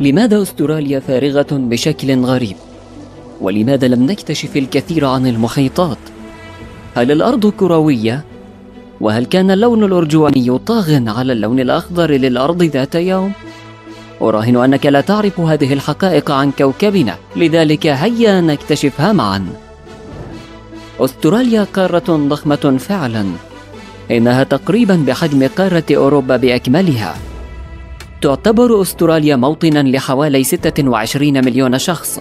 لماذا أستراليا فارغة بشكل غريب؟ ولماذا لم نكتشف الكثير عن المحيطات؟ هل الأرض كروية؟ وهل كان اللون الأرجواني طاغ على اللون الأخضر للأرض ذات يوم؟ أراهن أنك لا تعرف هذه الحقائق عن كوكبنا لذلك هيا نكتشفها معا أستراليا قارة ضخمة فعلا إنها تقريبا بحجم قارة أوروبا بأكملها تعتبر أستراليا موطنا لحوالي 26 مليون شخص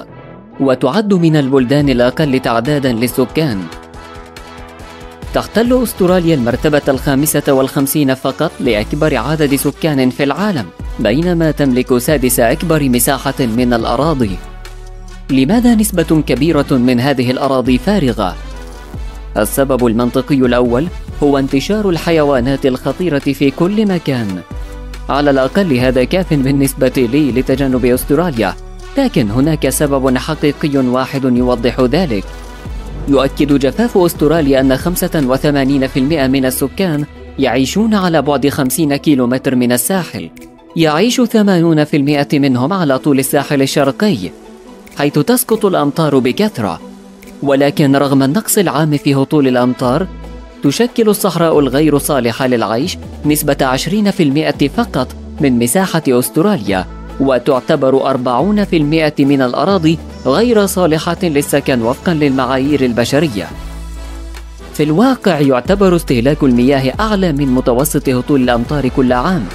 وتعد من البلدان الأقل تعدادا للسكان. تحتل أستراليا المرتبة الخامسة والخمسين فقط لأكبر عدد سكان في العالم بينما تملك سادس أكبر مساحة من الأراضي. لماذا نسبة كبيرة من هذه الأراضي فارغة؟ السبب المنطقي الأول هو انتشار الحيوانات الخطيرة في كل مكان. على الأقل هذا كاف بالنسبة لي لتجنب أستراليا لكن هناك سبب حقيقي واحد يوضح ذلك. يؤكد جفاف أستراليا أن 85% من السكان يعيشون على بعد 50 كيلومتر من الساحل. يعيش 80% منهم على طول الساحل الشرقي حيث تسقط الأمطار بكثرة. ولكن رغم النقص العام في هطول الأمطار تشكل الصحراء الغير صالحة للعيش نسبة 20% فقط من مساحة أستراليا وتعتبر 40% من الأراضي غير صالحة للسكن وفقا للمعايير البشرية. في الواقع يعتبر استهلاك المياه أعلى من متوسط هطول الأمطار كل عام.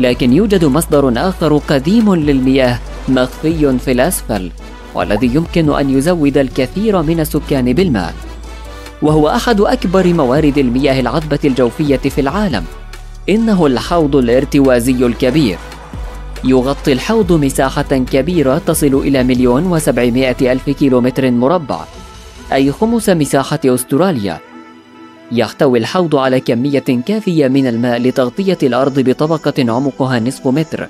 لكن يوجد مصدر آخر قديم للمياه مخفي في الأسفل والذي يمكن أن يزود الكثير من السكان بالماء. وهو أحد أكبر موارد المياه العذبة الجوفية في العالم. إنه الحوض الارتوازي الكبير. يغطي الحوض مساحة كبيرة تصل إلى مليون وسبعمائة ألف كيلومتر مربع أي خمس مساحة أستراليا يحتوي الحوض على كمية كافية من الماء لتغطية الأرض بطبقة عمقها نصف متر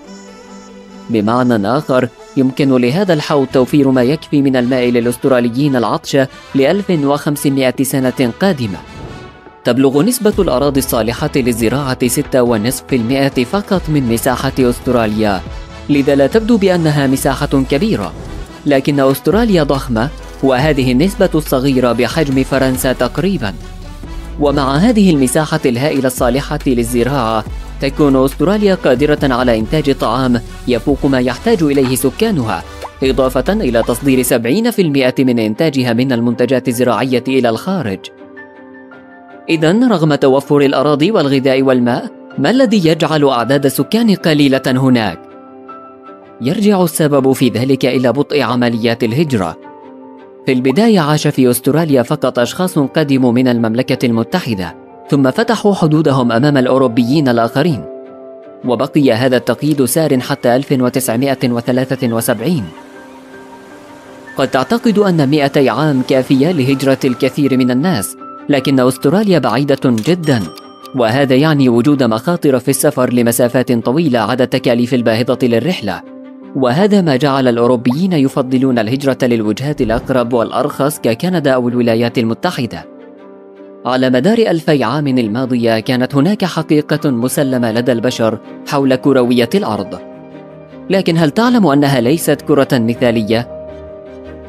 بمعنى آخر يمكن لهذا الحوض توفير ما يكفي من الماء للأستراليين العطش ل 1500 سنة قادمة. تبلغ نسبة الأراضي الصالحة للزراعة 6.5% فقط من مساحة أستراليا. لذا لا تبدو بأنها مساحة كبيرة. لكن أستراليا ضخمة وهذه النسبة الصغيرة بحجم فرنسا تقريبا. ومع هذه المساحة الهائلة الصالحة للزراعة تكون أستراليا قادرة على إنتاج طعام يفوق ما يحتاج إليه سكانها إضافة إلى تصدير 70% من إنتاجها من المنتجات الزراعية إلى الخارج. إذا رغم توفر الأراضي والغذاء والماء ما الذي يجعل أعداد السكان قليلة هناك؟ يرجع السبب في ذلك إلى بطء عمليات الهجرة. في البداية عاش في أستراليا فقط أشخاص قدموا من المملكة المتحدة. ثم فتحوا حدودهم أمام الأوروبيين الآخرين. وبقي هذا التقييد سار حتى 1973 قد تعتقد أن 200 عام كافية لهجرة الكثير من الناس لكن أستراليا بعيدة جدا. وهذا يعني وجود مخاطر في السفر لمسافات طويلة عدا التكاليف الباهظة للرحلة. وهذا ما جعل الأوروبيين يفضلون الهجرة للوجهات الأقرب والأرخص ككندا أو الولايات المتحدة. على مدار ألفي عام الماضية كانت هناك حقيقة مسلمة لدى البشر حول كروية الأرض. لكن هل تعلم أنها ليست كرة مثالية؟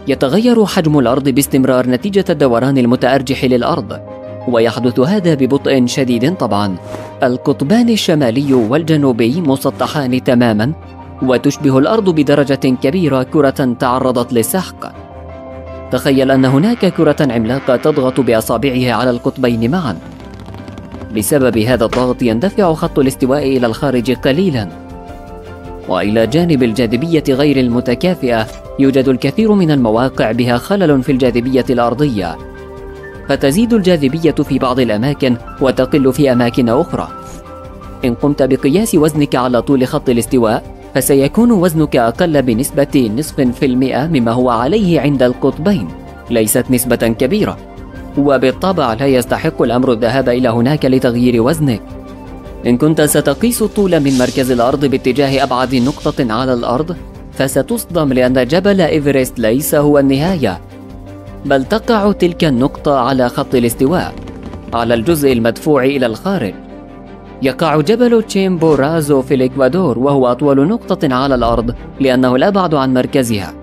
يتغير حجم الأرض باستمرار نتيجة الدوران المتأرجح للأرض ويحدث هذا ببطء شديد طبعا. القطبان الشمالي والجنوبي مسطحان تماما وتشبه الأرض بدرجة كبيرة كرة تعرضت للسحق تخيل أن هناك كرة عملاقة تضغط بأصابعها على القطبين معا. بسبب هذا الضغط يندفع خط الاستواء إلى الخارج قليلا. وإلى جانب الجاذبية غير المتكافئة يوجد الكثير من المواقع بها خلل في الجاذبية الأرضية. فتزيد الجاذبية في بعض الأماكن وتقل في أماكن أخرى. إن قمت بقياس وزنك على طول خط الاستواء فسيكون وزنك أقل بنسبة نصف في المئة مما هو عليه عند القطبين. ليست نسبة كبيرة. وبالطبع لا يستحق الأمر الذهاب إلى هناك لتغيير وزنك. إن كنت ستقيس الطول من مركز الأرض باتجاه أبعد نقطة على الأرض فستصدم لأن جبل إيفرست ليس هو النهاية. بل تقع تلك النقطة على خط الاستواء على الجزء المدفوع إلى الخارج. يقع جبل تشيمبورازو في الإكوادور وهو أطول نقطة على الأرض لأنه الأبعد عن مركزها.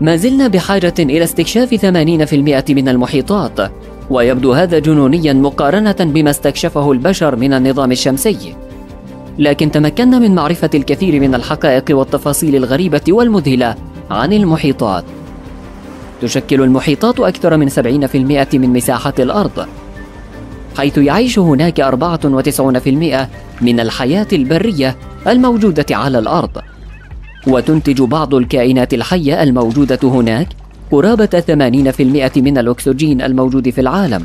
ما زلنا بحاجة إلى استكشاف 80% من المحيطات ويبدو هذا جنونيا مقارنة بما استكشفه البشر من النظام الشمسي. لكن تمكنا من معرفة الكثير من الحقائق والتفاصيل الغريبة والمذهلة عن المحيطات. تشكل المحيطات أكثر من 70% من مساحة الأرض. حيث يعيش هناك 94% من الحياة البرية الموجودة على الأرض. وتنتج بعض الكائنات الحية الموجودة هناك قرابة 80% من الأكسجين الموجود في العالم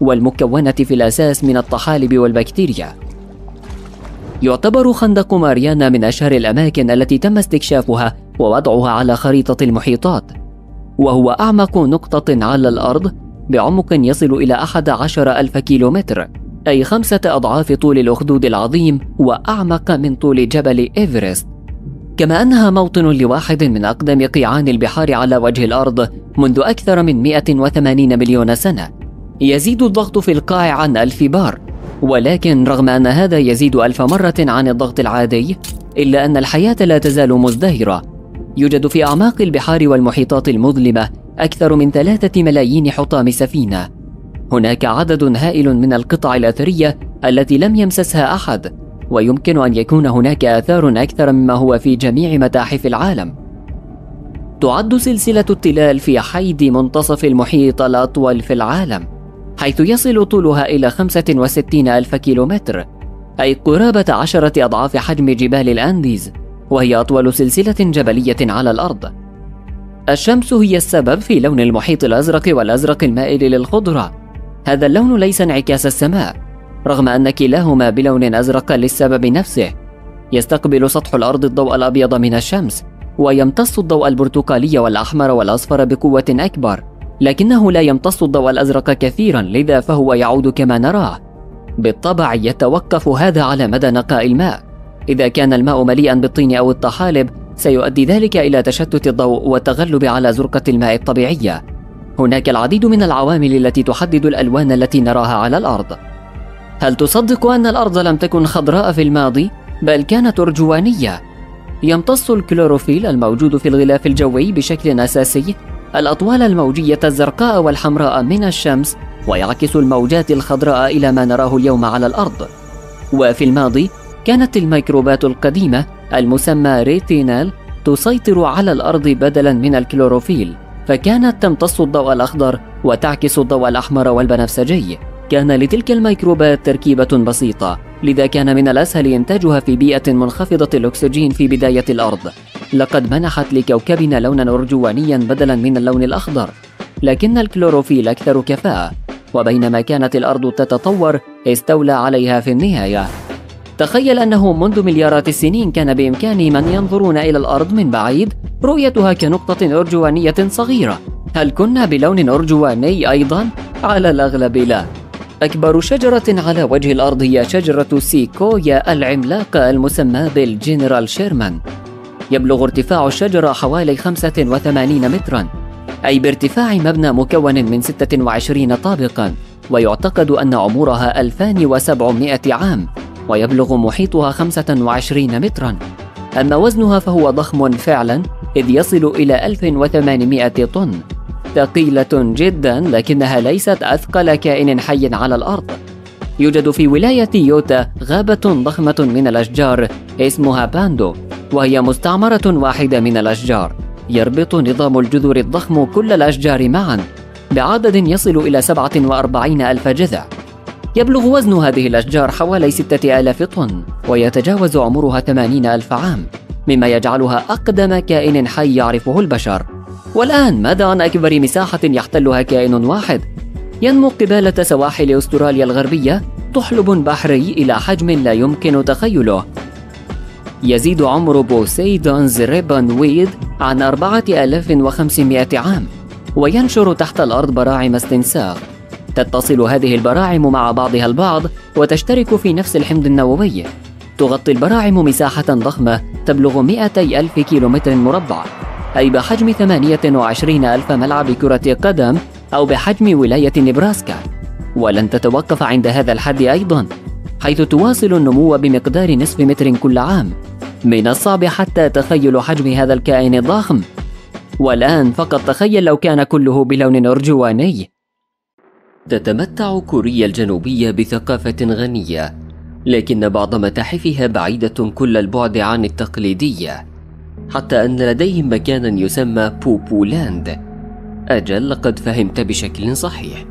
والمكونة في الأساس من الطحالب والبكتيريا. يعتبر خندق ماريانا من أشهر الأماكن التي تم استكشافها ووضعها على خريطة المحيطات وهو أعمق نقطة على الأرض بعمق يصل إلى أحد عشر ألف كيلومتر أي خمسة أضعاف طول الأخدود العظيم وأعمق من طول جبل إيفرست. كما أنها موطن لواحد من أقدم قيعان البحار على وجه الأرض منذ أكثر من 180 مليون سنة. يزيد الضغط في القاع عن ألف بار ولكن رغم أن هذا يزيد ألف مرة عن الضغط العادي إلا أن الحياة لا تزال مزدهرة. يوجد في أعماق البحار والمحيطات المظلمة أكثر من ثلاثة ملايين حطام سفينة. هناك عدد هائل من القطع الأثرية التي لم يمسسها أحد ويمكن أن يكون هناك آثار أكثر مما هو في جميع متاحف العالم. تعد سلسلة التلال في حيد منتصف المحيط الأطول في العالم حيث يصل طولها إلى 65 ألف كيلومتر أي قرابة عشرة أضعاف حجم جبال الأنديز وهي أطول سلسلة جبلية على الأرض. الشمس هي السبب في لون المحيط الأزرق والأزرق المائل للخضرة. هذا اللون ليس انعكاس السماء رغم أن كلاهما بلون أزرق للسبب نفسه. يستقبل سطح الأرض الضوء الأبيض من الشمس ويمتص الضوء البرتقالي والأحمر والأصفر بقوة أكبر. لكنه لا يمتص الضوء الأزرق كثيرا لذا فهو يعود كما نراه. بالطبع يتوقف هذا على مدى نقاء الماء. إذا كان الماء مليئا بالطين أو الطحالب سيؤدي ذلك إلى تشتت الضوء والتغلب على زرقة الماء الطبيعية. هناك العديد من العوامل التي تحدد الألوان التي نراها على الأرض. هل تصدق أن الأرض لم تكن خضراء في الماضي؟ بل كانت أرجوانية. يمتص الكلوروفيل الموجود في الغلاف الجوي بشكل أساسي الأطوال الموجية الزرقاء والحمراء من الشمس ويعكس الموجات الخضراء إلى ما نراه اليوم على الأرض. وفي الماضي كانت الميكروبات القديمة المسمى retinal تسيطر على الأرض بدلا من الكلوروفيل فكانت تمتص الضوء الأخضر وتعكس الضوء الأحمر والبنفسجي. كان لتلك الميكروبات تركيبة بسيطة لذا كان من الأسهل إنتاجها في بيئة منخفضة الأكسجين في بداية الأرض. لقد منحت لكوكبنا لونا أرجوانيا بدلا من اللون الأخضر. لكن الكلوروفيل أكثر كفاءة وبينما كانت الأرض تتطور استولى عليها في النهاية. تخيل أنه منذ مليارات السنين كان بإمكان من ينظرون إلى الأرض من بعيد رؤيتها كنقطة أرجوانية صغيرة. هل كنا بلون أرجواني أيضا؟ على الأغلب لا. أكبر شجرة على وجه الأرض هي شجرة سيكويا العملاقة المسمى بالجنرال شيرمان. يبلغ ارتفاع الشجرة حوالي 85 مترا أي بارتفاع مبنى مكون من 26 طابقا ويعتقد أن عمرها 2700 عام. ويبلغ محيطها 25 مترا. أما وزنها فهو ضخم فعلا إذ يصل إلى 1800 طن. ثقيلة جدا لكنها ليست أثقل كائن حي على الأرض. يوجد في ولاية يوتا غابة ضخمة من الأشجار اسمها باندو وهي مستعمرة واحدة من الأشجار. يربط نظام الجذور الضخم كل الأشجار معا. بعدد يصل إلى 47 ألف جذع. يبلغ وزن هذه الأشجار حوالي 6000 طن ويتجاوز عمرها 80 ألف عام مما يجعلها أقدم كائن حي يعرفه البشر. والآن ماذا عن أكبر مساحة يحتلها كائن واحد؟ ينمو قبالة سواحل أستراليا الغربية طحلب بحري إلى حجم لا يمكن تخيله. يزيد عمر Poseidon's ribbon weed عن 4500 عام وينشر تحت الأرض براعم استنساخ تتصل هذه البراعم مع بعضها البعض وتشترك في نفس الحمض النووي. تغطي البراعم مساحة ضخمة تبلغ 200 ألف كيلومتر مربع. أي بحجم 28 ألف ملعب كرة قدم أو بحجم ولاية نبراسكا. ولن تتوقف عند هذا الحد أيضا حيث تواصل النمو بمقدار نصف متر كل عام. من الصعب حتى تخيل حجم هذا الكائن الضخم. والآن فقط تخيل لو كان كله بلون أرجواني. تتمتع كوريا الجنوبية بثقافة غنية لكن بعض متاحفها بعيدة كل البعد عن التقليدية حتى أن لديهم مكانا يسمى بوبولاند. أجل لقد فهمت بشكل صحيح.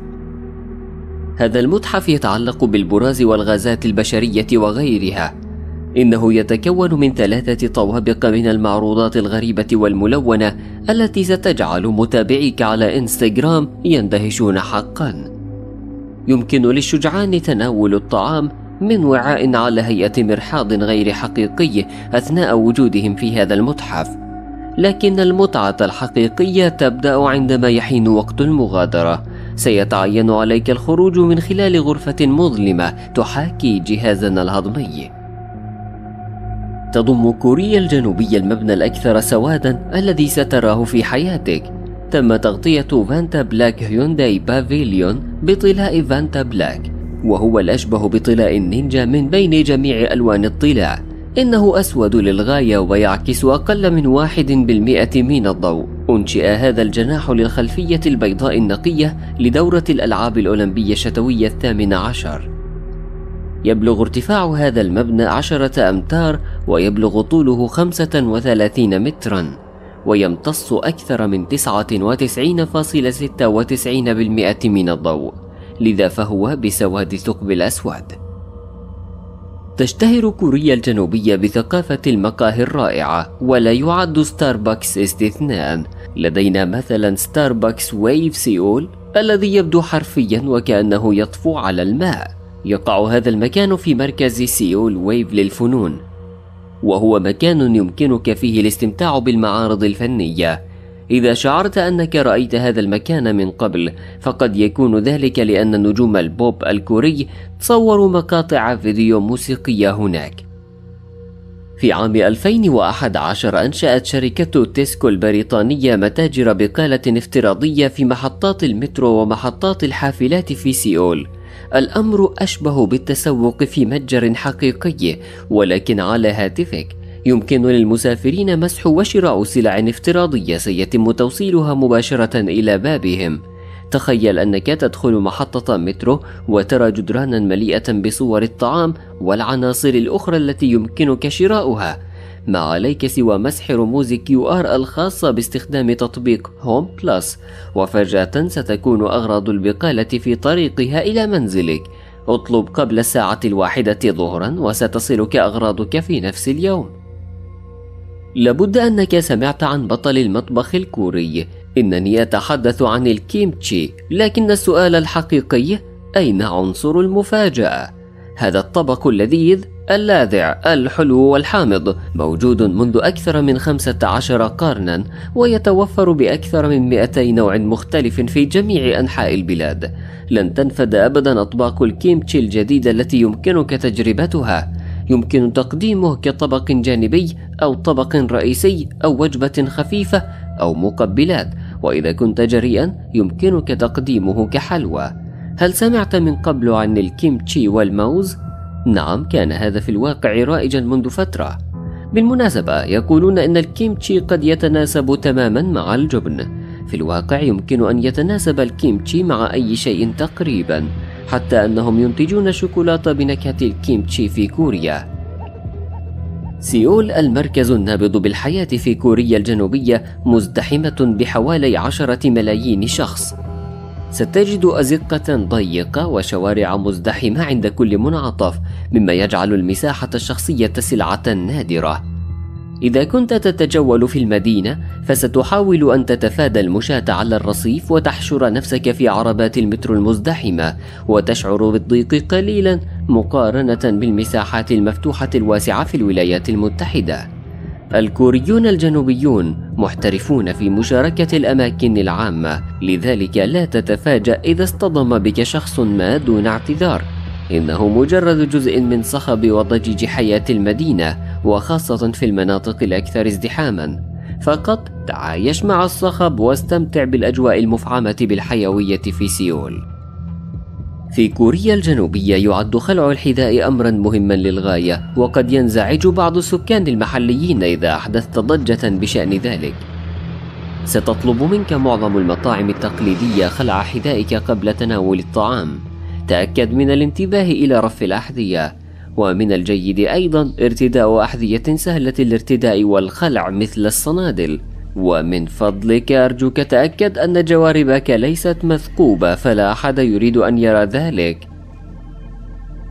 هذا المتحف يتعلق بالبراز والغازات البشرية وغيرها إنه يتكون من ثلاثة طوابق من المعروضات الغريبة والملونة التي ستجعل متابعيك على إنستغرام يندهشون حقا. يمكن للشجعان تناول الطعام من وعاء على هيئة مرحاض غير حقيقي أثناء وجودهم في هذا المتحف. لكن المتعة الحقيقية تبدأ عندما يحين وقت المغادرة. سيتعين عليك الخروج من خلال غرفة مظلمة تحاكي جهازنا الهضمي. تضم كوريا الجنوبية المبنى الأكثر سوادا الذي ستراه في حياتك. تم تغطية Vantablack Hyundai Pavilion بطلاء Vantablack وهو الأشبه بطلاء النينجا من بين جميع ألوان الطلاء. إنه أسود للغاية ويعكس أقل من واحد بالمئة من الضوء. أنشئ هذا الجناح للخلفية البيضاء النقية لدورة الألعاب الأولمبية الشتوية الثامنة عشر. يبلغ ارتفاع هذا المبنى عشرة أمتار ويبلغ طوله خمسة وثلاثين مترا. ويمتص أكثر من 99.96% من الضوء. لذا فهو بسواد ثقب الأسود تشتهر كوريا الجنوبية بثقافة المقاهي الرائعة ولا يعد ستاربكس استثناء. لدينا مثلا ستاربكس Wave سيول الذي يبدو حرفيا وكأنه يطفو على الماء. يقع هذا المكان في مركز سيول Wave للفنون. وهو مكان يمكنك فيه الاستمتاع بالمعارض الفنية. إذا شعرت أنك رأيت هذا المكان من قبل فقد يكون ذلك لأن نجوم البوب الكوري صوروا مقاطع فيديو موسيقية هناك. في عام 2011 أنشأت شركة تيسكو البريطانية متاجر بقالة افتراضية في محطات المترو ومحطات الحافلات في سيول. الأمر أشبه بالتسوق في متجر حقيقي ولكن على هاتفك. يمكن للمسافرين مسح وشراء سلع افتراضية سيتم توصيلها مباشرة إلى بابهم. تخيل أنك تدخل محطة مترو وترى جدرانا مليئة بصور الطعام والعناصر الأخرى التي يمكنك شراؤها. ما عليك سوى مسح رموز QR الخاصة باستخدام تطبيق Home Plus وفجأة ستكون أغراض البقالة في طريقها إلى منزلك. اطلب قبل الساعة الواحدة ظهرا وستصلك أغراضك في نفس اليوم. لابد أنك سمعت عن بطل المطبخ الكوري. إنني أتحدث عن الكيمتشي لكن السؤال الحقيقي أين عنصر المفاجأة؟ هذا الطبق اللذيذ اللاذع الحلو والحامض موجود منذ أكثر من 15 قرنا ويتوفر بأكثر من 200 نوع مختلف في جميع أنحاء البلاد. لن تنفد أبدا أطباق الكيمتشي الجديدة التي يمكنك تجربتها. يمكن تقديمه كطبق جانبي أو طبق رئيسي أو وجبة خفيفة أو مقبلات وإذا كنت جريئا يمكنك تقديمه كحلوى. هل سمعت من قبل عن الكيمتشي والموز؟ نعم كان هذا في الواقع رائجا منذ فترة. بالمناسبة يقولون أن الكيمتشي قد يتناسب تماما مع الجبن. في الواقع يمكن أن يتناسب الكيمتشي مع أي شيء تقريبا حتى أنهم ينتجون شوكولاتة بنكهة الكيمتشي في كوريا. سيول المركز النابض بالحياة في كوريا الجنوبية مزدحمة بحوالي عشرة ملايين شخص. ستجد أزقة ضيقة وشوارع مزدحمة عند كل منعطف مما يجعل المساحة الشخصية سلعة نادرة إذا كنت تتجول في المدينة فستحاول أن تتفادى المشاة على الرصيف وتحشر نفسك في عربات المترو المزدحمة وتشعر بالضيق قليلا مقارنة بالمساحات المفتوحة الواسعة في الولايات المتحدة. الكوريون الجنوبيون محترفون في مشاركة الأماكن العامة، لذلك لا تتفاجأ إذا اصطدم بك شخص ما دون اعتذار. إنه مجرد جزء من صخب وضجيج حياة المدينة وخاصة في المناطق الأكثر ازدحاما فقط تعايش مع الصخب واستمتع بالأجواء المفعمة بالحيوية في سيول في كوريا الجنوبية يعد خلع الحذاء أمرا مهما للغاية وقد ينزعج بعض السكان المحليين إذا أحدثت ضجة بشأن ذلك. ستطلب منك معظم المطاعم التقليدية خلع حذائك قبل تناول الطعام. تأكد من الانتباه إلى رف الأحذية. ومن الجيد أيضا ارتداء أحذية سهلة الارتداء والخلع مثل الصنادل. ومن فضلك أرجوك تأكد أن جواربك ليست مثقوبة فلا أحد يريد أن يرى ذلك.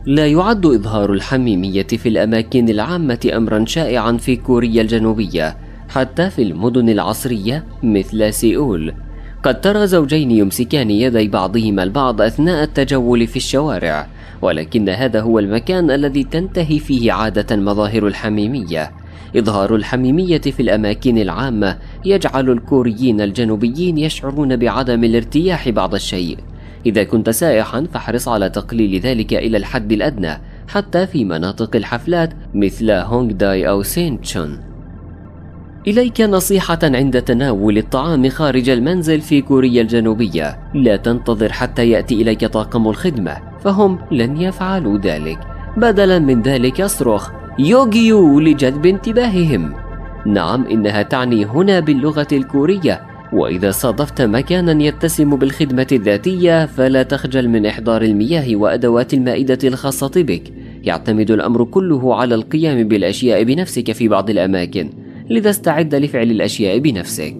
لا يعد إظهار الحميمية في الأماكن العامة أمرا شائعا في كوريا الجنوبية حتى في المدن العصرية مثل سيول. قد ترى زوجين يمسكان يدي بعضهما البعض أثناء التجول في الشوارع ولكن هذا هو المكان الذي تنتهي فيه عادة مظاهر الحميمية. إظهار الحميمية في الأماكن العامة يجعل الكوريين الجنوبيين يشعرون بعدم الارتياح بعض الشيء. إذا كنت سائحا فاحرص على تقليل ذلك إلى الحد الأدنى حتى في مناطق الحفلات مثل هونغ داي أو سينتشون. إليك نصيحة عند تناول الطعام خارج المنزل في كوريا الجنوبية. لا تنتظر حتى يأتي إليك طاقم الخدمة فهم لن يفعلوا ذلك. بدلا من ذلك اصرخ يوغيو لجذب انتباههم. نعم إنها تعني هنا باللغة الكورية وإذا صادفت مكانا يتسم بالخدمة الذاتية فلا تخجل من إحضار المياه وأدوات المائدة الخاصة بك. يعتمد الأمر كله على القيام بالأشياء بنفسك في بعض الأماكن لذا استعد لفعل الأشياء بنفسك.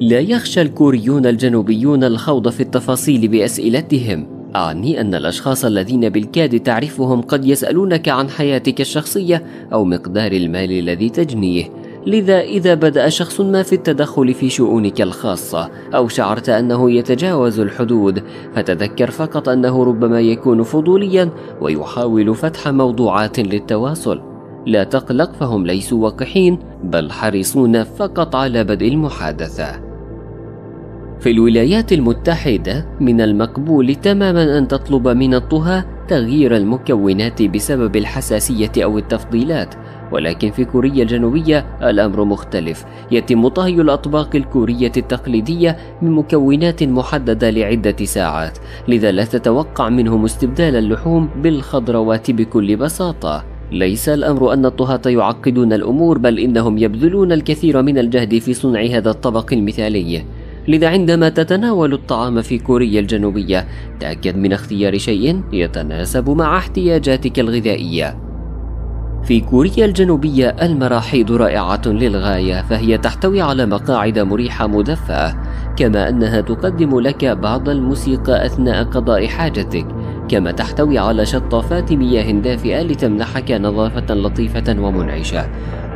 لا يخشى الكوريون الجنوبيون الخوض في التفاصيل بأسئلتهم. أعني أن الأشخاص الذين بالكاد تعرفهم قد يسألونك عن حياتك الشخصية أو مقدار المال الذي تجنيه. لذا إذا بدأ شخص ما في التدخل في شؤونك الخاصة أو شعرت أنه يتجاوز الحدود فتذكر فقط أنه ربما يكون فضوليا ويحاول فتح موضوعات للتواصل. لا تقلق فهم ليسوا وقحين بل حريصون فقط على بدء المحادثة. في الولايات المتحدة من المقبول تماما أن تطلب من الطهاة تغيير المكونات بسبب الحساسية أو التفضيلات ولكن في كوريا الجنوبية الأمر مختلف. يتم طهي الأطباق الكورية التقليدية من مكونات محددة لعدة ساعات لذا لا تتوقع منهم استبدال اللحوم بالخضروات بكل بساطة. ليس الأمر أن الطهاة يعقدون الأمور بل إنهم يبذلون الكثير من الجهد في صنع هذا الطبق المثالي. لذا عندما تتناول الطعام في كوريا الجنوبية تأكد من اختيار شيء يتناسب مع احتياجاتك الغذائية. في كوريا الجنوبية المراحيض رائعة للغاية فهي تحتوي على مقاعد مريحة مدفأة كما أنها تقدم لك بعض الموسيقى أثناء قضاء حاجتك كما تحتوي على شطافات مياه دافئة لتمنحك نظافة لطيفة ومنعشة.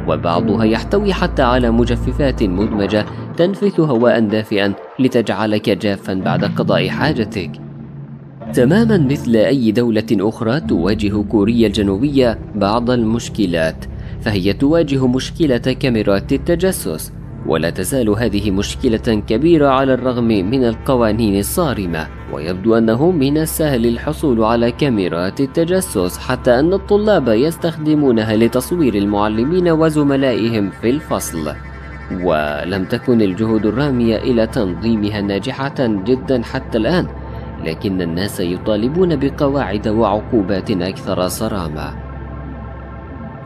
وبعضها يحتوي حتى على مجففات مدمجة تنفث هواء دافئا لتجعلك جافا بعد قضاء حاجتك. تماما مثل أي دولة أخرى تواجه كوريا الجنوبية بعض المشكلات فهي تواجه مشكلة كاميرات التجسس. ولا تزال هذه مشكلة كبيرة على الرغم من القوانين الصارمة ويبدو أنه من السهل الحصول على كاميرات التجسس حتى أن الطلاب يستخدمونها لتصوير المعلمين وزملائهم في الفصل. ولم تكن الجهود الرامية إلى تنظيمها ناجحة جدا حتى الآن لكن الناس يطالبون بقواعد وعقوبات أكثر صرامة.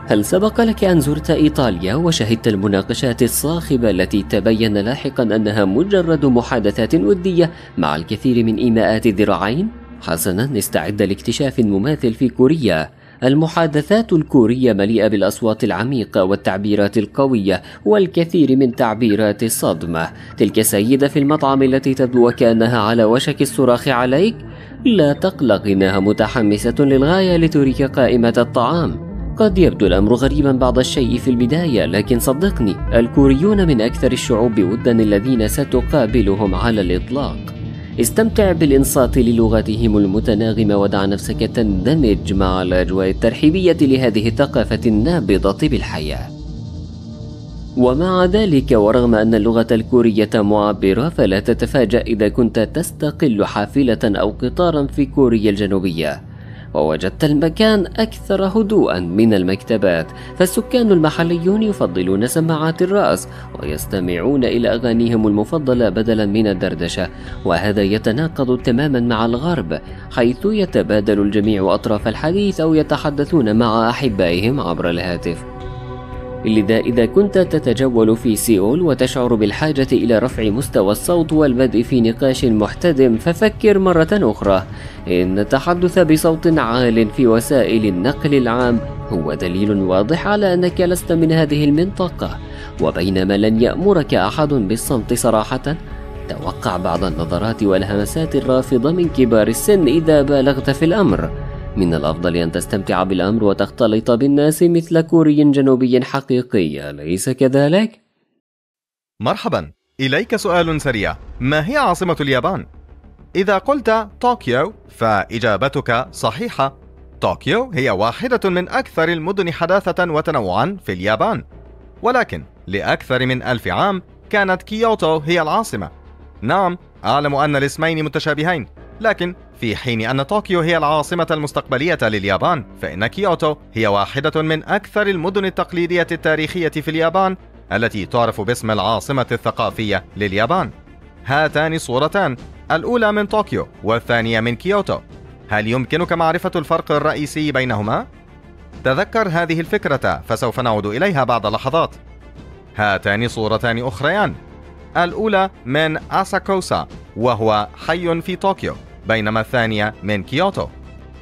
هل سبق لك أن زرت إيطاليا وشهدت المناقشات الصاخبة التي تبين لاحقا أنها مجرد محادثات ودية مع الكثير من إيماءات الذراعين؟ حسنا استعد لاكتشاف مماثل في كوريا. المحادثات الكورية مليئة بالأصوات العميقة والتعبيرات القوية والكثير من تعبيرات الصدمة. تلك السيدة في المطعم التي تبدو وكأنها على وشك الصراخ عليك؟ لا تقلق إنها متحمسة للغاية لتريك قائمة الطعام. قد يبدو الأمر غريبا بعض الشيء في البداية لكن صدقني الكوريون من أكثر الشعوب ودا الذين ستقابلهم على الإطلاق. استمتع بالإنصات للغتهم المتناغمة ودع نفسك تندمج مع الأجواء الترحيبية لهذه الثقافة النابضة بالحياة. ومع ذلك ورغم أن اللغة الكورية معبرة فلا تتفاجأ إذا كنت تستقل حافلة أو قطارا في كوريا الجنوبية. ووجدت المكان أكثر هدوءا من المكتبات. فالسكان المحليون يفضلون سماعات الرأس ويستمعون إلى أغانيهم المفضلة بدلا من الدردشة وهذا يتناقض تماما مع الغرب حيث يتبادل الجميع أطراف الحديث أو يتحدثون مع أحبائهم عبر الهاتف. لذا إذا كنت تتجول في سيول وتشعر بالحاجة إلى رفع مستوى الصوت والبدء في نقاش محتدم ففكر مرة أخرى. إن التحدث بصوت عال في وسائل النقل العام هو دليل واضح على أنك لست من هذه المنطقة. وبينما لن يأمرك أحد بالصمت صراحة توقع بعض النظرات والهمسات الرافضة من كبار السن إذا بالغت في الأمر. من الأفضل أن تستمتع بالأمر وتختلط بالناس مثل كوري جنوبي حقيقي أليس كذلك؟ مرحبا. إليك سؤال سريع. ما هي عاصمة اليابان؟ إذا قلت طوكيو فإجابتك صحيحة. طوكيو هي واحدة من أكثر المدن حداثة وتنوعا في اليابان. ولكن لأكثر من ألف عام كانت كيوتو هي العاصمة. نعم أعلم أن الاسمين متشابهين لكن في حين أن طوكيو هي العاصمة المستقبلية لليابان فإن كيوتو هي واحدة من أكثر المدن التقليدية التاريخية في اليابان التي تعرف باسم العاصمة الثقافية لليابان. هاتان صورتان الأولى من طوكيو والثانية من كيوتو. هل يمكنك معرفة الفرق الرئيسي بينهما؟ تذكر هذه الفكرة فسوف نعود إليها بعد لحظات. هاتان صورتان أخريان. الأولى من أساكوسا وهو حي في طوكيو. بينما الثانية من كيوتو.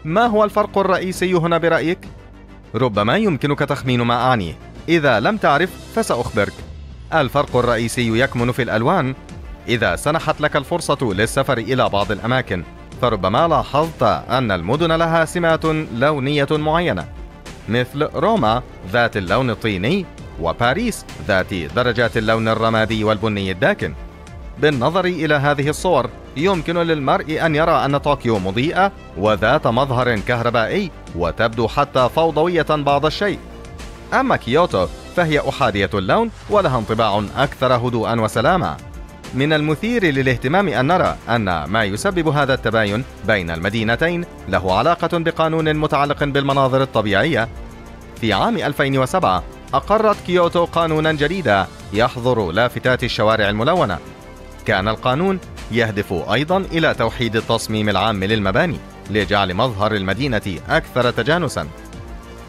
ما هو الفرق الرئيسي هنا برأيك؟ ربما يمكنك تخمين ما أعنيه إذا لم تعرف فسأخبرك. الفرق الرئيسي يكمن في الألوان. إذا سنحت لك الفرصة للسفر إلى بعض الأماكن. فربما لاحظت أن المدن لها سمات لونية معينة. مثل روما ذات اللون الطيني وباريس ذات درجات اللون الرمادي والبني الداكن. بالنظر إلى هذه الصور يمكن للمرء أن يرى أن طوكيو مضيئة وذات مظهر كهربائي وتبدو حتى فوضوية بعض الشيء. أما كيوتو فهي أحادية اللون ولها انطباع أكثر هدوءا وسلاما. من المثير للاهتمام أن نرى أن ما يسبب هذا التباين بين المدينتين له علاقة بقانون متعلق بالمناظر الطبيعية. في عام 2007 أقرت كيوتو قانونا جديدا يحظر لافتات الشوارع الملونة. كان القانون يهدف أيضا إلى توحيد التصميم العام للمباني لجعل مظهر المدينة أكثر تجانسا.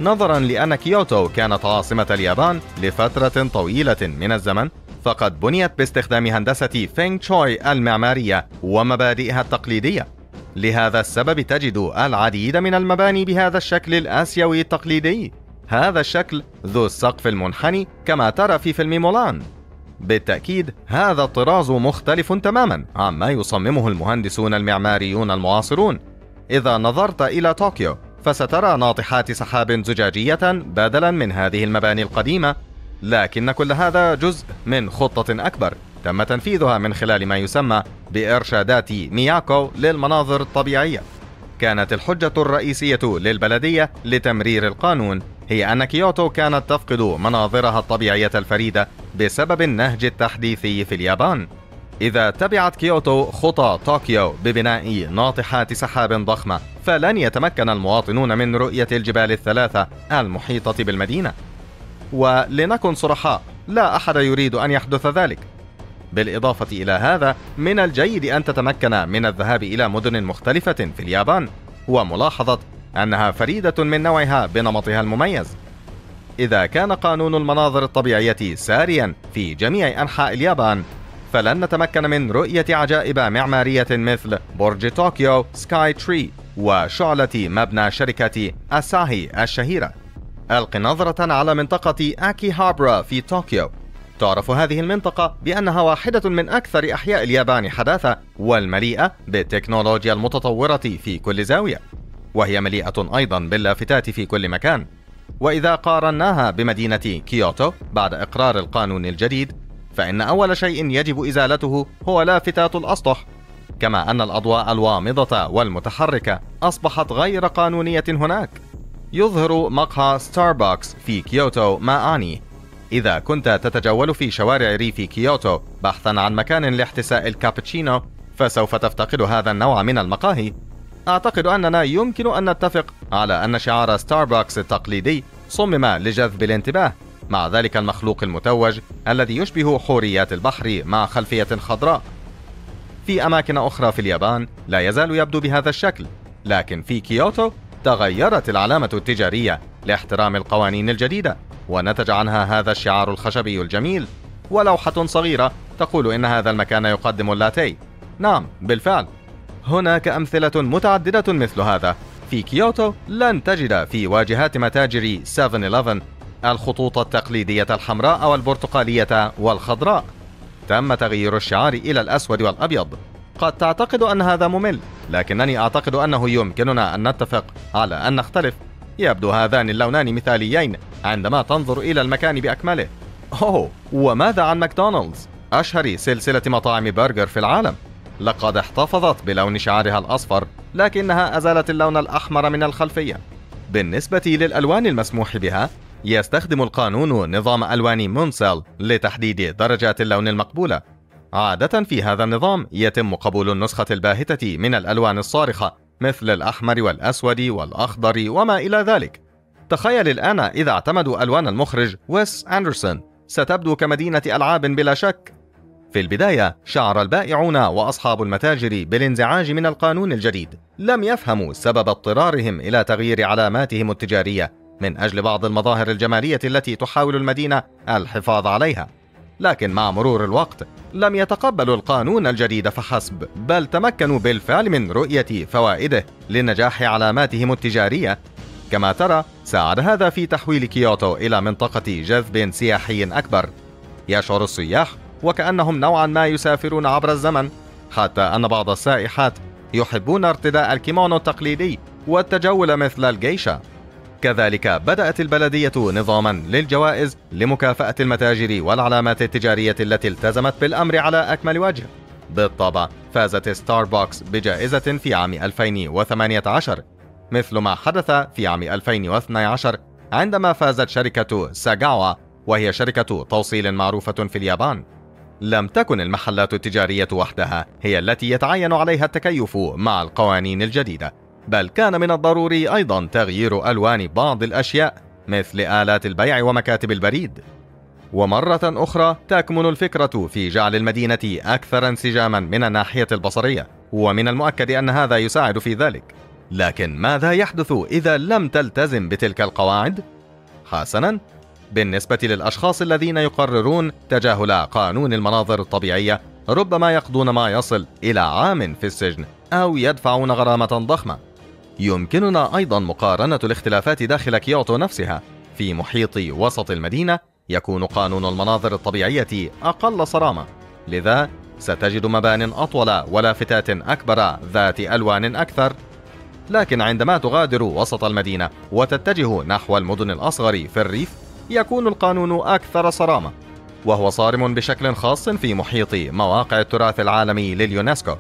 نظرا لأن كيوتو كانت عاصمة اليابان لفترة طويلة من الزمن فقد بنيت باستخدام هندسة فينغ شوي المعمارية ومبادئها التقليدية. لهذا السبب تجد العديد من المباني بهذا الشكل الآسيوي التقليدي. هذا الشكل ذو السقف المنحني كما ترى في فيلم مولان. بالتأكيد هذا الطراز مختلف تماما عما يصممه المهندسون المعماريون المعاصرون. إذا نظرت إلى طوكيو فسترى ناطحات سحاب زجاجية بدلا من هذه المباني القديمة. لكن كل هذا جزء من خطة أكبر تم تنفيذها من خلال ما يسمى بإرشادات مياكو للمناظر الطبيعية. كانت الحجة الرئيسية للبلدية لتمرير القانون. هي أن كيوتو كانت تفقد مناظرها الطبيعية الفريدة بسبب النهج التحديثي في اليابان. إذا تبعت كيوتو خطى طوكيو ببناء ناطحات سحاب ضخمة فلن يتمكن المواطنون من رؤية الجبال الثلاثة المحيطة بالمدينة. ولنكن صرحاء لا أحد يريد أن يحدث ذلك. بالإضافة إلى هذا من الجيد أن تتمكن من الذهاب إلى مدن مختلفة في اليابان. وملاحظة أنها فريدة من نوعها بنمطها المميز. إذا كان قانون المناظر الطبيعية ساريا في جميع أنحاء اليابان فلن نتمكن من رؤية عجائب معمارية مثل برج طوكيو سكاي تري وشعلة مبنى شركة أساهي الشهيرة. ألق نظرة على منطقة أكيهابارا في طوكيو. تعرف هذه المنطقة بأنها واحدة من أكثر أحياء اليابان حداثة والمليئة بالتكنولوجيا المتطورة في كل زاوية. وهي مليئة أيضا باللافتات في كل مكان. وإذا قارناها بمدينة كيوتو بعد إقرار القانون الجديد فإن أول شيء يجب إزالته هو لافتات الأسطح. كما أن الأضواء الوامضة والمتحركة أصبحت غير قانونية هناك. يظهر مقهى ستاربكس في كيوتو ما أعني. إذا كنت تتجول في شوارع ريف كيوتو بحثا عن مكان لاحتساء الكابتشينو فسوف تفتقد هذا النوع من المقاهي. أعتقد أننا يمكن أن نتفق على أن شعار ستاربكس التقليدي صمم لجذب الانتباه مع ذلك المخلوق المتوج الذي يشبه حوريات البحر مع خلفية خضراء. في أماكن أخرى في اليابان لا يزال يبدو بهذا الشكل لكن في كيوتو تغيرت العلامة التجارية لاحترام القوانين الجديدة ونتج عنها هذا الشعار الخشبي الجميل. ولوحة صغيرة تقول إن هذا المكان يقدم اللاتيه. نعم بالفعل. هناك أمثلة متعددة مثل هذا. في كيوتو لن تجد في واجهات متاجر 7-Eleven الخطوط التقليدية الحمراء والبرتقالية والخضراء. تم تغيير الشعار إلى الأسود والأبيض. قد تعتقد أن هذا ممل لكنني أعتقد أنه يمكننا أن نتفق على أن نختلف. يبدو هذان اللونان مثاليين عندما تنظر إلى المكان بأكمله. أوه وماذا عن ماكدونالدز؟ أشهر سلسلة مطاعم برجر في العالم. لقد احتفظت بلون شعارها الأصفر لكنها أزالت اللون الأحمر من الخلفية. بالنسبة للألوان المسموح بها يستخدم القانون نظام ألوان مونسل لتحديد درجات اللون المقبولة. عادة في هذا النظام يتم قبول النسخة الباهتة من الألوان الصارخة مثل الأحمر والأسود والأخضر وما إلى ذلك. تخيل الآن إذا اعتمدوا ألوان المخرج ويس أندرسون ستبدو كمدينة ألعاب بلا شك. في البداية شعر البائعون وأصحاب المتاجر بالانزعاج من القانون الجديد. لم يفهموا سبب اضطرارهم إلى تغيير علاماتهم التجارية من أجل بعض المظاهر الجمالية التي تحاول المدينة الحفاظ عليها. لكن مع مرور الوقت لم يتقبلوا القانون الجديد فحسب بل تمكنوا بالفعل من رؤية فوائده لنجاح علاماتهم التجارية. كما ترى ساعد هذا في تحويل كيوتو إلى منطقة جذب سياحي أكبر. يشعر السياح وكأنهم نوعا ما يسافرون عبر الزمن حتى أن بعض السائحات يحبون ارتداء الكيمونو التقليدي والتجول مثل الجيشا. كذلك بدأت البلدية نظاما للجوائز لمكافأة المتاجر والعلامات التجارية التي التزمت بالأمر على أكمل وجه. بالطبع فازت ستاربكس بجائزة في عام 2018 مثل ما حدث في عام 2012 عندما فازت شركة ساغاوا وهي شركة توصيل معروفة في اليابان. لم تكن المحلات التجارية وحدها هي التي يتعين عليها التكيف مع القوانين الجديدة بل كان من الضروري أيضا تغيير ألوان بعض الأشياء مثل آلات البيع ومكاتب البريد ومرة أخرى تكمن الفكرة في جعل المدينة أكثر انسجاما من الناحية البصرية ومن المؤكد أن هذا يساعد في ذلك لكن ماذا يحدث إذا لم تلتزم بتلك القواعد؟ حسنا بالنسبة للأشخاص الذين يقررون تجاهل قانون المناظر الطبيعية ربما يقضون ما يصل إلى عام في السجن أو يدفعون غرامة ضخمة. يمكننا أيضا مقارنة الاختلافات داخل كيوتو نفسها. في محيط وسط المدينة يكون قانون المناظر الطبيعية أقل صرامة. لذا ستجد مبان أطول ولافتات أكبر ذات ألوان أكثر. لكن عندما تغادر وسط المدينة وتتجه نحو المدن الأصغر في الريف يكون القانون أكثر صرامة وهو صارم بشكل خاص في محيط مواقع التراث العالمي لليونسكو.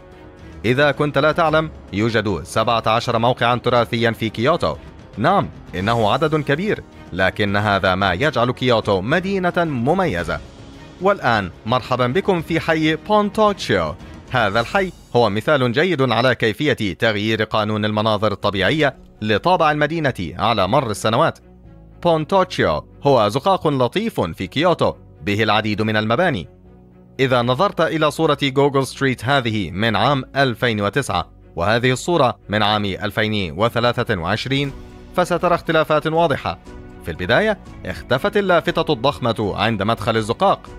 إذا كنت لا تعلم يوجد 17 موقعا تراثيا في كيوتو. نعم إنه عدد كبير لكن هذا ما يجعل كيوتو مدينة مميزة. والآن مرحبا بكم في حي بونتوتشو. هذا الحي هو مثال جيد على كيفية تغيير قانون المناظر الطبيعية لطابع المدينة على مر السنوات. بونتوتشو هو زقاق لطيف في كيوتو. به العديد من المباني. إذا نظرت إلى صورة جوجل ستريت هذه من عام 2009 وهذه الصورة من عام 2023 فسترى اختلافات واضحة. في البداية اختفت اللافتة الضخمة عند مدخل الزقاق.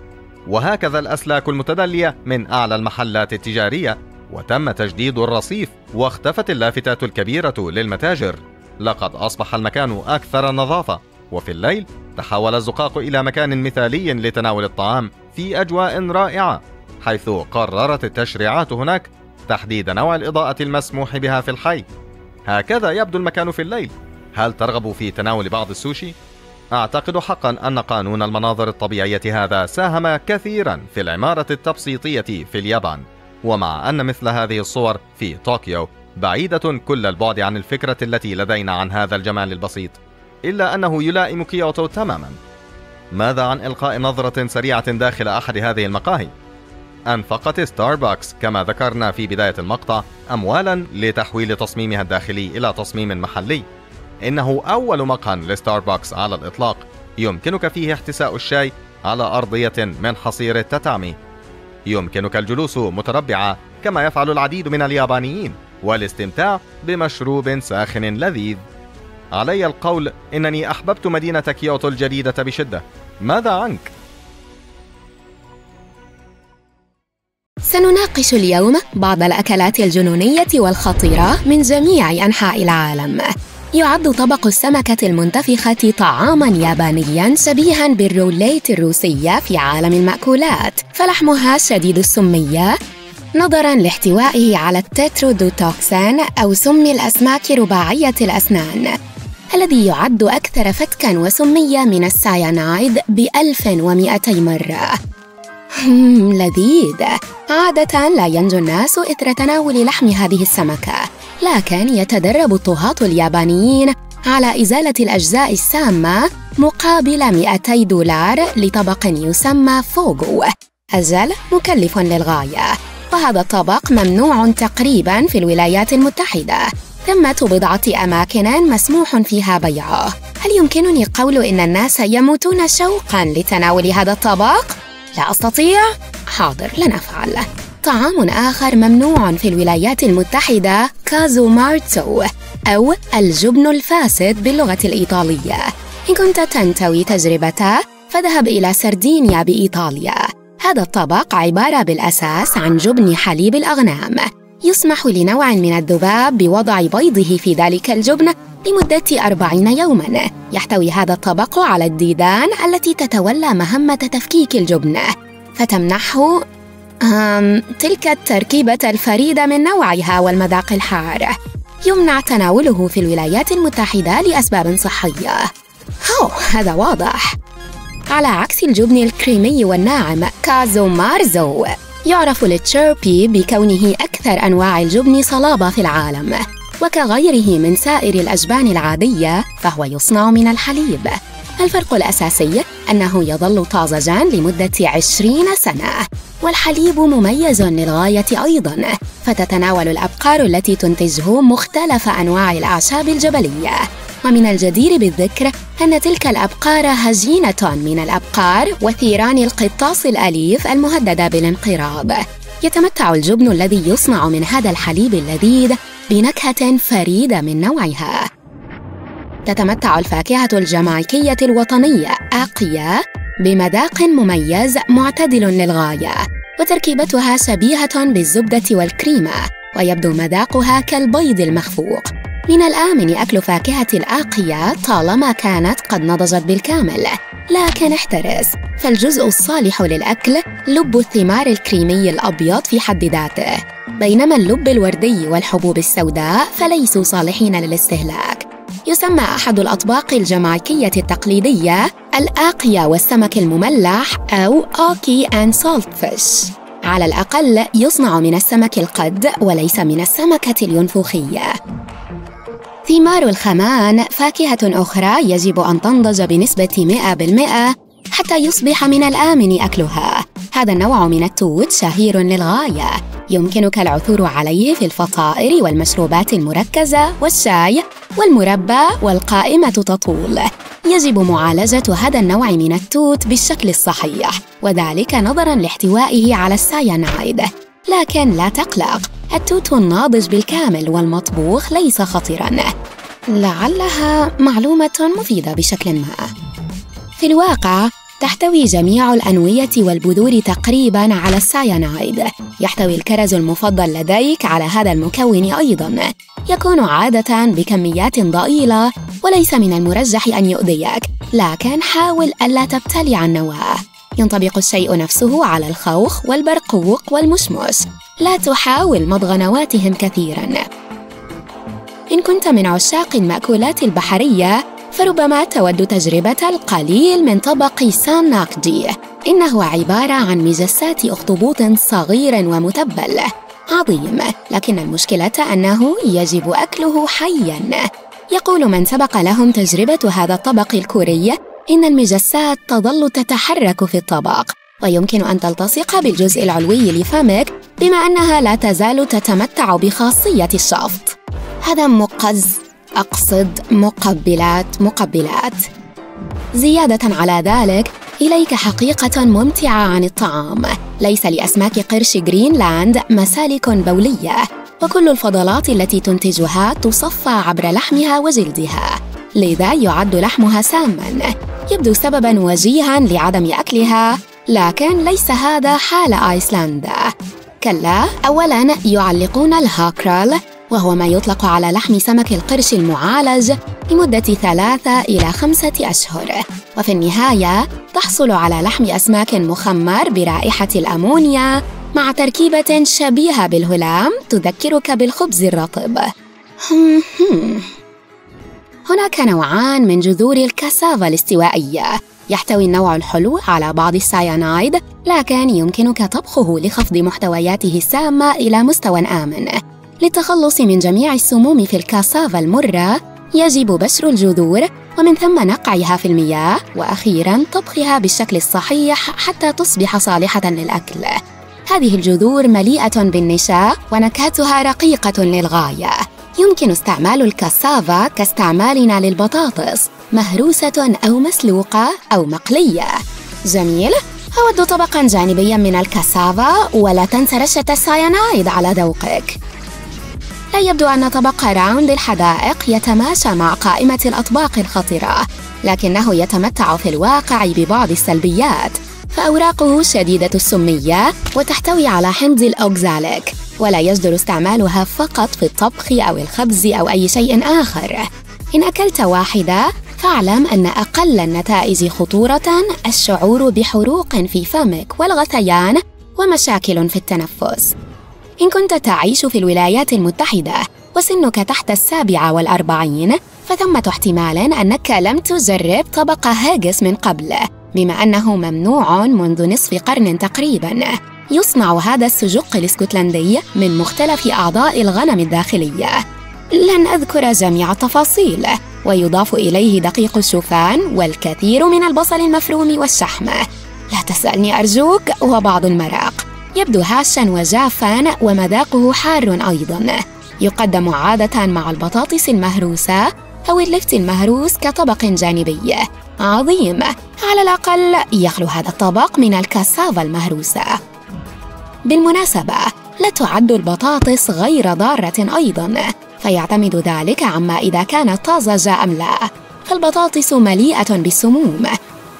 وهكذا الأسلاك المتدلية من أعلى المحلات التجارية وتم تجديد الرصيف واختفت اللافتات الكبيرة للمتاجر. لقد أصبح المكان أكثر نظافة. وفي الليل تحول الزقاق إلى مكان مثالي لتناول الطعام في أجواء رائعة حيث قررت التشريعات هناك تحديد نوع الإضاءة المسموح بها في الحي. هكذا يبدو المكان في الليل. هل ترغب في تناول بعض السوشي؟ أعتقد حقا أن قانون المناظر الطبيعية هذا ساهم كثيرا في العمارة التبسيطية في اليابان ومع أن مثل هذه الصور في طوكيو بعيدة كل البعد عن الفكرة التي لدينا عن هذا الجمال البسيط. إلا أنه يلائم كيوتو تماما. ماذا عن إلقاء نظرة سريعة داخل أحد هذه المقاهي؟ أنفقت ستاربكس كما ذكرنا في بداية المقطع أموالا لتحويل تصميمها الداخلي إلى تصميم محلي. إنه أول مقهى لستاربكس على الإطلاق. يمكنك فيه احتساء الشاي على أرضية من حصير التتامي. يمكنك الجلوس متربعة كما يفعل العديد من اليابانيين والاستمتاع بمشروب ساخن لذيذ. علي القول إنني أحببت مدينة كيوتو الجديدة بشدة. ماذا عنك؟ سنناقش اليوم بعض الأكلات الجنونية والخطيرة من جميع أنحاء العالم. يعد طبق السمكة المنتفخة طعاماً يابانياً شبيهاً بالروليت الروسية في عالم المأكولات فلحمها شديد السمية نظراً لاحتوائه على التترودوتوكسين أو سم الأسماك رباعية الأسنان. الذي يعد أكثر فتكاً وسمية من السايانايد ب 1200 مرة. لذيذ. عادة لا ينجو الناس إثر تناول لحم هذه السمكة لكن يتدرب الطهاة اليابانيين على إزالة الأجزاء السامة مقابل 200 دولار لطبق يسمى فوغو. أجل مكلف للغاية وهذا الطبق ممنوع تقريبا في الولايات المتحدة. ثمة بضعة أماكن مسموح فيها بيعه هل يمكنني قول إن الناس يموتون شوقا لتناول هذا الطبق؟ لا أستطيع؟ حاضر لن أفعل. طعام آخر ممنوع في الولايات المتحدة كازو مارتو أو الجبن الفاسد باللغة الإيطالية. إن كنت تنتوي تجربته فاذهب إلى سردينيا بإيطاليا. هذا الطبق عبارة بالأساس عن جبن حليب الأغنام. يسمح لنوع من الذباب بوضع بيضه في ذلك الجبن لمدة أربعين يوماً. يحتوي هذا الطبق على الديدان التي تتولى مهمة تفكيك الجبن. فتمنحه أم تلك التركيبة الفريدة من نوعها والمذاق الحار. يمنع تناوله في الولايات المتحدة لأسباب صحية. هو هذا واضح. على عكس الجبن الكريمي والناعم كازو مارزو يعرف التشيربي بكونه أكثر أنواع الجبن صلابة في العالم وكغيره من سائر الأجبان العادية فهو يصنع من الحليب. الفرق الأساسي أنه يظل طازجاً لمدة عشرين سنة والحليب مميز للغاية أيضاً فتتناول الأبقار التي تنتجه مختلف أنواع الأعشاب الجبلية. ومن الجدير بالذكر أن تلك الأبقار هجينة من الأبقار وثيران القطاص الأليف المهددة بالانقراض. يتمتع الجبن الذي يصنع من هذا الحليب اللذيذ بنكهة فريدة من نوعها. تتمتع الفاكهة الجامايكية الوطنية آقيا بمذاق مميز معتدل للغاية وتركيبتها شبيهة بالزبدة والكريمة ويبدو مذاقها كالبيض المخفوق. من الآمن أكل فاكهة الآقية طالما كانت قد نضجت بالكامل. لكن احترس. فالجزء الصالح للأكل لب الثمار الكريمي الأبيض في حد ذاته. بينما اللب الوردي والحبوب السوداء فليسوا صالحين للاستهلاك. يسمى أحد الأطباق الجمايكية التقليدية الآقية والسمك المملح أو آكي أند سولت فيش على الأقل يصنع من السمك القد وليس من السمكة الينفوخية. ثمار الخمان فاكهة أخرى يجب أن تنضج بنسبة 100% حتى يصبح من الآمن أكلها. هذا النوع من التوت شهير للغاية. يمكنك العثور عليه في الفطائر والمشروبات المركزة والشاي والمربى والقائمة تطول. يجب معالجة هذا النوع من التوت بالشكل الصحيح وذلك نظراً لاحتوائه على السايانايد لكن لا تقلق التوت الناضج بالكامل والمطبوخ ليس خطرا لعلها معلومة مفيدة بشكل ما. في الواقع تحتوي جميع الأنوية والبذور تقريبا على السايانايد. يحتوي الكرز المفضل لديك على هذا المكون أيضا. يكون عادة بكميات ضئيلة وليس من المرجح أن يؤذيك. لكن حاول ألا تبتلع النواة ينطبق الشيء نفسه على الخوخ والبرقوق والمشمش لا تحاول مضغ نواتهم كثيرا. إن كنت من عشاق المأكولات البحرية فربما تود تجربة القليل من طبق سان ناكجي إنه عبارة عن مجسات أخطبوط صغير ومتبل. عظيم. لكن المشكلة أنه يجب أكله حياً. يقول من سبق لهم تجربة هذا الطبق الكوري إن المجسات تظل تتحرك في الطبق ويمكن أن تلتصق بالجزء العلوي لفمك بما أنها لا تزال تتمتع بخاصية الشفط. هذا مقز أقصد مقبلات مقبلات. زيادة على ذلك إليك حقيقة ممتعة عن الطعام. ليس لأسماك قرش جرينلاند مسالك بولية وكل الفضلات التي تنتجها تصفى عبر لحمها وجلدها. لذا يعد لحمها ساما. يبدو سببا وجيها لعدم أكلها لكن ليس هذا حال آيسلندا. كلا أولا يعلقون الهاكرال وهو ما يطلق على لحم سمك القرش المعالج لمدة ثلاثة إلى خمسة أشهر. وفي النهاية تحصل على لحم أسماك مخمر برائحة الأمونيا مع تركيبة شبيهة بالهلام تذكرك بالخبز الرطب. هناك نوعان من جذور الكاسافا الاستوائية. يحتوي النوع الحلو على بعض السيانايد لكن يمكنك طبخه لخفض محتوياته السامة إلى مستوى آمن. للتخلص من جميع السموم في الكاسافا المرة يجب بشر الجذور ومن ثم نقعها في المياه وأخيراً طبخها بالشكل الصحيح حتى تصبح صالحة للأكل. هذه الجذور مليئة بالنشاء ونكهتها رقيقة للغاية. يمكن استعمال الكاسافا كاستعمالنا للبطاطس مهروسة أو مسلوقة أو مقلية. جميل. أود طبقا جانبيا من الكاسافا ولا تنسى رشة الساينايد على ذوقك. لا يبدو أن طبق راوند الحدائق يتماشى مع قائمة الأطباق الخطرة لكنه يتمتع في الواقع ببعض السلبيات. فأوراقه شديدة السمية وتحتوي على حمض الأوكزاليك ولا يجدر استعمالها فقط في الطبخ أو الخبز أو أي شيء آخر. إن أكلت واحدة فاعلم أن أقل النتائج خطورة الشعور بحروق في فمك والغثيان ومشاكل في التنفس. إن كنت تعيش في الولايات المتحدة وسنك تحت السابعة والأربعين فثمة احتمال أنك لم تجرب طبق هاجس من قبل. بما أنه ممنوع منذ نصف قرن تقريباً يصنع هذا السجق الإسكتلندي من مختلف أعضاء الغنم الداخلية. لن أذكر جميع التفاصيل ويضاف إليه دقيق الشوفان والكثير من البصل المفروم والشحم. لا تسألني أرجوك وبعض المراق. يبدو هاشا وجافا ومذاقه حار أيضا. يقدم عادة مع البطاطس المهروسة أو اللفت المهروس كطبق جانبي. عظيم. على الأقل يخلو هذا الطبق من الكاسافا المهروسة. بالمناسبة لا تعد البطاطس غير ضارة أيضا فيعتمد ذلك عما إذا كانت طازجة أم لا. فالبطاطس مليئة بالسموم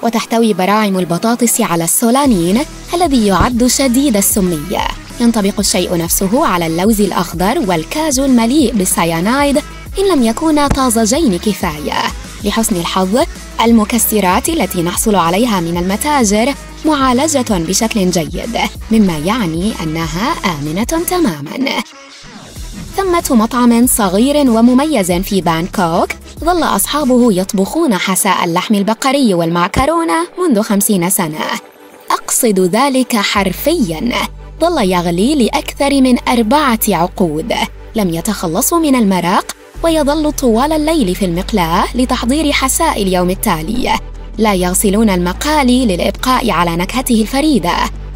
وتحتوي براعم البطاطس على السولانين الذي يعد شديد السمية ينطبق الشيء نفسه على اللوز الأخضر والكاجو المليء بالسيانايد إن لم يكونا طازجين كفاية. لحسن الحظ. المكسرات التي نحصل عليها من المتاجر معالجة بشكل جيد مما يعني أنها آمنة تماما. ثمة مطعم صغير ومميز في بانكوك. ظل أصحابه يطبخون حساء اللحم البقري والمعكرونة منذ خمسين سنة. أقصد ذلك حرفياً. ظل يغلي لأكثر من أربعة عقود. لم يتخلصوا من المرق ويظل طوال الليل في المقلاة لتحضير حساء اليوم التالي. لا يغسلون المقالي للإبقاء على نكهته الفريدة.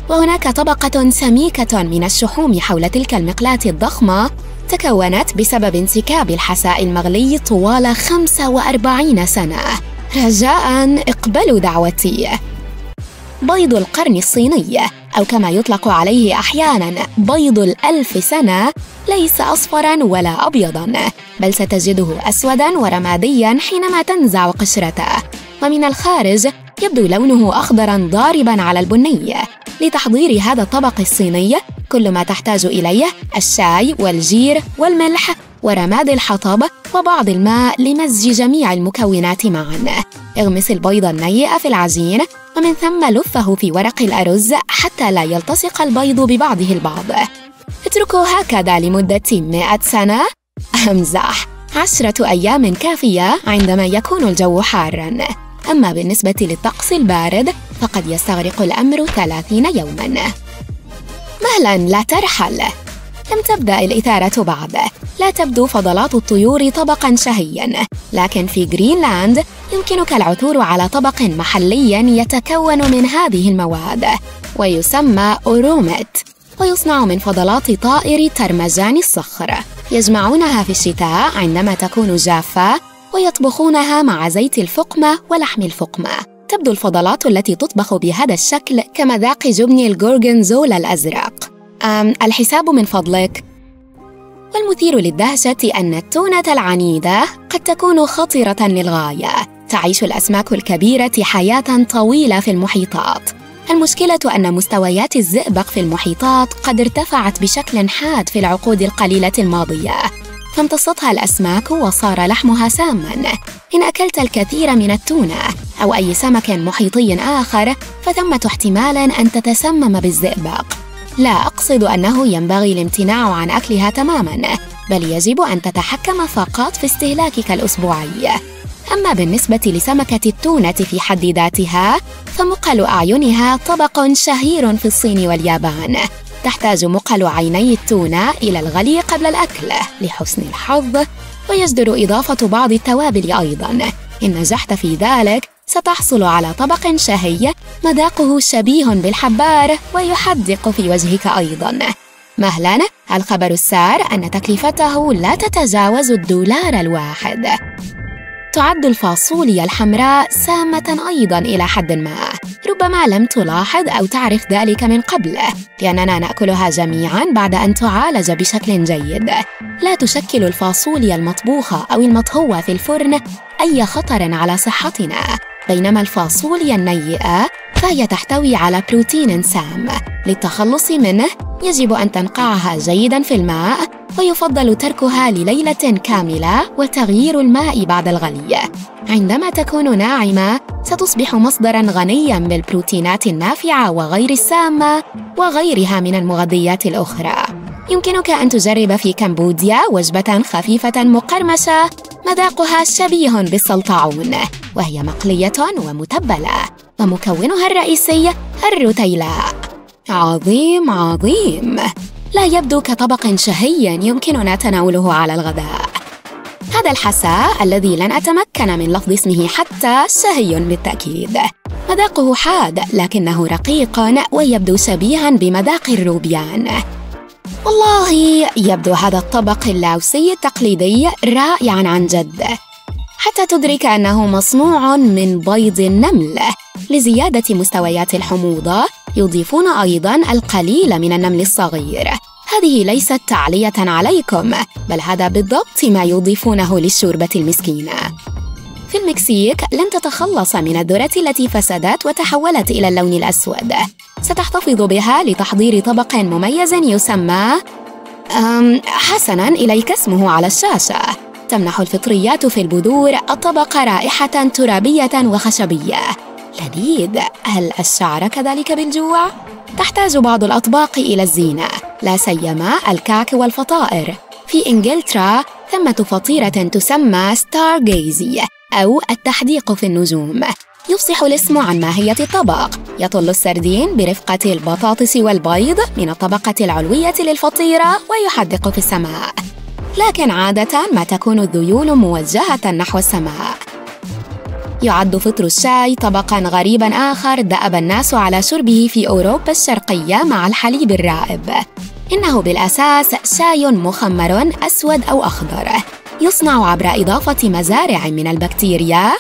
وهناك طبقة سميكة من الشحوم حول تلك المقلاة الضخمة تكونت بسبب انسكاب الحساء المغلي طوال 45 سنة. رجاء اقبلوا دعوتي. بيض القرن الصيني أو كما يطلق عليه أحيانا بيض الألف سنة ليس أصفرا ولا أبيضا بل ستجده أسودا ورماديا حينما تنزع قشرته. ومن الخارج يبدو لونه أخضرا ضاربا على البني. لتحضير هذا الطبق الصيني كل ما تحتاج إليه الشاي والجير والملح ورماد الحطب وبعض الماء لمزج جميع المكونات معا. اغمس البيض النيء في العجين ومن ثم لفه في ورق الأرز حتى لا يلتصق البيض ببعضه البعض. اتركه هكذا لمدة مئة سنة. أمزح. عشرة أيام كافية عندما يكون الجو حارا. أما بالنسبة للطقس البارد فقد يستغرق الأمر ثلاثين يوما. مهلا لا ترحل. لم تبدأ الإثارة بعد. لا تبدو فضلات الطيور طبقا شهيا. لكن في جرينلاند يمكنك العثور على طبق محلي يتكون من هذه المواد ويسمى أوروميت ويصنع من فضلات طائر ترمجان الصخر. يجمعونها في الشتاء عندما تكون جافة ويطبخونها مع زيت الفقمة ولحم الفقمة. تبدو الفضلات التي تطبخ بهذا الشكل كمذاق جبن الجورجنزولا الأزرق. أم الحساب من فضلك. والمثير للدهشة أن التونة العنيدة قد تكون خطرة للغاية. تعيش الأسماك الكبيرة حياة طويلة في المحيطات. المشكلة أن مستويات الزئبق في المحيطات قد ارتفعت بشكل حاد في العقود القليلة الماضية. فامتصتها الأسماك وصار لحمها ساماً. إن أكلت الكثير من التونة أو أي سمك محيطي آخر فثمة احتمال أن تتسمم بالزئبق. لا أقصد أنه ينبغي الامتناع عن أكلها تماماً بل يجب أن تتحكم فقط في استهلاكك الأسبوعي. أما بالنسبة لسمكة التونة في حد ذاتها فمقل أعينها طبق شهير في الصين واليابان. تحتاج مقل عيني التونة إلى الغلي قبل الأكل لحسن الحظ ويجدر إضافة بعض التوابل أيضاً. إن نجحت في ذلك ستحصل على طبق شهي مذاقه شبيه بالحبار ويحدق في وجهك أيضاً. مهلا الخبر السار أن تكلفته لا تتجاوز الدولار الواحد. تعد الفاصوليا الحمراء سامة أيضا إلى حد ما ربما لم تلاحظ أو تعرف ذلك من قبل لأننا نأكلها جميعا بعد أن تعالج بشكل جيد. لا تشكل الفاصوليا المطبوخة أو المطهوة في الفرن أي خطر على صحتنا بينما الفاصوليا النيئة فهي تحتوي على بروتين سام للتخلص منه يجب أن تنقعها جيدا في الماء ويفضل تركها لليلة كاملة وتغيير الماء بعد الغلي. عندما تكون ناعمة ستصبح مصدرا غنيا بالبروتينات النافعة وغير السامة وغيرها من المغذيات الأخرى. يمكنك أن تجرب في كمبوديا وجبة خفيفة مقرمشة مذاقها شبيه بالسلطعون وهي مقلية ومتبلة ومكونها الرئيسي الروتيلاء عظيم عظيم. لا يبدو كطبق شهي يمكننا تناوله على الغداء. هذا الحساء الذي لن أتمكن من لفظ اسمه حتى شهي بالتأكيد. مذاقه حاد لكنه رقيق ويبدو شبيها بمذاق الروبيان. والله يبدو هذا الطبق اللاوسي التقليدي رائعا عن جد. حتى تدرك أنه مصنوع من بيض النمل لزيادة مستويات الحموضة يضيفون أيضا القليل من النمل الصغير. هذه ليست تعلية عليكم بل هذا بالضبط ما يضيفونه للشوربة المسكينة. في المكسيك لن تتخلص من الذرة التي فسدت وتحولت إلى اللون الأسود. ستحتفظ بها لتحضير طبق مميز يسمى حسنا إليك اسمه على الشاشة. تمنح الفطريات في البذور الطبق رائحة ترابية وخشبية. لذيذ هل الشعر كذلك بالجوع؟ تحتاج بعض الأطباق إلى الزينة. لا سيما الكعك والفطائر. في إنجلترا ثمة فطيرة تسمى ستار جيزي أو التحديق في النجوم. يفصح الاسم عن ماهية الطبق. يطل السردين برفقة البطاطس والبيض من الطبقة العلوية للفطيرة ويحدق في السماء. لكن عادة ما تكون الذيول موجهة نحو السماء. يعد فطر الشاي طبقا غريبا آخر دأب الناس على شربه في أوروبا الشرقية مع الحليب الرائب. إنه بالأساس شاي مخمر أسود أو أخضر. يصنع عبر إضافة مزارع من البكتيريا.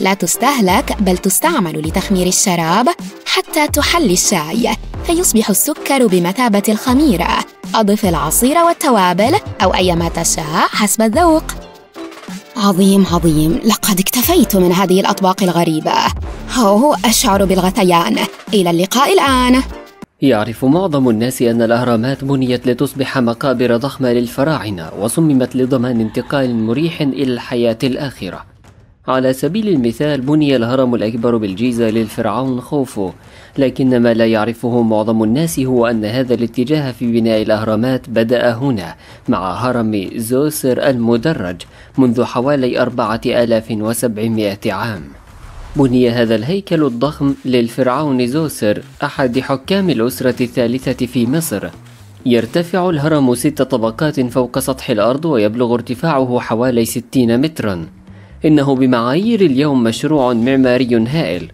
لا تستهلك بل تستعمل لتخمير الشراب حتى تحلي الشاي فيصبح السكر بمثابة الخميرة. أضف العصير والتوابل أو أي ما تشاء حسب الذوق. عظيم عظيم. لقد اكتفيت من هذه الأطباق الغريبة. هو أشعر بالغثيان. إلى اللقاء الآن. يعرف معظم الناس أن الأهرامات بنيت لتصبح مقابر ضخمة للفراعنة وصممت لضمان انتقال مريح إلى الحياة الآخرة. على سبيل المثال بني الهرم الأكبر بالجيزة للفرعون خوفو لكن ما لا يعرفه معظم الناس هو أن هذا الاتجاه في بناء الأهرامات بدأ هنا مع هرم زوسر المدرج منذ حوالي 4700 عام. بني هذا الهيكل الضخم للفرعون زوسر أحد حكام الأسرة الثالثة في مصر. يرتفع الهرم ست طبقات فوق سطح الأرض ويبلغ ارتفاعه حوالي 60 متراً. إنه بمعايير اليوم مشروع معماري هائل.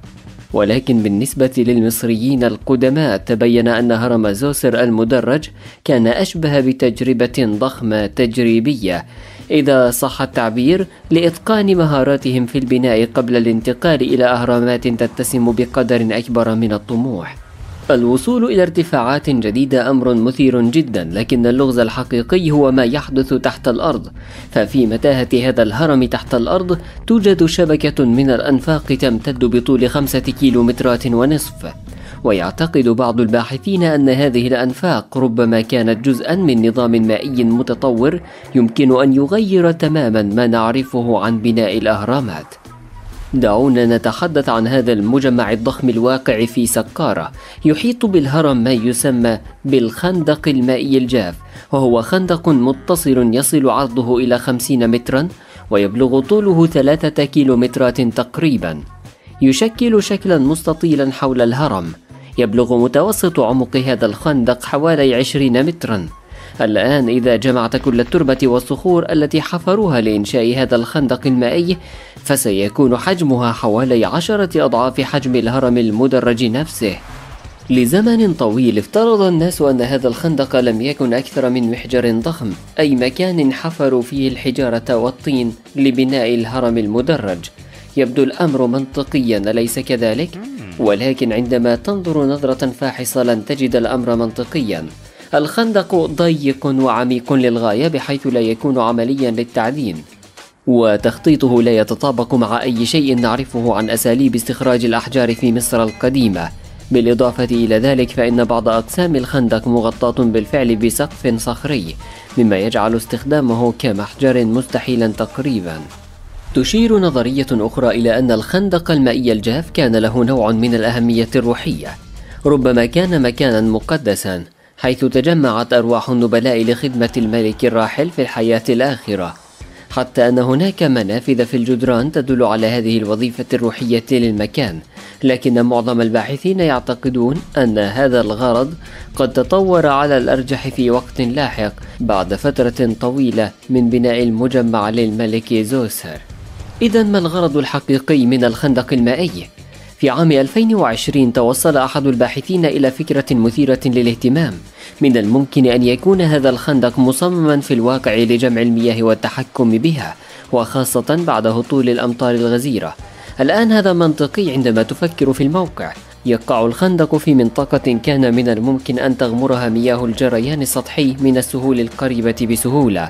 ولكن بالنسبة للمصريين القدماء تبين أن هرم زوسر المدرج كان أشبه بتجربة ضخمة تجريبية. إذا صح التعبير لإتقان مهاراتهم في البناء قبل الانتقال إلى أهرامات تتسم بقدر أكبر من الطموح. الوصول إلى ارتفاعات جديدة أمر مثير جدا لكن اللغز الحقيقي هو ما يحدث تحت الأرض. ففي متاهة هذا الهرم تحت الأرض توجد شبكة من الأنفاق تمتد بطول خمسة كيلومترات ونصف. ويعتقد بعض الباحثين أن هذه الأنفاق ربما كانت جزءا من نظام مائي متطور يمكن أن يغير تماما ما نعرفه عن بناء الأهرامات. دعونا نتحدث عن هذا المجمع الضخم الواقع في سكارة يحيط بالهرم ما يسمى بالخندق المائي الجاف وهو خندق متصل يصل عرضه إلى خمسين مترا ويبلغ طوله ثلاثة كيلومترات تقريبا. يشكل شكلا مستطيلا حول الهرم. يبلغ متوسط عمق هذا الخندق حوالي عشرين مترا. الآن إذا جمعت كل التربة والصخور التي حفروها لإنشاء هذا الخندق المائي فسيكون حجمها حوالي عشرة أضعاف حجم الهرم المدرج نفسه. لزمن طويل افترض الناس أن هذا الخندق لم يكن أكثر من محجر ضخم أي مكان حفروا فيه الحجارة والطين لبناء الهرم المدرج. يبدو الأمر منطقيا أليس كذلك؟ ولكن عندما تنظر نظرة فاحصة لن تجد الأمر منطقيا. الخندق ضيق وعميق للغاية بحيث لا يكون عمليا للتعدين. وتخطيطه لا يتطابق مع أي شيء نعرفه عن أساليب استخراج الأحجار في مصر القديمة. بالإضافة إلى ذلك فإن بعض أقسام الخندق مغطاة بالفعل بسقف صخري مما يجعل استخدامه كمحجر مستحيلا تقريبا. تشير نظرية أخرى إلى أن الخندق المائي الجاف كان له نوع من الأهمية الروحية. ربما كان مكانا مقدسا حيث تجمعت أرواح النبلاء لخدمة الملك الراحل في الحياة الآخرة. حتى أن هناك منافذ في الجدران تدل على هذه الوظيفة الروحية للمكان لكن معظم الباحثين يعتقدون أن هذا الغرض قد تطور على الأرجح في وقت لاحق بعد فترة طويلة من بناء المجمع للملك زوسر إذا ما الغرض الحقيقي من الخندق المائي؟ في عام 2020 توصل أحد الباحثين إلى فكرة مثيرة للاهتمام من الممكن أن يكون هذا الخندق مصمما في الواقع لجمع المياه والتحكم بها وخاصة بعد هطول الأمطار الغزيرة. الآن هذا منطقي عندما تفكر في الموقع. يقع الخندق في منطقة كان من الممكن أن تغمرها مياه الجريان السطحي من السهول القريبة بسهولة.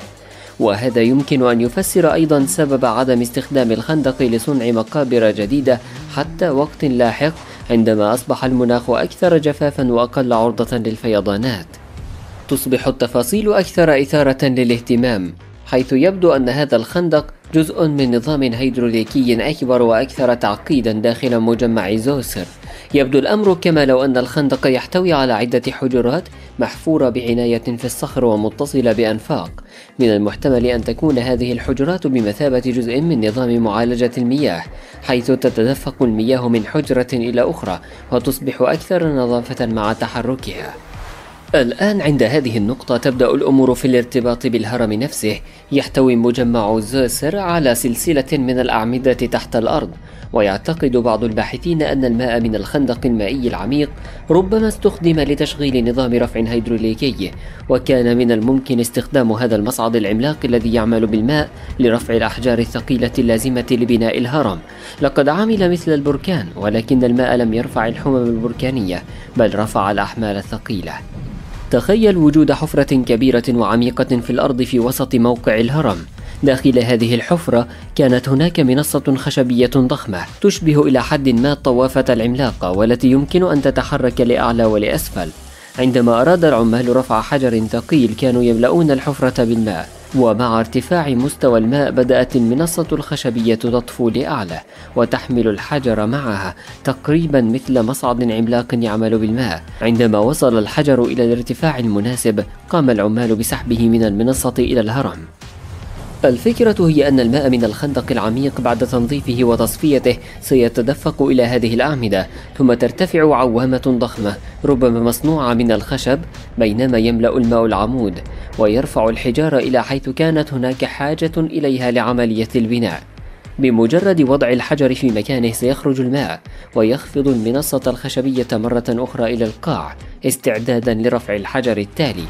وهذا يمكن أن يفسر أيضا سبب عدم استخدام الخندق لصنع مقابر جديدة حتى وقت لاحق عندما أصبح المناخ أكثر جفافا وأقل عرضة للفيضانات. تصبح التفاصيل أكثر إثارة للاهتمام حيث يبدو أن هذا الخندق جزء من نظام هيدروليكي أكبر وأكثر تعقيدا داخل مجمع زوسر. يبدو الأمر كما لو أن الخندق يحتوي على عدة حجرات محفورة بعناية في الصخر ومتصلة بأنفاق. من المحتمل أن تكون هذه الحجرات بمثابة جزء من نظام معالجة المياه حيث تتدفق المياه من حجرة إلى أخرى وتصبح أكثر نظافة مع تحركها. الآن عند هذه النقطة تبدأ الأمور في الارتباط بالهرم نفسه يحتوي مجمع زوسر على سلسلة من الأعمدة تحت الأرض. ويعتقد بعض الباحثين أن الماء من الخندق المائي العميق ربما استخدم لتشغيل نظام رفع هيدروليكي وكان من الممكن استخدام هذا المصعد العملاق الذي يعمل بالماء لرفع الأحجار الثقيلة اللازمة لبناء الهرم. لقد عمل مثل البركان ولكن الماء لم يرفع الحمم البركانية بل رفع الأحمال الثقيلة. تخيل وجود حفرة كبيرة وعميقة في الأرض في وسط موقع الهرم. داخل هذه الحفرة كانت هناك منصة خشبية ضخمة تشبه إلى حد ما الطوافة العملاقة والتي يمكن أن تتحرك لأعلى ولأسفل. عندما أراد العمال رفع حجر ثقيل كانوا يملؤون الحفرة بالماء. ومع ارتفاع مستوى الماء بدأت المنصة الخشبية تطفو لأعلى وتحمل الحجر معها تقريبا مثل مصعد عملاق يعمل بالماء. عندما وصل الحجر إلى الارتفاع المناسب قام العمال بسحبه من المنصة إلى الهرم. الفكرة هي أن الماء من الخندق العميق بعد تنظيفه وتصفيته سيتدفق إلى هذه الأعمدة ثم ترتفع عوامة ضخمة ربما مصنوعة من الخشب بينما يملأ الماء العمود ويرفع الحجارة إلى حيث كانت هناك حاجة إليها لعملية البناء. بمجرد وضع الحجر في مكانه سيخرج الماء ويخفض المنصة الخشبية مرة أخرى إلى القاع استعدادا لرفع الحجر التالي.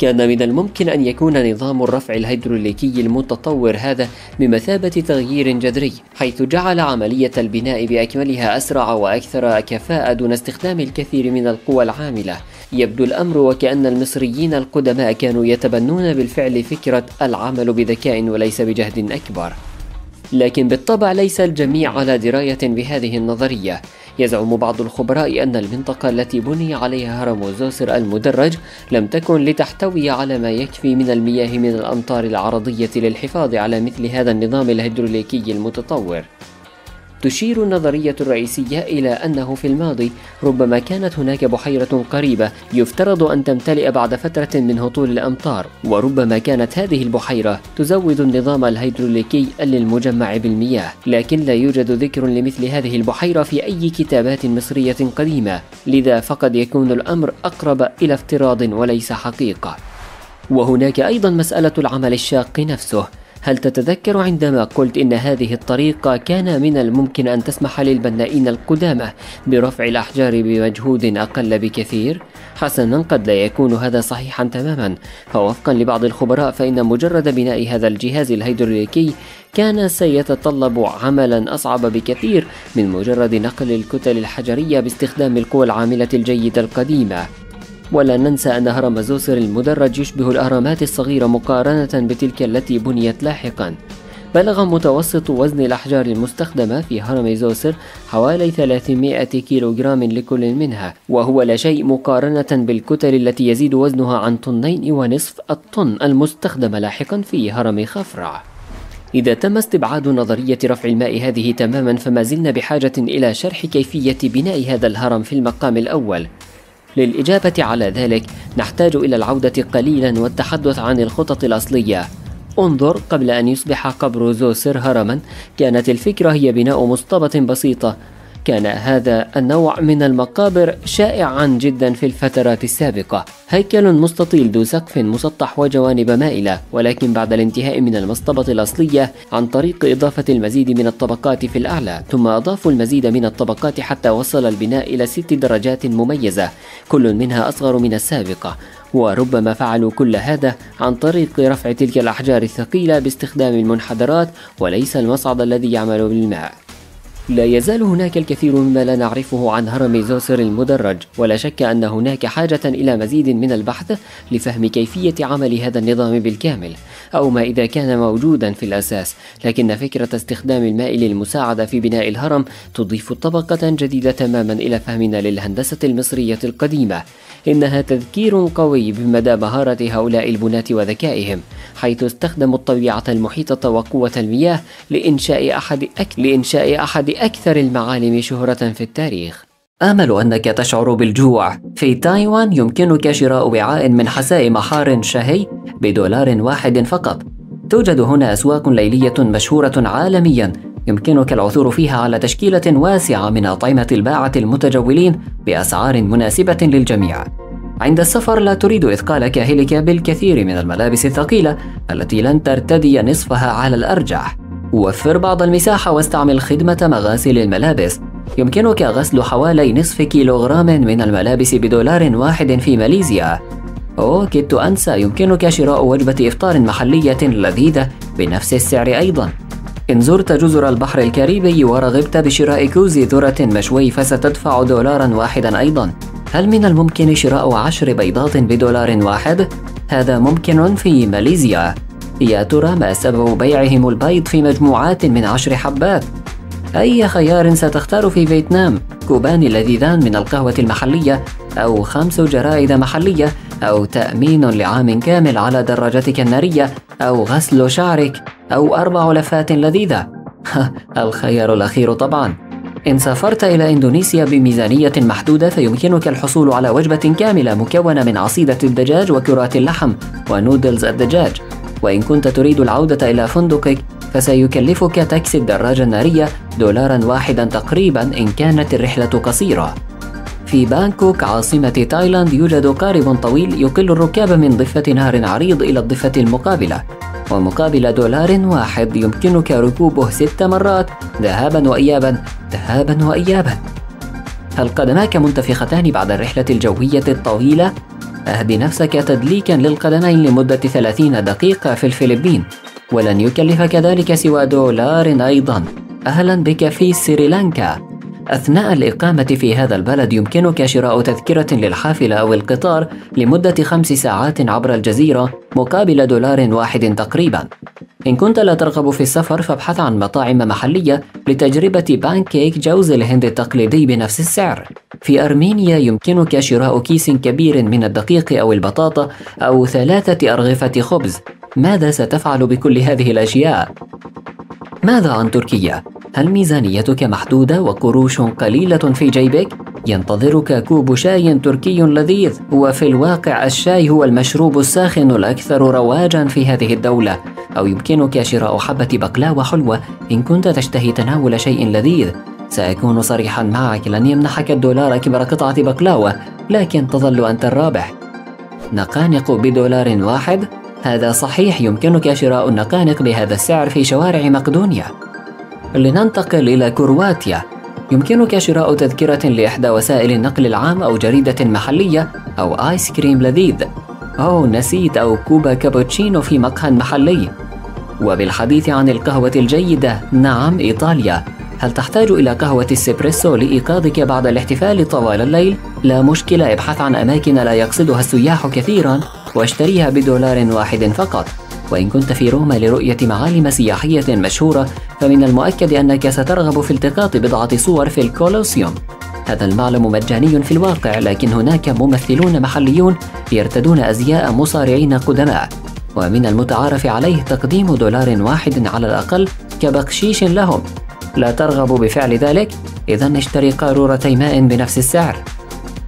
كان من الممكن أن يكون نظام الرفع الهيدروليكي المتطور هذا بمثابة تغيير جذري حيث جعل عملية البناء بأكملها أسرع وأكثر كفاءة دون استخدام الكثير من القوى العاملة. يبدو الأمر وكأن المصريين القدماء كانوا يتبنون بالفعل فكرة العمل بذكاء وليس بجهد أكبر. لكن بالطبع ليس الجميع على دراية بهذه النظرية. يزعم بعض الخبراء أن المنطقة التي بني عليها هرم زوسر المدرج لم تكن لتحتوي على ما يكفي من المياه من الأمطار العرضية للحفاظ على مثل هذا النظام الهيدروليكي المتطور. تشير النظرية الرئيسية إلى أنه في الماضي ربما كانت هناك بحيرة قريبة يفترض أن تمتلئ بعد فترة من هطول الأمطار وربما كانت هذه البحيرة تزود النظام الهيدروليكي للمجمع بالمياه لكن لا يوجد ذكر لمثل هذه البحيرة في أي كتابات مصرية قديمة لذا فقد يكون الأمر أقرب إلى افتراض وليس حقيقة. وهناك أيضا مسألة العمل الشاق نفسه هل تتذكر عندما قلت إن هذه الطريقة كان من الممكن أن تسمح للبنائين القدامى برفع الأحجار بمجهود أقل بكثير؟ حسنا قد لا يكون هذا صحيحا تماما فوفقا لبعض الخبراء فإن مجرد بناء هذا الجهاز الهيدروليكي كان سيتطلب عملا أصعب بكثير من مجرد نقل الكتل الحجرية باستخدام القوى العاملة الجيدة القديمة ولا ننسى أن هرم زوسر المدرج يشبه الأهرامات الصغيرة مقارنة بتلك التي بنيت لاحقا. بلغ متوسط وزن الأحجار المستخدمة في هرم زوسر حوالي 300 كيلوغرام لكل منها وهو لا شيء مقارنة بالكتل التي يزيد وزنها عن طنين ونصف الطن المستخدمة لاحقا في هرم خفرع. إذا تم استبعاد نظرية رفع الماء هذه تماما فما زلنا بحاجة إلى شرح كيفية بناء هذا الهرم في المقام الأول. للإجابة على ذلك نحتاج إلى العودة قليلا والتحدث عن الخطط الأصلية. انظر قبل أن يصبح قبر زوسر هرما. كانت الفكرة هي بناء مصطبة بسيطة. كان هذا النوع من المقابر شائعا جدا في الفترات السابقة. هيكل مستطيل ذو سقف مسطح وجوانب مائلة ولكن بعد الانتهاء من المصطبة الأصلية عن طريق إضافة المزيد من الطبقات في الأعلى ثم أضافوا المزيد من الطبقات حتى وصل البناء إلى ست درجات مميزة كل منها أصغر من السابقة. وربما فعلوا كل هذا عن طريق رفع تلك الأحجار الثقيلة باستخدام المنحدرات وليس المصعد الذي يعمل بالماء. لا يزال هناك الكثير مما لا نعرفه عن هرم زوسر المدرج ولا شك أن هناك حاجة إلى مزيد من البحث لفهم كيفية عمل هذا النظام بالكامل أو ما إذا كان موجودا في الأساس. لكن فكرة استخدام الماء للمساعدة في بناء الهرم تضيف طبقة جديدة تماما إلى فهمنا للهندسة المصرية القديمة. إنها تذكير قوي بمدى مهارة هؤلاء البناة وذكائهم حيث استخدموا الطبيعة المحيطة وقوة المياه لإنشاء أحد أك... لإنشاء أحد أكثر المعالم شهرة في التاريخ آمل أنك تشعر بالجوع في تايوان يمكنك شراء وعاء من حساء محار شهي بدولار واحد فقط توجد هنا أسواق ليلية مشهورة عالميا يمكنك العثور فيها على تشكيلة واسعة من أطعمة الباعة المتجولين بأسعار مناسبة للجميع. عند السفر لا تريد إثقال كاهلك بالكثير من الملابس الثقيلة التي لن ترتدي نصفها على الأرجح. وفر بعض المساحة واستعمل خدمة مغاسل الملابس. يمكنك غسل حوالي نصف كيلوغرام من الملابس بدولار واحد في ماليزيا. أوه كدت أنسى يمكنك شراء وجبة إفطار محلية لذيذة بنفس السعر أيضاً. إن زرت جزر البحر الكاريبي ورغبت بشراء كوز ذرة مشوي فستدفع دولارا واحدا أيضا هل من الممكن شراء عشر بيضات بدولار واحد؟ هذا ممكن في ماليزيا يا ترى ما سبب بيعهم البيض في مجموعات من عشر حبات؟ أي خيار ستختار في فيتنام؟ كوبان لذيذان من القهوة المحلية أو خمس جرائد محلية أو تأمين لعام كامل على دراجتك النارية أو غسل شعرك أو أربع لفات لذيذة الخيار الأخير طبعا إن سافرت إلى إندونيسيا بميزانية محدودة فيمكنك الحصول على وجبة كاملة مكونة من عصيدة الدجاج وكرات اللحم ونودلز الدجاج وإن كنت تريد العودة إلى فندقك فسيكلفك تاكسي الدراجة النارية دولارا واحدا تقريبا إن كانت الرحلة قصيرة. في بانكوك عاصمة تايلاند يوجد قارب طويل يقل الركاب من ضفة نهر عريض إلى الضفة المقابلة. ومقابل دولار واحد يمكنك ركوبه ست مرات ذهابا وإيابا ذهابا وإيابا. هل قدماك منتفختان بعد الرحلة الجوية الطويلة؟ أهدي نفسك تدليكا للقدمين لمدة 30 دقيقة في الفلبين ولن يكلفك ذلك سوى دولار أيضا. أهلا بك في سريلانكا. أثناء الإقامة في هذا البلد يمكنك شراء تذكرة للحافلة أو القطار لمدة خمس ساعات عبر الجزيرة مقابل دولار واحد تقريبا. إن كنت لا ترغب في السفر فابحث عن مطاعم محلية لتجربة بانكيك جوز الهند التقليدي بنفس السعر. في أرمينيا يمكنك شراء كيس كبير من الدقيق أو البطاطا أو ثلاثة أرغفة خبز ماذا ستفعل بكل هذه الأشياء؟ ماذا عن تركيا؟ هل ميزانيتك محدودة وقروش قليلة في جيبك؟ ينتظرك كوب شاي تركي لذيذ وفي الواقع الشاي هو المشروب الساخن الأكثر رواجا في هذه الدولة أو يمكنك شراء حبة بقلاوة حلوة إن كنت تشتهي تناول شيء لذيذ سأكون صريحا معك لن يمنحك الدولار كبر قطعة بقلاوة لكن تظل أنت الرابح. نقانق بدولار واحد؟ هذا صحيح يمكنك شراء النقانق بهذا السعر في شوارع مقدونيا. لننتقل إلى كرواتيا. يمكنك شراء تذكرة لإحدى وسائل النقل العام أو جريدة محلية أو آيس كريم لذيذ. أو نسيت أو كوبا كابوتشينو في مقهى محلي. وبالحديث عن القهوة الجيدة نعم إيطاليا. هل تحتاج إلى قهوة اسبريسو لإيقاظك بعد الاحتفال طوال الليل؟ لا مشكلة ابحث عن أماكن لا يقصدها السياح كثيرا واشتريها بدولار واحد فقط. وإن كنت في روما لرؤية معالم سياحية مشهورة فمن المؤكد أنك سترغب في التقاط بضعة صور في الكولوسيوم. هذا المعلم مجاني في الواقع لكن هناك ممثلون محليون يرتدون أزياء مصارعين قدماء. ومن المتعارف عليه تقديم دولار واحد على الأقل كبقشيش لهم. لا ترغب بفعل ذلك؟ إذا اشتري قارورتي ماء بنفس السعر.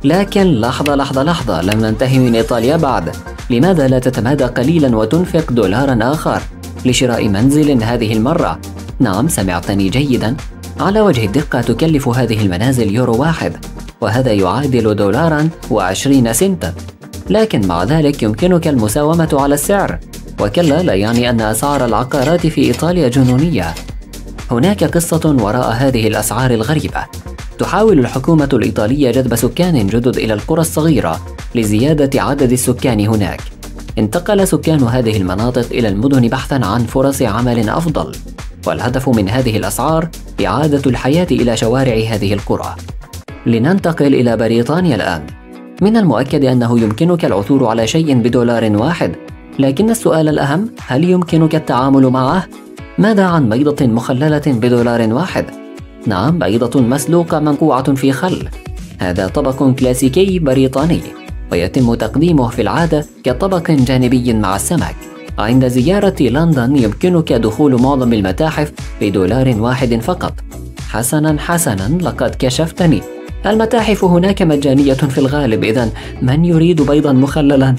لكن لحظة لحظة لحظة لم ننتهي من إيطاليا بعد. لماذا لا تتمادى قليلا وتنفق دولارا آخر؟ لشراء منزل هذه المرة؟ نعم سمعتني جيدا. على وجه الدقة تكلف هذه المنازل يورو واحد وهذا يعادل دولارا وعشرين سنتا. لكن مع ذلك يمكنك المساومة على السعر. وكلا لا يعني أن أسعار العقارات في إيطاليا جنونية. هناك قصة وراء هذه الأسعار الغريبة تحاول الحكومة الإيطالية جذب سكان جدد إلى القرى الصغيرة لزيادة عدد السكان هناك. انتقل سكان هذه المناطق إلى المدن بحثا عن فرص عمل أفضل، والهدف من هذه الأسعار إعادة الحياة إلى شوارع هذه القرى. لننتقل إلى بريطانيا الآن. من المؤكد أنه يمكنك العثور على شيء بدولار واحد، لكن السؤال الأهم هل يمكنك التعامل معه؟ ماذا عن بيضة مخللة بدولار واحد؟ نعم بيضة مسلوقة منقوعة في خل هذا طبق كلاسيكي بريطاني ويتم تقديمه في العادة كطبق جانبي مع السمك عند زيارة لندن يمكنك دخول معظم المتاحف بدولار واحد فقط حسنا حسنا لقد كشفتني المتاحف هناك مجانية في الغالب إذا من يريد بيضا مخللا؟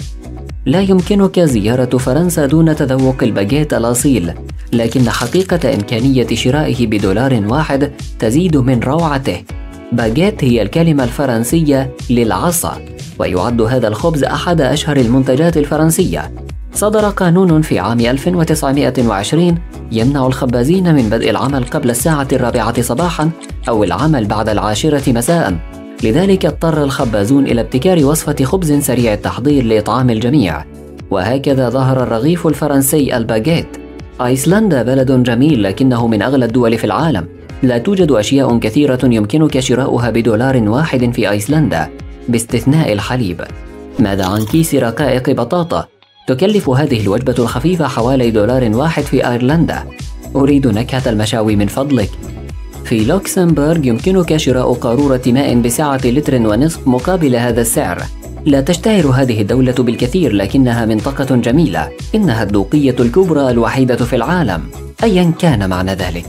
لا يمكنك زيارة فرنسا دون تذوق الباجيت الأصيل لكن حقيقة إمكانية شرائه بدولار واحد تزيد من روعته. باجيت هي الكلمة الفرنسية للعصا ويعد هذا الخبز أحد أشهر المنتجات الفرنسية. صدر قانون في عام 1920 يمنع الخبازين من بدء العمل قبل الساعة الرابعة صباحا أو العمل بعد العاشرة مساء. لذلك اضطر الخبازون إلى ابتكار وصفة خبز سريع التحضير لإطعام الجميع. وهكذا ظهر الرغيف الفرنسي الباجيت. أيسلندا بلد جميل لكنه من أغلى الدول في العالم. لا توجد أشياء كثيرة يمكنك شراؤها بدولار واحد في أيسلندا باستثناء الحليب. ماذا عن كيس رقائق بطاطا؟ تكلف هذه الوجبة الخفيفة حوالي دولار واحد في أيرلندا. أريد نكهة المشاوي من فضلك. في لوكسمبورغ يمكنك شراء قارورة ماء بسعة لتر ونصف مقابل هذا السعر. لا تشتهر هذه الدولة بالكثير لكنها منطقة جميلة. إنها الدوقية الكبرى الوحيدة في العالم. أيا كان معنى ذلك.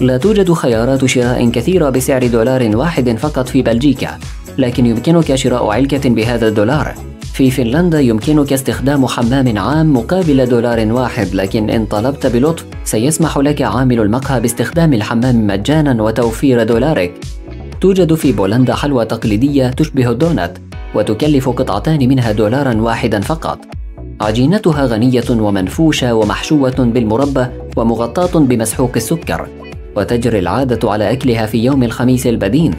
لا توجد خيارات شراء كثيرة بسعر دولار واحد فقط في بلجيكا. لكن يمكنك شراء علكة بهذا الدولار. في فنلندا يمكنك استخدام حمام عام مقابل دولار واحد لكن إن طلبت بلطف سيسمح لك عامل المقهى باستخدام الحمام مجانا وتوفير دولارك. توجد في بولندا حلوى تقليدية تشبه الدونات وتكلف قطعتان منها دولارا واحدا فقط. عجينتها غنية ومنفوشة ومحشوة بالمربى ومغطاة بمسحوق السكر. وتجري العادة على أكلها في يوم الخميس البدين.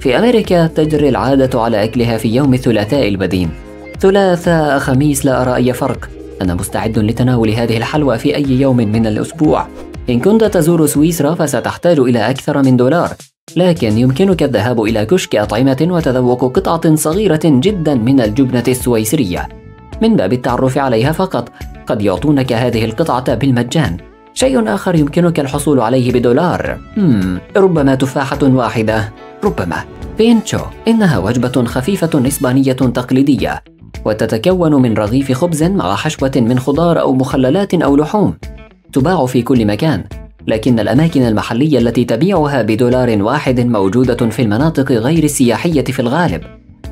في أمريكا تجري العادة على أكلها في يوم الثلاثاء البدين. ثلاثاء خميس لا أرى أي فرق. أنا مستعد لتناول هذه الحلوى في أي يوم من الأسبوع. إن كنت تزور سويسرا فستحتاج إلى أكثر من دولار. لكن يمكنك الذهاب إلى كشك أطعمة وتذوق قطعة صغيرة جدا من الجبنة السويسرية. من باب التعرف عليها فقط قد يعطونك هذه القطعة بالمجان. شيء آخر يمكنك الحصول عليه بدولار. مم. ربما تفاحة واحدة. ربما. بينشو إنها وجبة خفيفة إسبانية تقليدية. وتتكون من رغيف خبز مع حشوة من خضار أو مخللات أو لحوم. تباع في كل مكان لكن الأماكن المحلية التي تبيعها بدولار واحد موجودة في المناطق غير السياحية في الغالب.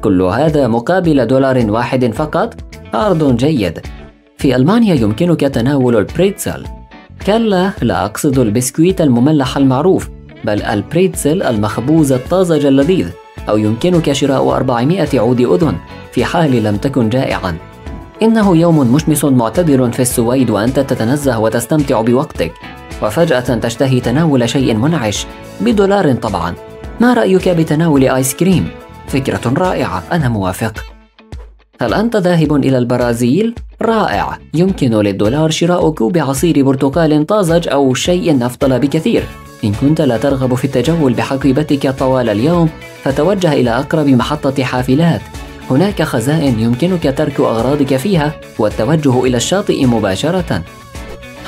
كل هذا مقابل دولار واحد فقط؟ عرض جيد. في ألمانيا يمكنك تناول البريتزل. كلا لا أقصد البسكويت المملح المعروف بل البريتزل المخبوز الطازج اللذيذ. أو يمكنك شراء 400 عود أذن في حال لم تكن جائعا إنه يوم مشمس معتدل في السويد وأنت تتنزه وتستمتع بوقتك وفجأة تشتهي تناول شيء منعش بدولار طبعا ما رأيك بتناول آيس كريم؟ فكرة رائعة أنا موافق هل أنت ذاهب إلى البرازيل؟ رائع يمكن للدولار شراء كوب عصير برتقال طازج أو شيء أفضل بكثير إن كنت لا ترغب في التجول بحقيبتك طوال اليوم فتوجه إلى أقرب محطة حافلات. هناك خزائن يمكنك ترك أغراضك فيها والتوجه إلى الشاطئ مباشرة.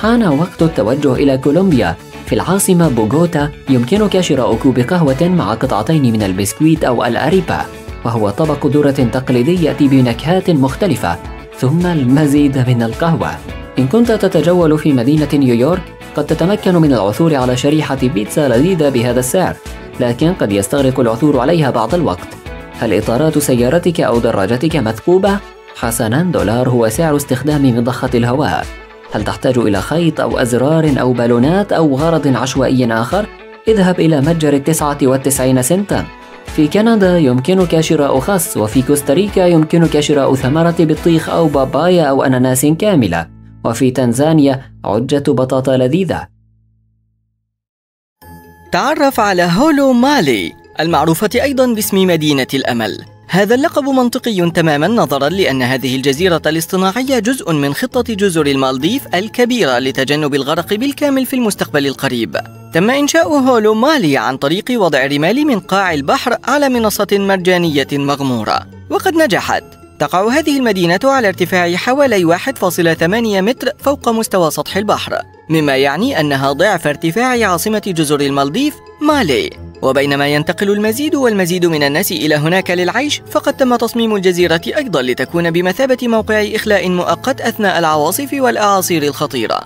حان وقت التوجه إلى كولومبيا. في العاصمة بوغوتا يمكنك شراء كوب قهوة مع قطعتين من البسكويت أو الأريبا وهو طبق ذرة تقليدي يأتي بنكهات مختلفة. ثم المزيد من القهوة إن كنت تتجول في مدينة نيويورك قد تتمكن من العثور على شريحة بيتزا لذيذة بهذا السعر لكن قد يستغرق العثور عليها بعض الوقت هل إطارات سيارتك أو دراجتك مثقوبة؟ حسناً دولار هو سعر استخدام مضخة الهواء هل تحتاج إلى خيط أو أزرار أو بالونات أو غرض عشوائي آخر؟ اذهب إلى متجر التسعة والتسعين سنتا في كندا يمكنك شراء خس وفي كوستاريكا يمكنك شراء ثمرة بطيخ أو بابايا أو أناناس كاملة وفي تنزانيا عجة بطاطا لذيذة. تعرف على هولو مالي المعروفة أيضا باسم مدينة الأمل. هذا اللقب منطقي تماما نظرا لأن هذه الجزيرة الاصطناعية جزء من خطة جزر المالديف الكبيرة لتجنب الغرق بالكامل في المستقبل القريب. تم إنشاء هولو مالي عن طريق وضع الرمال من قاع البحر على منصة مرجانية مغمورة وقد نجحت. تقع هذه المدينة على ارتفاع حوالي 1.8 متر فوق مستوى سطح البحر مما يعني أنها ضعف ارتفاع عاصمة جزر المالديف مالي. وبينما ينتقل المزيد والمزيد من الناس إلى هناك للعيش فقد تم تصميم الجزيرة أيضا لتكون بمثابة موقع إخلاء مؤقت أثناء العواصف والأعاصير الخطيرة.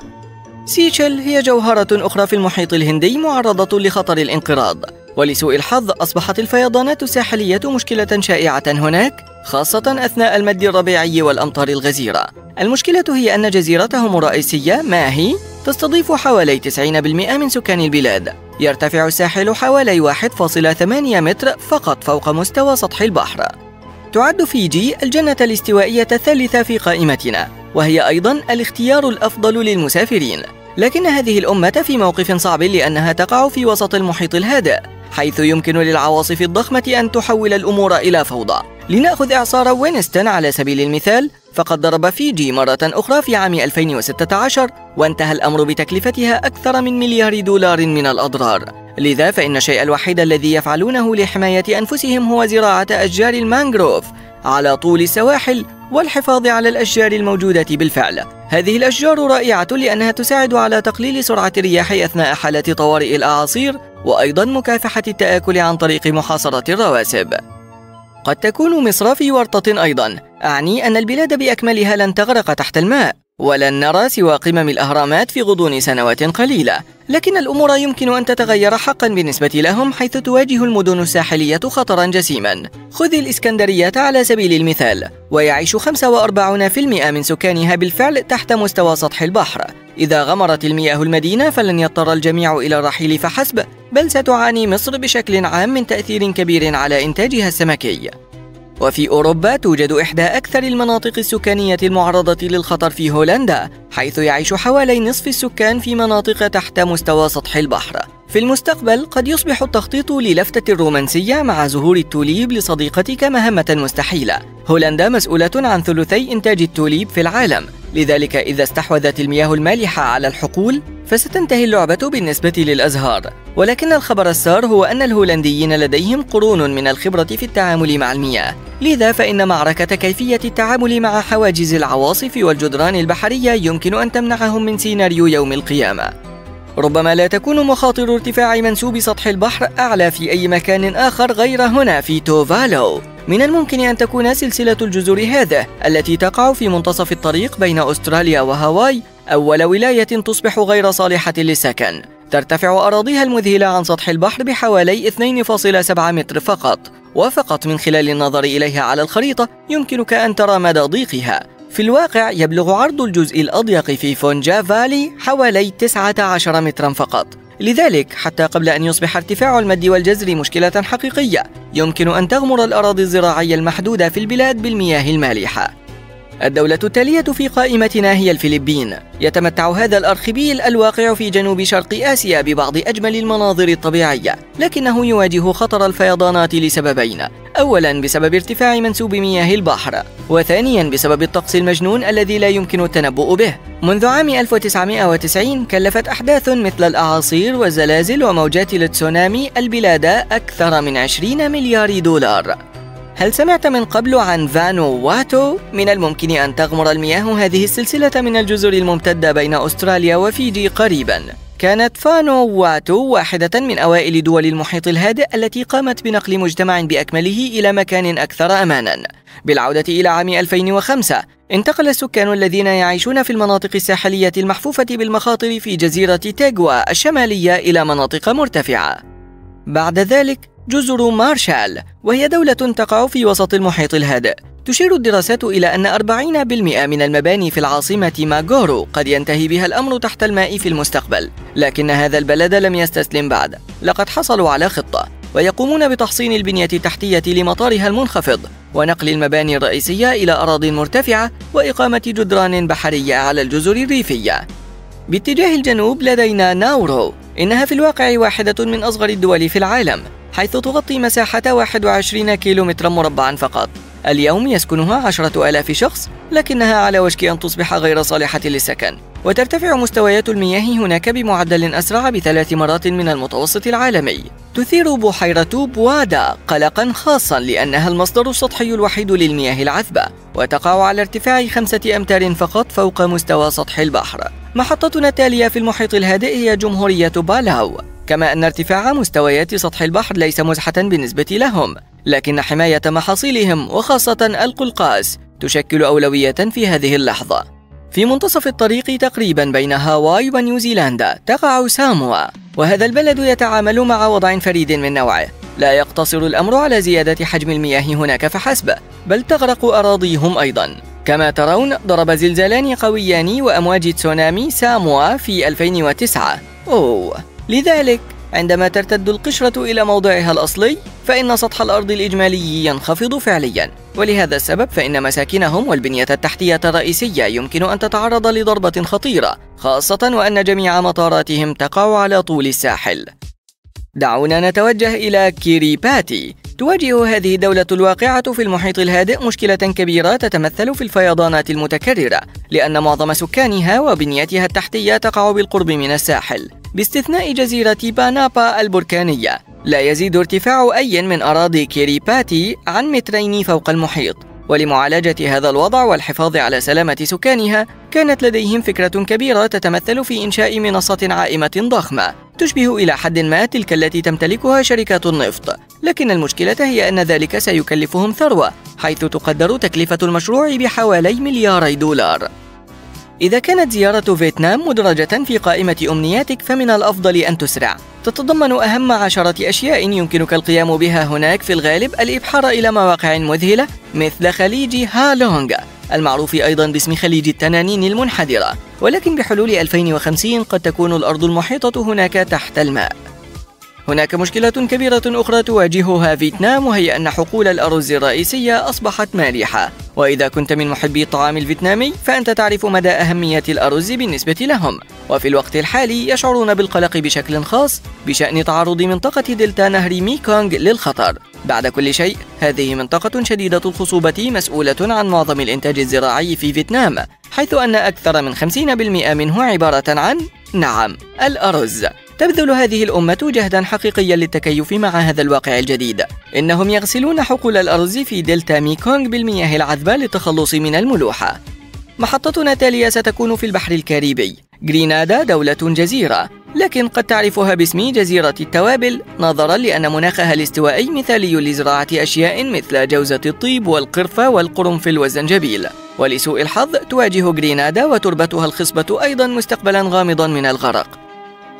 سيشل هي جوهرة أخرى في المحيط الهندي معرضة لخطر الانقراض. ولسوء الحظ أصبحت الفيضانات الساحلية مشكلة شائعة هناك خاصة أثناء المد الربيعي والأمطار الغزيرة. المشكلة هي أن جزيرتهم الرئيسية ماهي تستضيف حوالي 90% من سكان البلاد. يرتفع الساحل حوالي 1.8 متر فقط فوق مستوى سطح البحر. تعد فيجي الجنة الاستوائية الثالثة في قائمتنا وهي أيضا الاختيار الأفضل للمسافرين. لكن هذه الأمة في موقف صعب لأنها تقع في وسط المحيط الهادئ حيث يمكن للعواصف الضخمة أن تحول الأمور إلى فوضى. لنأخذ إعصار وينستون على سبيل المثال فقد ضرب فيجي مرة أخرى في عام 2016 وانتهى الأمر بتكلفتها أكثر من مليار دولار من الأضرار. لذا فإن الشيء الوحيد الذي يفعلونه لحماية أنفسهم هو زراعة أشجار المانغروف على طول السواحل والحفاظ على الأشجار الموجودة بالفعل. هذه الأشجار رائعة لأنها تساعد على تقليل سرعة الرياح أثناء حالة طوارئ الأعاصير وأيضا مكافحة التآكل عن طريق محاصرة الرواسب. قد تكون مصر في ورطة أيضا. أعني أن البلاد بأكملها لن تغرق تحت الماء. ولن نرى سوى قمم الأهرامات في غضون سنوات قليلة لكن الأمور يمكن أن تتغير حقا بالنسبة لهم حيث تواجه المدن الساحلية خطرا جسيما. خذ الإسكندرية على سبيل المثال ويعيش 45% من سكانها بالفعل تحت مستوى سطح البحر. إذا غمرت المياه المدينة فلن يضطر الجميع إلى الرحيل فحسب بل ستعاني مصر بشكل عام من تأثير كبير على إنتاجها السمكي. وفي أوروبا توجد إحدى أكثر المناطق السكانية المعرضة للخطر في هولندا حيث يعيش حوالي نصف السكان في مناطق تحت مستوى سطح البحر. في المستقبل قد يصبح التخطيط للفتة رومانسية مع ظهور التوليب لصديقتك مهمة مستحيلة. هولندا مسؤولة عن ثلثي إنتاج التوليب في العالم. لذلك إذا استحوذت المياه المالحة على الحقول فستنتهي اللعبة بالنسبة للأزهار. ولكن الخبر السار هو أن الهولنديين لديهم قرون من الخبرة في التعامل مع المياه. لذا فإن معركة كيفية التعامل مع حواجز العواصف والجدران البحرية يمكن أن تمنعهم من سيناريو يوم القيامة. ربما لا تكون مخاطر ارتفاع منسوب سطح البحر أعلى في أي مكان آخر غير هنا في توفالو. من الممكن أن تكون سلسلة الجزر هذه التي تقع في منتصف الطريق بين أستراليا وهاواي أول ولاية تصبح غير صالحة للسكن. ترتفع أراضيها المذهلة عن سطح البحر بحوالي 2.7 متر فقط وفقط من خلال النظر إليها على الخريطة يمكنك أن ترى مدى ضيقها. في الواقع يبلغ عرض الجزء الأضيق في فونجا فالي حوالي 19 مترا فقط. لذلك حتى قبل أن يصبح ارتفاع المد والجزر مشكلة حقيقية يمكن أن تغمر الأراضي الزراعية المحدودة في البلاد بالمياه المالحة. الدولة التالية في قائمتنا هي الفلبين. يتمتع هذا الأرخبيل الواقع في جنوب شرق آسيا ببعض أجمل المناظر الطبيعية لكنه يواجه خطر الفيضانات لسببين. أولا بسبب ارتفاع منسوب مياه البحر وثانيا بسبب الطقس المجنون الذي لا يمكن التنبؤ به. منذ عام 1990 كلفت أحداث مثل الأعاصير والزلازل وموجات التسونامي البلاد أكثر من 20 مليار دولار. هل سمعت من قبل عن فانواتو؟ من الممكن أن تغمر المياه هذه السلسلة من الجزر الممتدة بين أستراليا وفيجي قريباً. كانت فانواتو واحدة من أوائل دول المحيط الهادئ التي قامت بنقل مجتمع بأكمله إلى مكان أكثر أماناً. بالعودة إلى عام 2005 انتقل السكان الذين يعيشون في المناطق الساحلية المحفوفة بالمخاطر في جزيرة تيغوا الشمالية إلى مناطق مرتفعة. بعد ذلك جزر مارشال وهي دولة تقع في وسط المحيط الهادئ. تشير الدراسات إلى أن 40% من المباني في العاصمة ماغورو قد ينتهي بها الأمر تحت الماء في المستقبل. لكن هذا البلد لم يستسلم بعد. لقد حصلوا على خطة ويقومون بتحصين البنية التحتية لمطارها المنخفض ونقل المباني الرئيسية إلى أراضٍ مرتفعة وإقامة جدران بحرية على الجزر الريفية. باتجاه الجنوب لدينا ناورو. إنها في الواقع واحدة من أصغر الدول في العالم حيث تغطي مساحة 21 كيلومترا مربعا فقط. اليوم يسكنها عشرة آلاف شخص لكنها على وشك أن تصبح غير صالحة للسكن. وترتفع مستويات المياه هناك بمعدل أسرع بثلاث مرات من المتوسط العالمي. تثير بحيرة بوادا قلقا خاصا لأنها المصدر السطحي الوحيد للمياه العذبة وتقع على ارتفاع خمسة أمتار فقط فوق مستوى سطح البحر. محطتنا التالية في المحيط الهادئ هي جمهورية بالاو. كما أن ارتفاع مستويات سطح البحر ليس مزحة بالنسبة لهم لكن حماية محاصيلهم وخاصة القلقاس تشكل أولوية في هذه اللحظة. في منتصف الطريق تقريبا بين هاواي ونيوزيلندا تقع ساموا وهذا البلد يتعامل مع وضع فريد من نوعه. لا يقتصر الأمر على زيادة حجم المياه هناك فحسب بل تغرق أراضيهم أيضا. كما ترون ضرب زلزالان قويان وأمواج تسونامي ساموا في 2009 أوه! لذلك عندما ترتد القشرة إلى موضعها الأصلي فإن سطح الأرض الإجمالي ينخفض فعليا. ولهذا السبب فإن مساكنهم والبنية التحتية الرئيسية يمكن أن تتعرض لضربة خطيرة خاصة وأن جميع مطاراتهم تقع على طول الساحل. دعونا نتوجه إلى كيريباتي. تواجه هذه الدولة الواقعة في المحيط الهادئ مشكلة كبيرة تتمثل في الفيضانات المتكررة لأن معظم سكانها وبنيتها التحتية تقع بالقرب من الساحل باستثناء جزيرة بانابا البركانية. لا يزيد ارتفاع أي من أراضي كيريباتي عن مترين فوق المحيط ولمعالجة هذا الوضع والحفاظ على سلامة سكانها كانت لديهم فكرة كبيرة تتمثل في إنشاء منصة عائمة ضخمة. تشبه إلى حد ما تلك التي تمتلكها شركات النفط. لكن المشكلة هي أن ذلك سيكلفهم ثروة حيث تقدر تكلفة المشروع بحوالي ملياري دولار. إذا كانت زيارة فيتنام مدرجة في قائمة أمنياتك فمن الأفضل أن تسرع. تتضمن أهم عشرة أشياء يمكنك القيام بها هناك في الغالب الإبحار إلى مواقع مذهلة مثل خليج هالونغ المعروف أيضا باسم خليج التنانين المنحدرة. ولكن بحلول 2050 قد تكون الأرض المحيطة هناك تحت الماء. هناك مشكلة كبيرة أخرى تواجهها فيتنام وهي أن حقول الأرز الرئيسية أصبحت مالحة. وإذا كنت من محبي الطعام الفيتنامي فأنت تعرف مدى أهمية الأرز بالنسبة لهم. وفي الوقت الحالي يشعرون بالقلق بشكل خاص بشأن تعرض منطقة دلتا نهر ميكونغ للخطر. بعد كل شيء هذه منطقة شديدة الخصوبة مسؤولة عن معظم الإنتاج الزراعي في فيتنام حيث أن أكثر من 50% منه عبارة عن نعم الأرز. تبذل هذه الأمة جهدا حقيقيا للتكيف مع هذا الواقع الجديد. إنهم يغسلون حقول الأرز في دلتا ميكونغ بالمياه العذبة للتخلص من الملوحة. محطتنا التالية ستكون في البحر الكاريبي. غرينادا دولة جزيرة. لكن قد تعرفها باسم جزيرة التوابل. نظرا لأن مناخها الاستوائي مثالي لزراعة أشياء مثل جوزة الطيب والقرفة والقرنفل والزنجبيل ولسوء الحظ تواجه غرينادا وتربتها الخصبة أيضا مستقبلا غامضا من الغرق.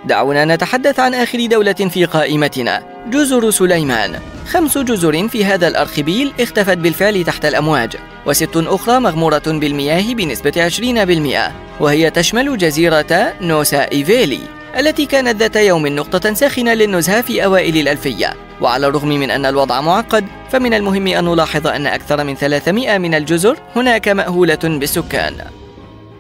دعونا نتحدث عن آخر دولة في قائمتنا جزر سليمان. خمس جزر في هذا الأرخبيل اختفت بالفعل تحت الأمواج وست أخرى مغمورة بالمياه بنسبة 20% وهي تشمل جزيرة نوسا إيفيلي التي كانت ذات يوم نقطة ساخنة للنزهة في أوائل الألفية. وعلى الرغم من أن الوضع معقد فمن المهم أن نلاحظ أن أكثر من 300 من الجزر هناك مأهولة بالسكان.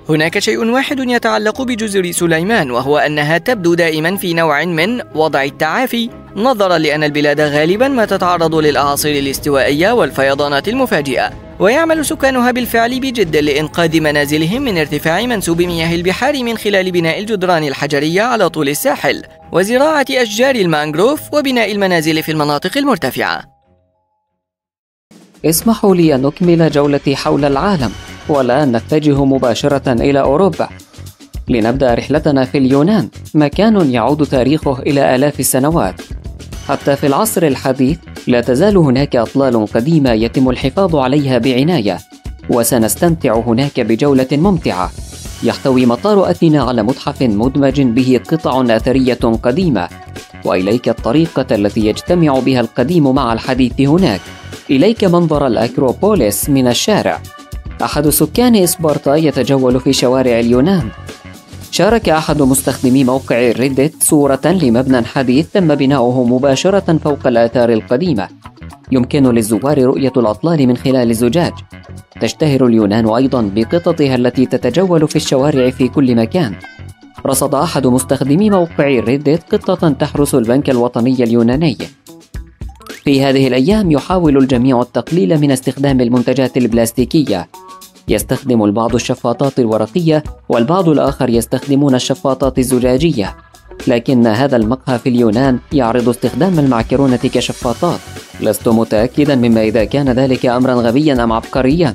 هناك شيء واحد يتعلق بجزر سليمان وهو أنها تبدو دائما في نوع من وضع التعافي. نظرا لأن البلاد غالبا ما تتعرض للأعاصير الاستوائية والفيضانات المفاجئة. ويعمل سكانها بالفعل بجد لإنقاذ منازلهم من ارتفاع منسوب مياه البحار من خلال بناء الجدران الحجرية على طول الساحل وزراعة أشجار المانغروف وبناء المنازل في المناطق المرتفعة. اسمحوا لي أن أكمل جولتي حول العالم. والآن نتجه مباشرة إلى أوروبا. لنبدأ رحلتنا في اليونان. مكان يعود تاريخه إلى آلاف السنوات. حتى في العصر الحديث لا تزال هناك أطلال قديمة يتم الحفاظ عليها بعناية وسنستمتع هناك بجولة ممتعة. يحتوي مطار أثينا على متحف مدمج به قطع أثرية قديمة. وإليك الطريقة التي يجتمع بها القديم مع الحديث هناك. إليك منظر الأكروبوليس من الشارع. أحد سكان إسبارتا يتجول في شوارع اليونان. شارك أحد مستخدمي موقع ريدت صورة لمبنى حديث تم بناؤه مباشرة فوق الآثار القديمة. يمكن للزوار رؤية الأطلال من خلال الزجاج تشتهر اليونان أيضا بقططها التي تتجول في الشوارع في كل مكان. رصد أحد مستخدمي موقع ريدت قطة تحرس البنك الوطني اليوناني. في هذه الأيام يحاول الجميع التقليل من استخدام المنتجات البلاستيكية. يستخدم البعض الشفاطات الورقية والبعض الآخر يستخدمون الشفاطات الزجاجية. لكن هذا المقهى في اليونان يعرض استخدام المعكرونة كشفاطات. لست متأكدا مما إذا كان ذلك أمرا غبيا أم عبقريا.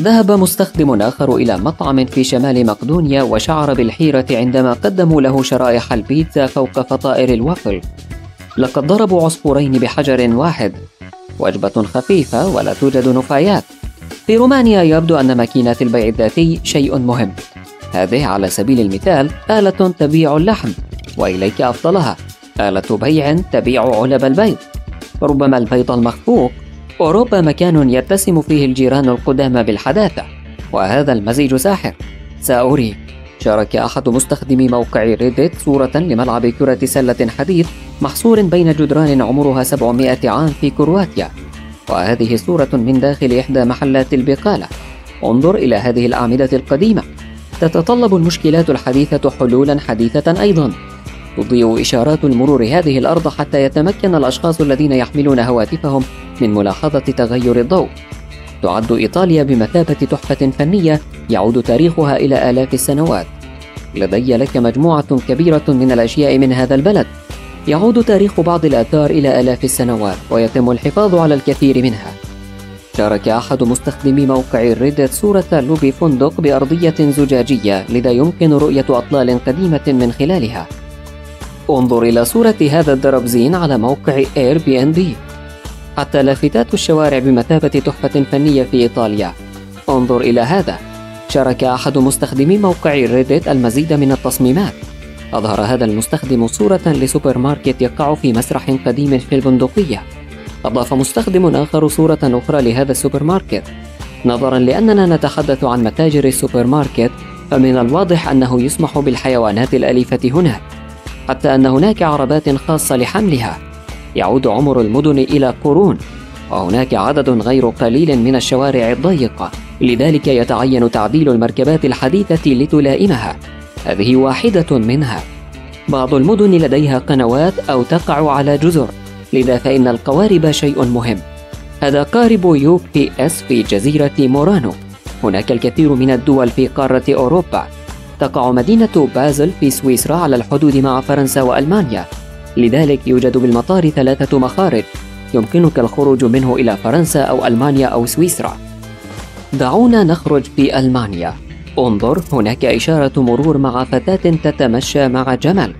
ذهب مستخدم آخر إلى مطعم في شمال مقدونيا وشعر بالحيرة عندما قدموا له شرائح البيتزا فوق فطائر الوافل. لقد ضربوا عصفورين بحجر واحد وجبة خفيفة ولا توجد نفايات. في رومانيا يبدو أن ماكينات البيع الذاتي شيء مهم. هذه على سبيل المثال آلة تبيع اللحم وإليك أفضلها. آلة بيع تبيع علب البيض. ربما البيض المخفوق أوروبا مكان يتسم فيه الجيران القدامى بالحداثة وهذا المزيج ساحر. سأريك. شارك أحد مستخدمي موقع ريديت صورة لملعب كرة سلة حديث محصور بين جدران عمرها 700 عام في كرواتيا. وهذه صورة من داخل إحدى محلات البقالة. انظر إلى هذه الأعمدة القديمة. تتطلب المشكلات الحديثة حلولا حديثة أيضا. تضيء إشارات المرور هذه الأرض حتى يتمكن الأشخاص الذين يحملون هواتفهم من ملاحظة تغير الضوء. تعد إيطاليا بمثابة تحفة فنية يعود تاريخها إلى آلاف السنوات. لدي لك مجموعة كبيرة من الأشياء من هذا البلد. يعود تاريخ بعض الآثار إلى آلاف السنوات ويتم الحفاظ على الكثير منها. شارك أحد مستخدمي موقع Reddit صورة لوبي فندق بأرضية زجاجية لذا يمكن رؤية أطلال قديمة من خلالها. انظر إلى صورة هذا الدربزين على موقع Airbnb حتى لافتات الشوارع بمثابة تحفة فنية في إيطاليا. انظر إلى هذا. شارك أحد مستخدمي موقع Reddit المزيد من التصميمات. أظهر هذا المستخدم صورة لسوبر ماركت يقع في مسرح قديم في البندقية. أضاف مستخدم آخر صورة أخرى لهذا السوبر ماركت نظرا لأننا نتحدث عن متاجر السوبر ماركت فمن الواضح أنه يسمح بالحيوانات الأليفة هناك حتى أن هناك عربات خاصة لحملها. يعود عمر المدن إلى قرون وهناك عدد غير قليل من الشوارع الضيقة لذلك يتعين تعديل المركبات الحديثة لتلائمها. هذه واحدة منها. بعض المدن لديها قنوات أو تقع على جزر لذا فإن القوارب شيء مهم. هذا قارب UPS في جزيرة مورانو. هناك الكثير من الدول في قارة أوروبا. تقع مدينة بازل في سويسرا على الحدود مع فرنسا وألمانيا. لذلك يوجد بالمطار ثلاثة مخارج يمكنك الخروج منه إلى فرنسا أو ألمانيا أو سويسرا. دعونا نخرج في ألمانيا. انظر هناك إشارة مرور مع فتاة تتمشى مع جمل.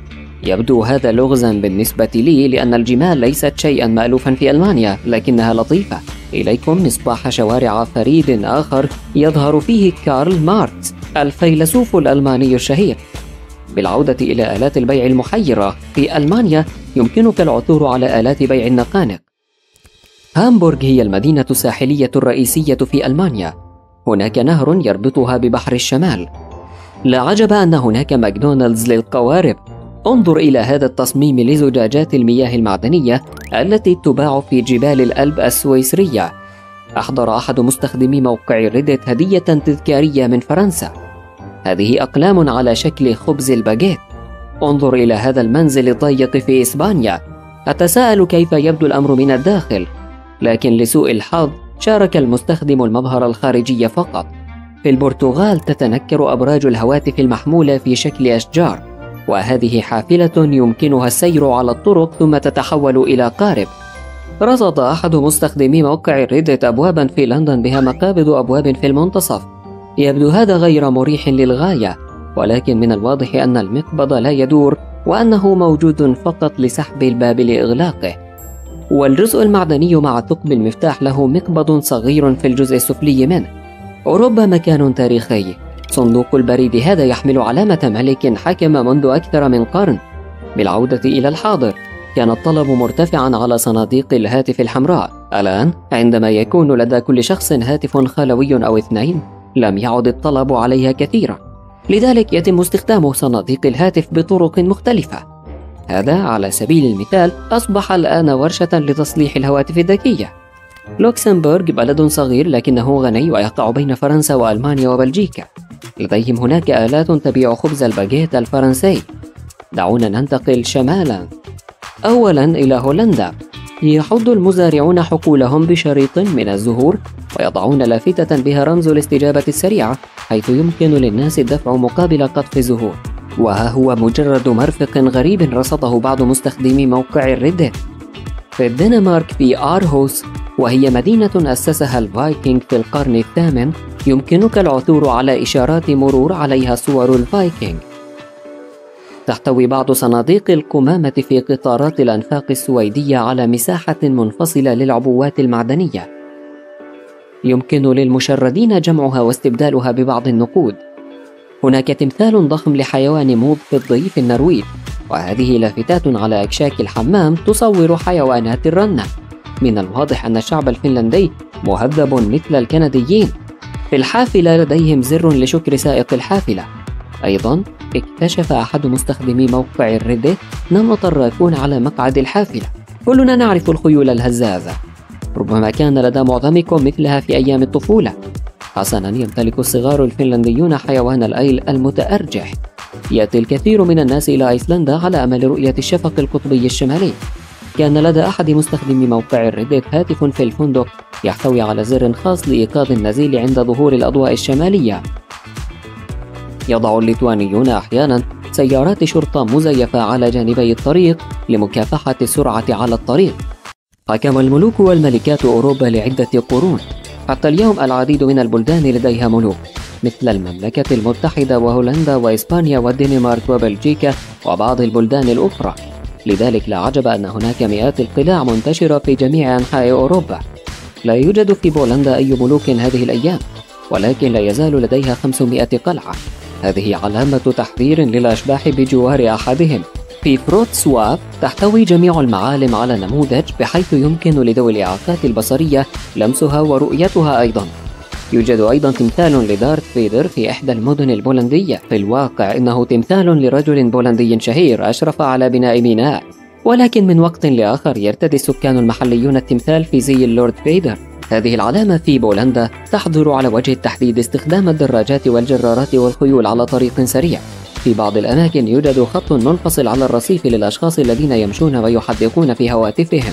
يبدو هذا لغزا بالنسبة لي لأن الجمال ليست شيئا مألوفا في ألمانيا لكنها لطيفة. إليكم مصباح شوارع فريد آخر يظهر فيه كارل ماركس الفيلسوف الألماني الشهير. بالعودة إلى آلات البيع المحيرة في ألمانيا يمكنك العثور على آلات بيع النقانق. هامبورغ هي المدينة الساحلية الرئيسية في ألمانيا. هناك نهر يربطها ببحر الشمال. لا عجب أن هناك ماكدونالدز للقوارب. انظر إلى هذا التصميم لزجاجات المياه المعدنية التي تباع في جبال الألب السويسرية. أحضر أحد مستخدمي موقع Reddit هدية تذكارية من فرنسا. هذه أقلام على شكل خبز الباجيت. انظر إلى هذا المنزل الضيق في إسبانيا. أتساءل كيف يبدو الأمر من الداخل. لكن لسوء الحظ شارك المستخدم المظهر الخارجي فقط. في البرتغال تتنكر أبراج الهواتف المحمولة في شكل أشجار. وهذه حافلة يمكنها السير على الطرق ثم تتحول إلى قارب. رصد أحد مستخدمي موقع ريدت أبوابا في لندن بها مقابض أبواب في المنتصف. يبدو هذا غير مريح للغاية ولكن من الواضح أن المقبض لا يدور وأنه موجود فقط لسحب الباب لإغلاقه. والجزء المعدني مع ثقب المفتاح له مقبض صغير في الجزء السفلي منه. أوروبا مكان تاريخي. صندوق البريد هذا يحمل علامة ملك حكم منذ أكثر من قرن. بالعودة إلى الحاضر كان الطلب مرتفعا على صناديق الهاتف الحمراء. الآن عندما يكون لدى كل شخص هاتف خلوي أو اثنين لم يعد الطلب عليها كثيرا. لذلك يتم استخدام صناديق الهاتف بطرق مختلفة. هذا على سبيل المثال أصبح الآن ورشة لتصليح الهواتف الذكية. لوكسمبورغ بلد صغير لكنه غني ويقع بين فرنسا وألمانيا وبلجيكا. لديهم هناك آلات تبيع خبز الباجيت الفرنسي. دعونا ننتقل شمالا. أولا إلى هولندا. يحيط المزارعون حقولهم بشريط من الزهور ويضعون لافتة بها رمز الاستجابة السريعة حيث يمكن للناس الدفع مقابل قطف زهور. وها هو مجرد مرفق غريب رصده بعض مستخدمي موقع ال Reddit في الدنمارك في آرهوس وهي مدينة أسسها الفايكنج في القرن الثامن يمكنك العثور على إشارات مرور عليها صور الفايكنج. تحتوي بعض صناديق القمامة في قطارات الأنفاق السويدية على مساحة منفصلة للعبوات المعدنية. يمكن للمشردين جمعها واستبدالها ببعض النقود. هناك تمثال ضخم لحيوان موض في الضيف النرويج وهذه لافتات على أكشاك الحمام تصور حيوانات الرنة. من الواضح أن الشعب الفنلندي مهذب مثل الكنديين. في الحافلة لديهم زر لشكر سائق الحافلة. أيضا اكتشف أحد مستخدمي موقع الريديت نمط الراكون على مقعد الحافلة. كلنا نعرف الخيول الهزازة. ربما كان لدى معظمكم مثلها في أيام الطفولة. حسنا يمتلك الصغار الفنلنديون حيوان الأيل المتأرجح. يأتي الكثير من الناس إلى أيسلندا على أمل رؤية الشفق القطبي الشمالي. كان لدى أحد مستخدمي موقع ال Reddit هاتف في الفندق يحتوي على زر خاص لإيقاظ النزيل عند ظهور الأضواء الشمالية. يضع الليتوانيون أحيانا سيارات شرطة مزيفة على جانبي الطريق لمكافحة السرعة على الطريق. حكم الملوك والملكات أوروبا لعدة قرون حتى اليوم العديد من البلدان لديها ملوك مثل المملكة المتحدة وهولندا وإسبانيا والدنمارك وبلجيكا وبعض البلدان الأخرى. لذلك لا عجب أن هناك مئات القلاع منتشرة في جميع أنحاء أوروبا. لا يوجد في بولندا أي ملوك هذه الأيام ولكن لا يزال لديها 500 قلعة. هذه علامة تحذير للأشباح بجوار أحدهم. في فروتسواف تحتوي جميع المعالم على نموذج بحيث يمكن لذوي الإعاقات البصرية لمسها ورؤيتها أيضا. يوجد أيضا تمثال لدارث فيدر في إحدى المدن البولندية. في الواقع إنه تمثال لرجل بولندي شهير أشرف على بناء ميناء ولكن من وقت لآخر يرتدي السكان المحليون التمثال في زي اللورد فيدر. هذه العلامة في بولندا تحظر على وجه التحديد استخدام الدراجات والجرارات والخيول على طريق سريع. في بعض الأماكن يوجد خط منفصل على الرصيف للأشخاص الذين يمشون ويحدقون في هواتفهم.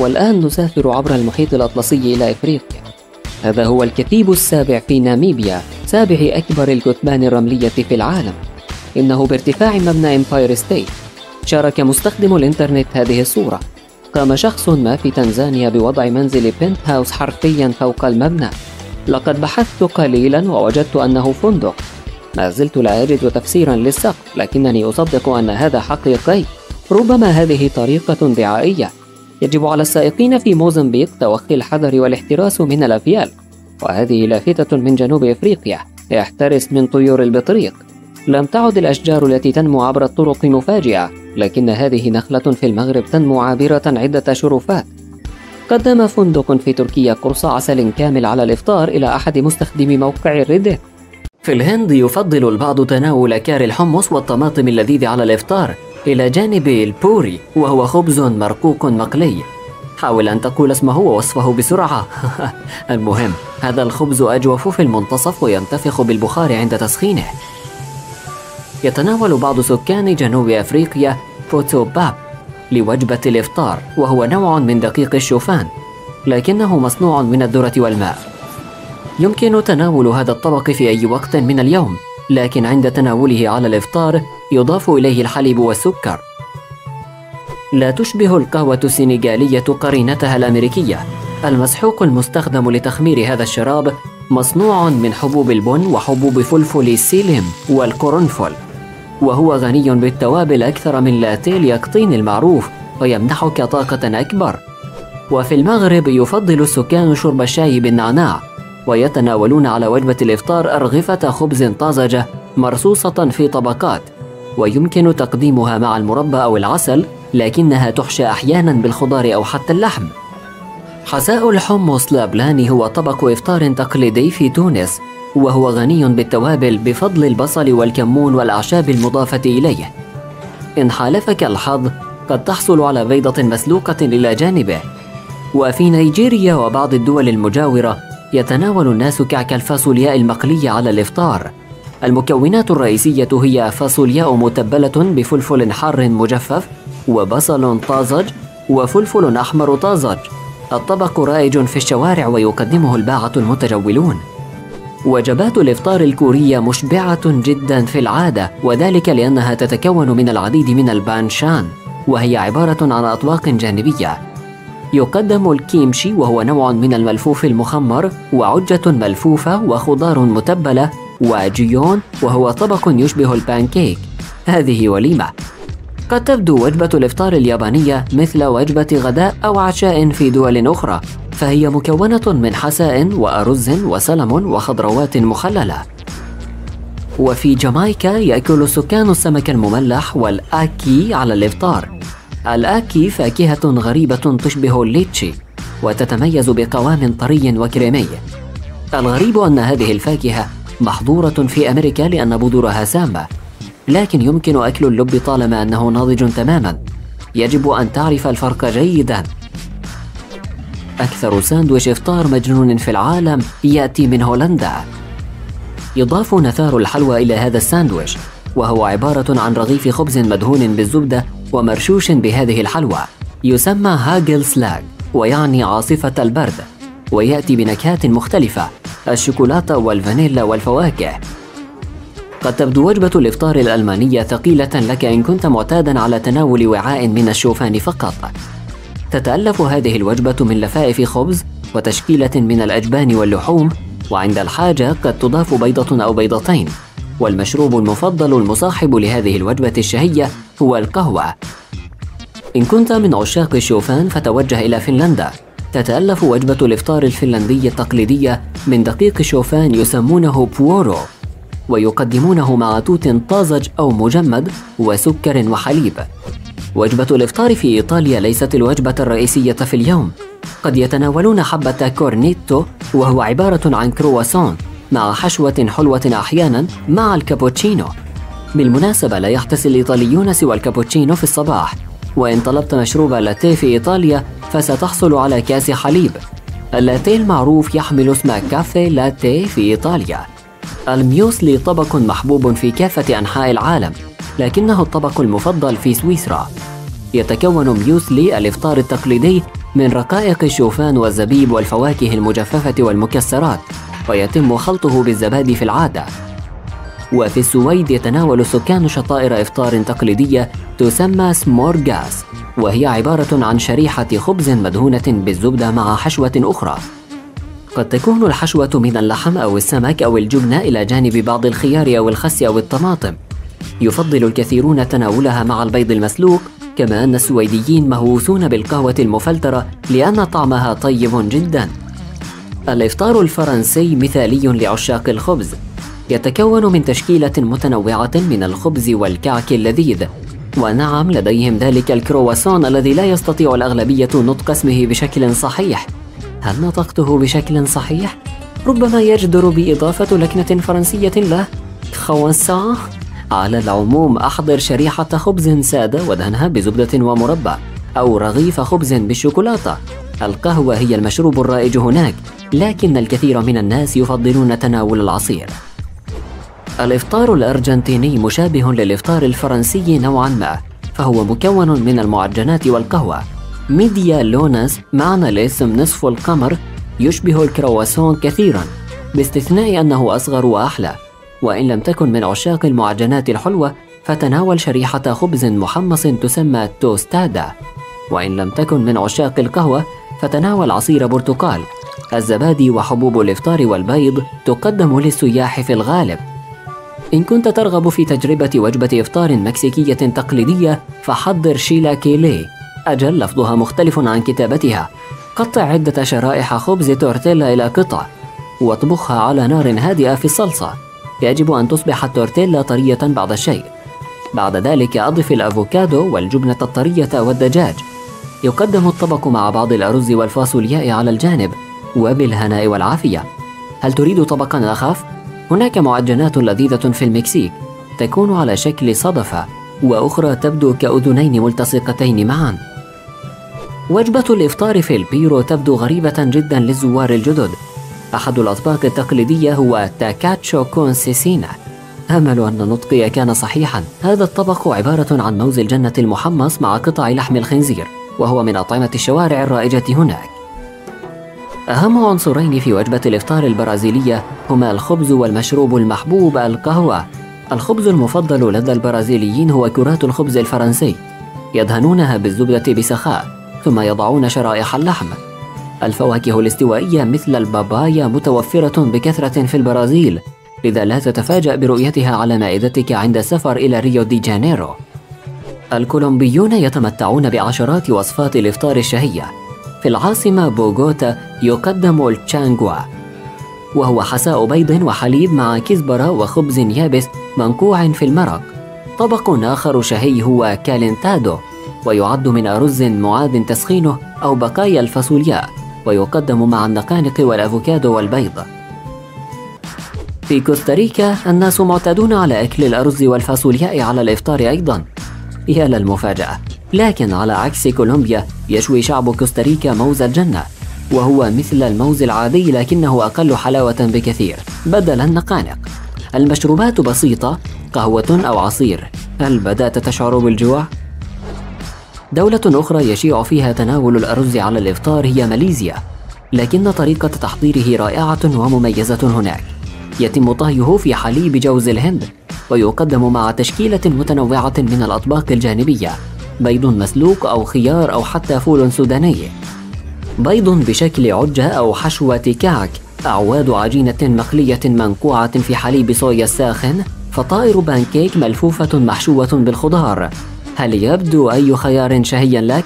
والآن نسافر عبر المحيط الأطلسي إلى إفريقيا. هذا هو الكثيب السابع في ناميبيا سابع أكبر الكثبان الرملية في العالم. إنه بارتفاع مبنى إمباير ستيت شارك مستخدم الإنترنت هذه الصورة. قام شخص ما في تنزانيا بوضع منزل بنت هاوس حرفيا فوق المبنى. لقد بحثت قليلا ووجدت أنه فندق. ما زلت لا أجد تفسيرا للسقف لكنني أصدق أن هذا حقيقي. ربما هذه طريقة دعائية. يجب على السائقين في موزمبيق توخي الحذر والاحتراس من الأفيال. وهذه لافتة من جنوب إفريقيا. احترس من طيور البطريق. لم تعد الأشجار التي تنمو عبر الطرق مفاجئة لكن هذه نخلة في المغرب تنمو عابرة عدة شرفات. قدم فندق في تركيا قرص عسل كامل على الإفطار إلى أحد مستخدمي موقع Reddit في الهند يفضل البعض تناول كاري الحمص والطماطم اللذيذ على الإفطار إلى جانب البوري وهو خبز مرقوق مقلي حاول أن تقول اسمه ووصفه بسرعة. المهم هذا الخبز أجوف في المنتصف وينتفخ بالبخار عند تسخينه. يتناول بعض سكان جنوب أفريقيا بوتو باب لوجبة الإفطار وهو نوع من دقيق الشوفان لكنه مصنوع من الذرة والماء. يمكن تناول هذا الطبق في أي وقت من اليوم لكن عند تناوله على الإفطار يضاف إليه الحليب والسكر. لا تشبه القهوة السنغالية قرينتها الأمريكية. المسحوق المستخدم لتخمير هذا الشراب مصنوع من حبوب البن وحبوب فلفل السيليم والقرنفل وهو غني بالتوابل أكثر من لاتيه اليقطين المعروف ويمنحك طاقة أكبر. وفي المغرب يفضل السكان شرب الشاي بالنعناع ويتناولون على وجبة الإفطار أرغفة خبز طازجة مرصوصة في طبقات ويمكن تقديمها مع المربى أو العسل لكنها تحشى أحيانا بالخضار أو حتى اللحم. حساء الحمص لابلاني هو طبق إفطار تقليدي في تونس وهو غني بالتوابل بفضل البصل والكمون والأعشاب المضافة إليه. إن حالفك الحظ قد تحصل على بيضة مسلوقة إلى جانبه. وفي نيجيريا وبعض الدول المجاورة يتناول الناس كعك الفاصولياء المقلي على الإفطار. المكونات الرئيسية هي فاصولياء متبلة بفلفل حار مجفف وبصل طازج وفلفل أحمر طازج. الطبق رائج في الشوارع ويقدمه الباعة المتجولون. وجبات الإفطار الكورية مشبعة جدا في العادة وذلك لأنها تتكون من العديد من البانشان وهي عبارة عن أطباق جانبية. يقدم الكيمتشي وهو نوع من الملفوف المخمر وعجة ملفوفة وخضار متبلة وجيون وهو طبق يشبه البانكيك. هذه وليمة. قد تبدو وجبة الإفطار اليابانية مثل وجبة غداء أو عشاء في دول أخرى فهي مكونة من حساء وأرز وسلم وخضروات مخللة. وفي جامايكا يأكل السكان السمك المملح والآكي على الإفطار. الآكي فاكهة غريبة تشبه الليتشي وتتميز بقوام طري وكريمي. الغريب أن هذه الفاكهة محظورة في أمريكا لأن بذورها سامة. لكن يمكن أكل اللب طالما أنه ناضج تماما. يجب أن تعرف الفرق جيدا. أكثر ساندويش إفطار مجنون في العالم يأتي من هولندا. يضاف نثار الحلوى إلى هذا الساندويش وهو عبارة عن رغيف خبز مدهون بالزبدة ومرشوش بهذه الحلوى. يسمى هاجل سلاج ويعني عاصفة البرد ويأتي بنكهات مختلفة الشوكولاتة والفانيلا والفواكه. قد تبدو وجبة الإفطار الألمانية ثقيلة لك إن كنت معتادا على تناول وعاء من الشوفان فقط. تتألف هذه الوجبة من لفائف خبز وتشكيلة من الأجبان واللحوم وعند الحاجة قد تضاف بيضة أو بيضتين. والمشروب المفضل المصاحب لهذه الوجبة الشهية هو القهوة. إن كنت من عشاق الشوفان فتوجه إلى فنلندا. تتألف وجبة الإفطار الفنلندية التقليدية من دقيق شوفان يسمونه بوورو. ويقدمونه مع توت طازج أو مجمد وسكر وحليب. وجبة الإفطار في إيطاليا ليست الوجبة الرئيسية في اليوم. قد يتناولون حبة كورنيتو وهو عبارة عن كرواسون مع حشوة حلوة أحيانا مع الكابوتشينو. بالمناسبة لا يحتسي الإيطاليون سوى الكابوتشينو في الصباح. وإن طلبت مشروب لاتيه في إيطاليا فستحصل على كاس حليب. اللاتيه المعروف يحمل اسم كافي لاتيه في إيطاليا. الميوسلي طبق محبوب في كافة أنحاء العالم لكنه الطبق المفضل في سويسرا. يتكون ميوسلي الإفطار التقليدي من رقائق الشوفان والزبيب والفواكه المجففة والمكسرات ويتم خلطه بالزبادي في العادة. وفي السويد يتناول السكان شطائر إفطار تقليدية تسمى سمورغاس وهي عبارة عن شريحة خبز مدهونة بالزبدة مع حشوة أخرى. قد تكون الحشوة من اللحم أو السمك أو الجبنة إلى جانب بعض الخيار أو الخس أو الطماطم. يفضل الكثيرون تناولها مع البيض المسلوق كما أن السويديين مهووسون بالقهوة المفلترة لأن طعمها طيب جدا. الإفطار الفرنسي مثالي لعشاق الخبز. يتكون من تشكيلة متنوعة من الخبز والكعك اللذيذ. ونعم لديهم ذلك الكرواسون الذي لا يستطيع الأغلبية نطق اسمه بشكل صحيح. هل نطقته بشكل صحيح؟ ربما يجدر بإضافة لكنة فرنسية له. خواسون على العموم أحضر شريحة خبز سادة ودهنها بزبدة ومربى أو رغيف خبز بالشوكولاتة. القهوة هي المشروب الرائج هناك لكن الكثير من الناس يفضلون تناول العصير. الإفطار الأرجنتيني مشابه للإفطار الفرنسي نوعا ما فهو مكون من المعجنات والقهوة. ميديا لوناس معنى الاسم نصف القمر يشبه الكرواسون كثيرا باستثناء أنه أصغر وأحلى. وإن لم تكن من عشاق المعجنات الحلوة فتناول شريحة خبز محمص تسمى توستادا. وإن لم تكن من عشاق القهوة فتناول عصير برتقال. الزبادي وحبوب الإفطار والبيض تقدم للسياح في الغالب. إن كنت ترغب في تجربة وجبة إفطار مكسيكية تقليدية فحضر شيلا كيلي أجل لفظها مختلف عن كتابتها. قطع عدة شرائح خبز تورتيلا إلى قطع واطبخها على نار هادئة في الصلصة. يجب أن تصبح التورتيلا طرية بعض الشيء. بعد ذلك أضف الأفوكادو والجبنة الطرية والدجاج. يقدم الطبق مع بعض الأرز والفاصولياء على الجانب وبالهناء والعافية. هل تريد طبقا أخف؟ هناك معجنات لذيذة في المكسيك تكون على شكل صدفة وأخرى تبدو كأذنين ملتصقتين معا. وجبة الإفطار في البيرو تبدو غريبة جدا للزوار الجدد. أحد الأطباق التقليدية هو تاكاتشو كون سيسينا. أمل أن نطقي كان صحيحا. هذا الطبق عبارة عن موز الجنة المحمص مع قطع لحم الخنزير وهو من أطعمة الشوارع الرائجة هناك. أهم عنصرين في وجبة الإفطار البرازيلية هما الخبز والمشروب المحبوب القهوة. الخبز المفضل لدى البرازيليين هو كرات الخبز الفرنسي. يدهنونها بالزبدة بسخاء. ثم يضعون شرائح اللحم. الفواكه الاستوائية مثل البابايا متوفرة بكثرة في البرازيل لذا لا تتفاجأ برؤيتها على مائدتك عند السفر إلى ريو دي جانيرو. الكولومبيون يتمتعون بعشرات وصفات الإفطار الشهية. في العاصمة بوغوتا يقدم التشانغوا وهو حساء بيض وحليب مع كزبرة وخبز يابس منقوع في المرق. طبق آخر شهي هو كالينتادو ويعد من أرز معاد تسخينه أو بقايا الفاصولياء ويقدم مع النقانق والأفوكادو والبيض. في كوستاريكا الناس معتادون على أكل الأرز والفاصولياء على الإفطار أيضا. يا للمفاجأة لكن على عكس كولومبيا يشوي شعب كوستاريكا موز الجنة. وهو مثل الموز العادي لكنه أقل حلاوة بكثير. بدل النقانق. المشروبات بسيطة قهوة أو عصير. هل بدأت تشعر بالجوع؟ دولة أخرى يشيع فيها تناول الأرز على الإفطار هي ماليزيا لكن طريقة تحضيره رائعة ومميزة هناك. يتم طهيه في حليب جوز الهند ويقدم مع تشكيلة متنوعة من الأطباق الجانبية بيض مسلوق أو خيار أو حتى فول سوداني. بيض بشكل عجة أو حشوة كعك أعواد عجينة مقلية منقوعة في حليب صويا ساخن فطائر بانكيك ملفوفة محشوة بالخضار. هل يبدو أي خيار شهيا لك؟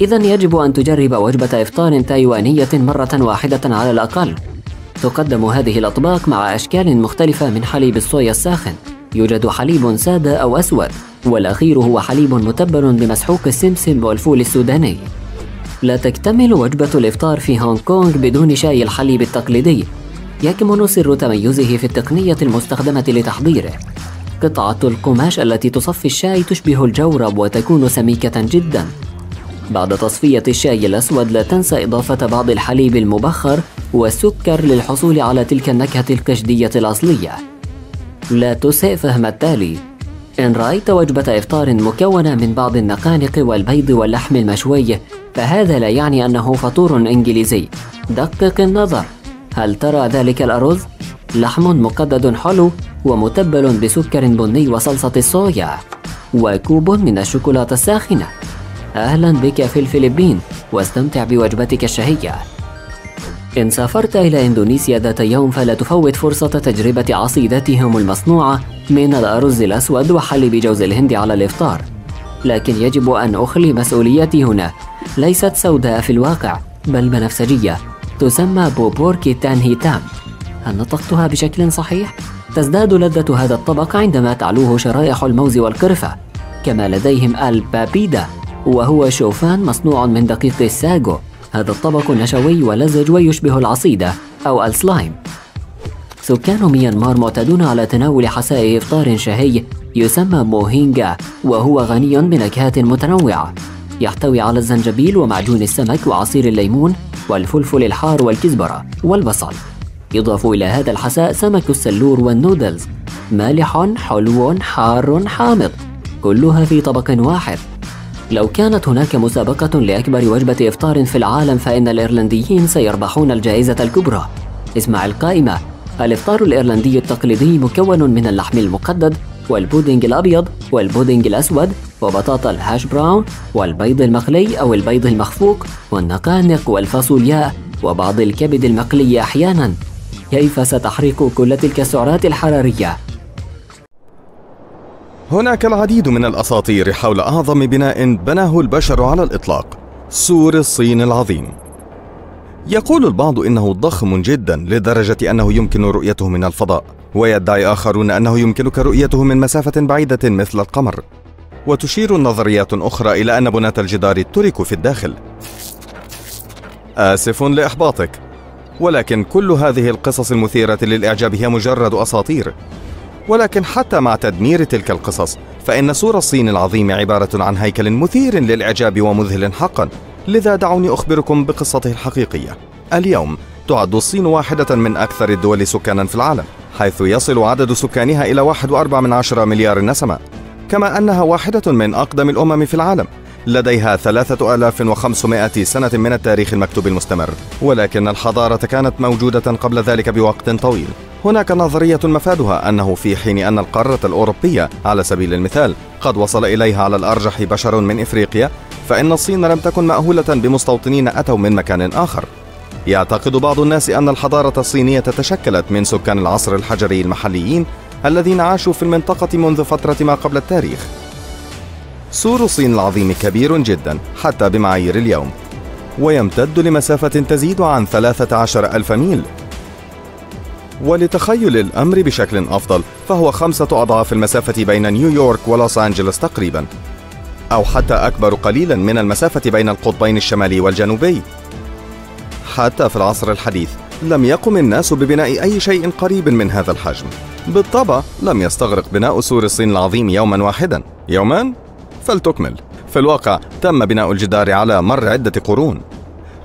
إذا يجب أن تجرب وجبة إفطار تايوانية مرة واحدة على الأقل. تقدم هذه الأطباق مع أشكال مختلفة من حليب الصويا الساخن. يوجد حليب سادة أو أسود والأخير هو حليب متبل بمسحوق السمسم والفول السوداني. لا تكتمل وجبة الإفطار في هونغ كونغ بدون شاي الحليب التقليدي. يكمن سر تميزه في التقنية المستخدمة لتحضيره. قطعة القماش التي تصفي الشاي تشبه الجورب وتكون سميكة جدا. بعد تصفية الشاي الأسود لا تنسى إضافة بعض الحليب المبخر والسكر للحصول على تلك النكهة الكشدية الأصلية. لا تسئ فهم التالي. إن رأيت وجبة إفطار مكونة من بعض النقانق والبيض واللحم المشوي فهذا لا يعني أنه فطور إنجليزي. دقق النظر. هل ترى ذلك الأرز؟ لحم مقدد حلو ومتبل بسكر بني وصلصة الصويا وكوب من الشوكولاتة الساخنة. أهلا بك في الفلبين واستمتع بوجبتك الشهية. إن سافرت إلى إندونيسيا ذات يوم فلا تفوت فرصة تجربة عصيدتهم المصنوعة من الأرز الأسود وحليب جوز الهند على الإفطار. لكن يجب أن أخلي مسؤوليتي هنا. ليست سوداء في الواقع بل بنفسجية تسمى بوبور كيتان هيتام. هل نطقتها بشكل صحيح؟ تزداد لذة هذا الطبق عندما تعلوه شرائح الموز والقرفة كما لديهم البابيدا وهو شوفان مصنوع من دقيق الساغو هذا الطبق نشوي ولزج ويشبه العصيدة أو السلايم. سكان ميانمار معتادون على تناول حساء إفطار شهي يسمى موهينجا وهو غني بنكهات متنوعة. يحتوي على الزنجبيل ومعجون السمك وعصير الليمون والفلفل الحار والكزبرة والبصل. يضاف إلى هذا الحساء سمك السلور والنودلز. مالح حلو حار حامض. كلها في طبق واحد. لو كانت هناك مسابقة لأكبر وجبة إفطار في العالم فإن الإيرلنديين سيربحون الجائزة الكبرى. اسمع القائمة. الإفطار الإيرلندي التقليدي مكون من اللحم المقدد والبودنج الأبيض والبودنج الأسود وبطاطا الهاش براون والبيض المقلي أو البيض المخفوق والنقانق والفاصولياء وبعض الكبد المقلي أحيانا. كيف ستحرق كل تلك السعرات الحرارية؟ هناك العديد من الأساطير حول أعظم بناء بناه البشر على الإطلاق سور الصين العظيم. يقول البعض إنه ضخم جدا لدرجة أنه يمكن رؤيته من الفضاء ويدعي آخرون أنه يمكنك رؤيته من مسافة بعيدة مثل القمر. وتشير نظريات أخرى إلى أن بناة الجدار تركوا في الداخل. آسف لإحباطك. ولكن كل هذه القصص المثيرة للإعجاب هي مجرد أساطير. ولكن حتى مع تدمير تلك القصص فإن سور الصين العظيم عبارة عن هيكل مثير للإعجاب ومذهل حقا. لذا دعوني أخبركم بقصته الحقيقية. اليوم تعد الصين واحدة من أكثر الدول سكانا في العالم حيث يصل عدد سكانها إلى 1.4 مليار نسمة. كما أنها واحدة من أقدم الأمم في العالم. لديها 3500 سنة من التاريخ المكتوب المستمر. ولكن الحضارة كانت موجودة قبل ذلك بوقت طويل. هناك نظرية مفادها أنه في حين أن القارة الأوروبية على سبيل المثال قد وصل إليها على الأرجح بشر من إفريقيا فإن الصين لم تكن مأهولة بمستوطنين أتوا من مكان آخر. يعتقد بعض الناس أن الحضارة الصينية تشكلت من سكان العصر الحجري المحليين الذين عاشوا في المنطقة منذ فترة ما قبل التاريخ. سور الصين العظيم كبير جدا حتى بمعايير اليوم. ويمتد لمسافة تزيد عن 13 ألف ميل. ولتخيل الأمر بشكل أفضل فهو خمسة أضعاف المسافة بين نيويورك ولوس أنجلوس تقريبا. أو حتى أكبر قليلا من المسافة بين القطبين الشمالي والجنوبي. حتى في العصر الحديث لم يقم الناس ببناء أي شيء قريب من هذا الحجم. بالطبع لم يستغرق بناء سور الصين العظيم يوما واحدا. يومان فلتكمل في الواقع تم بناء الجدار على مر عدة قرون.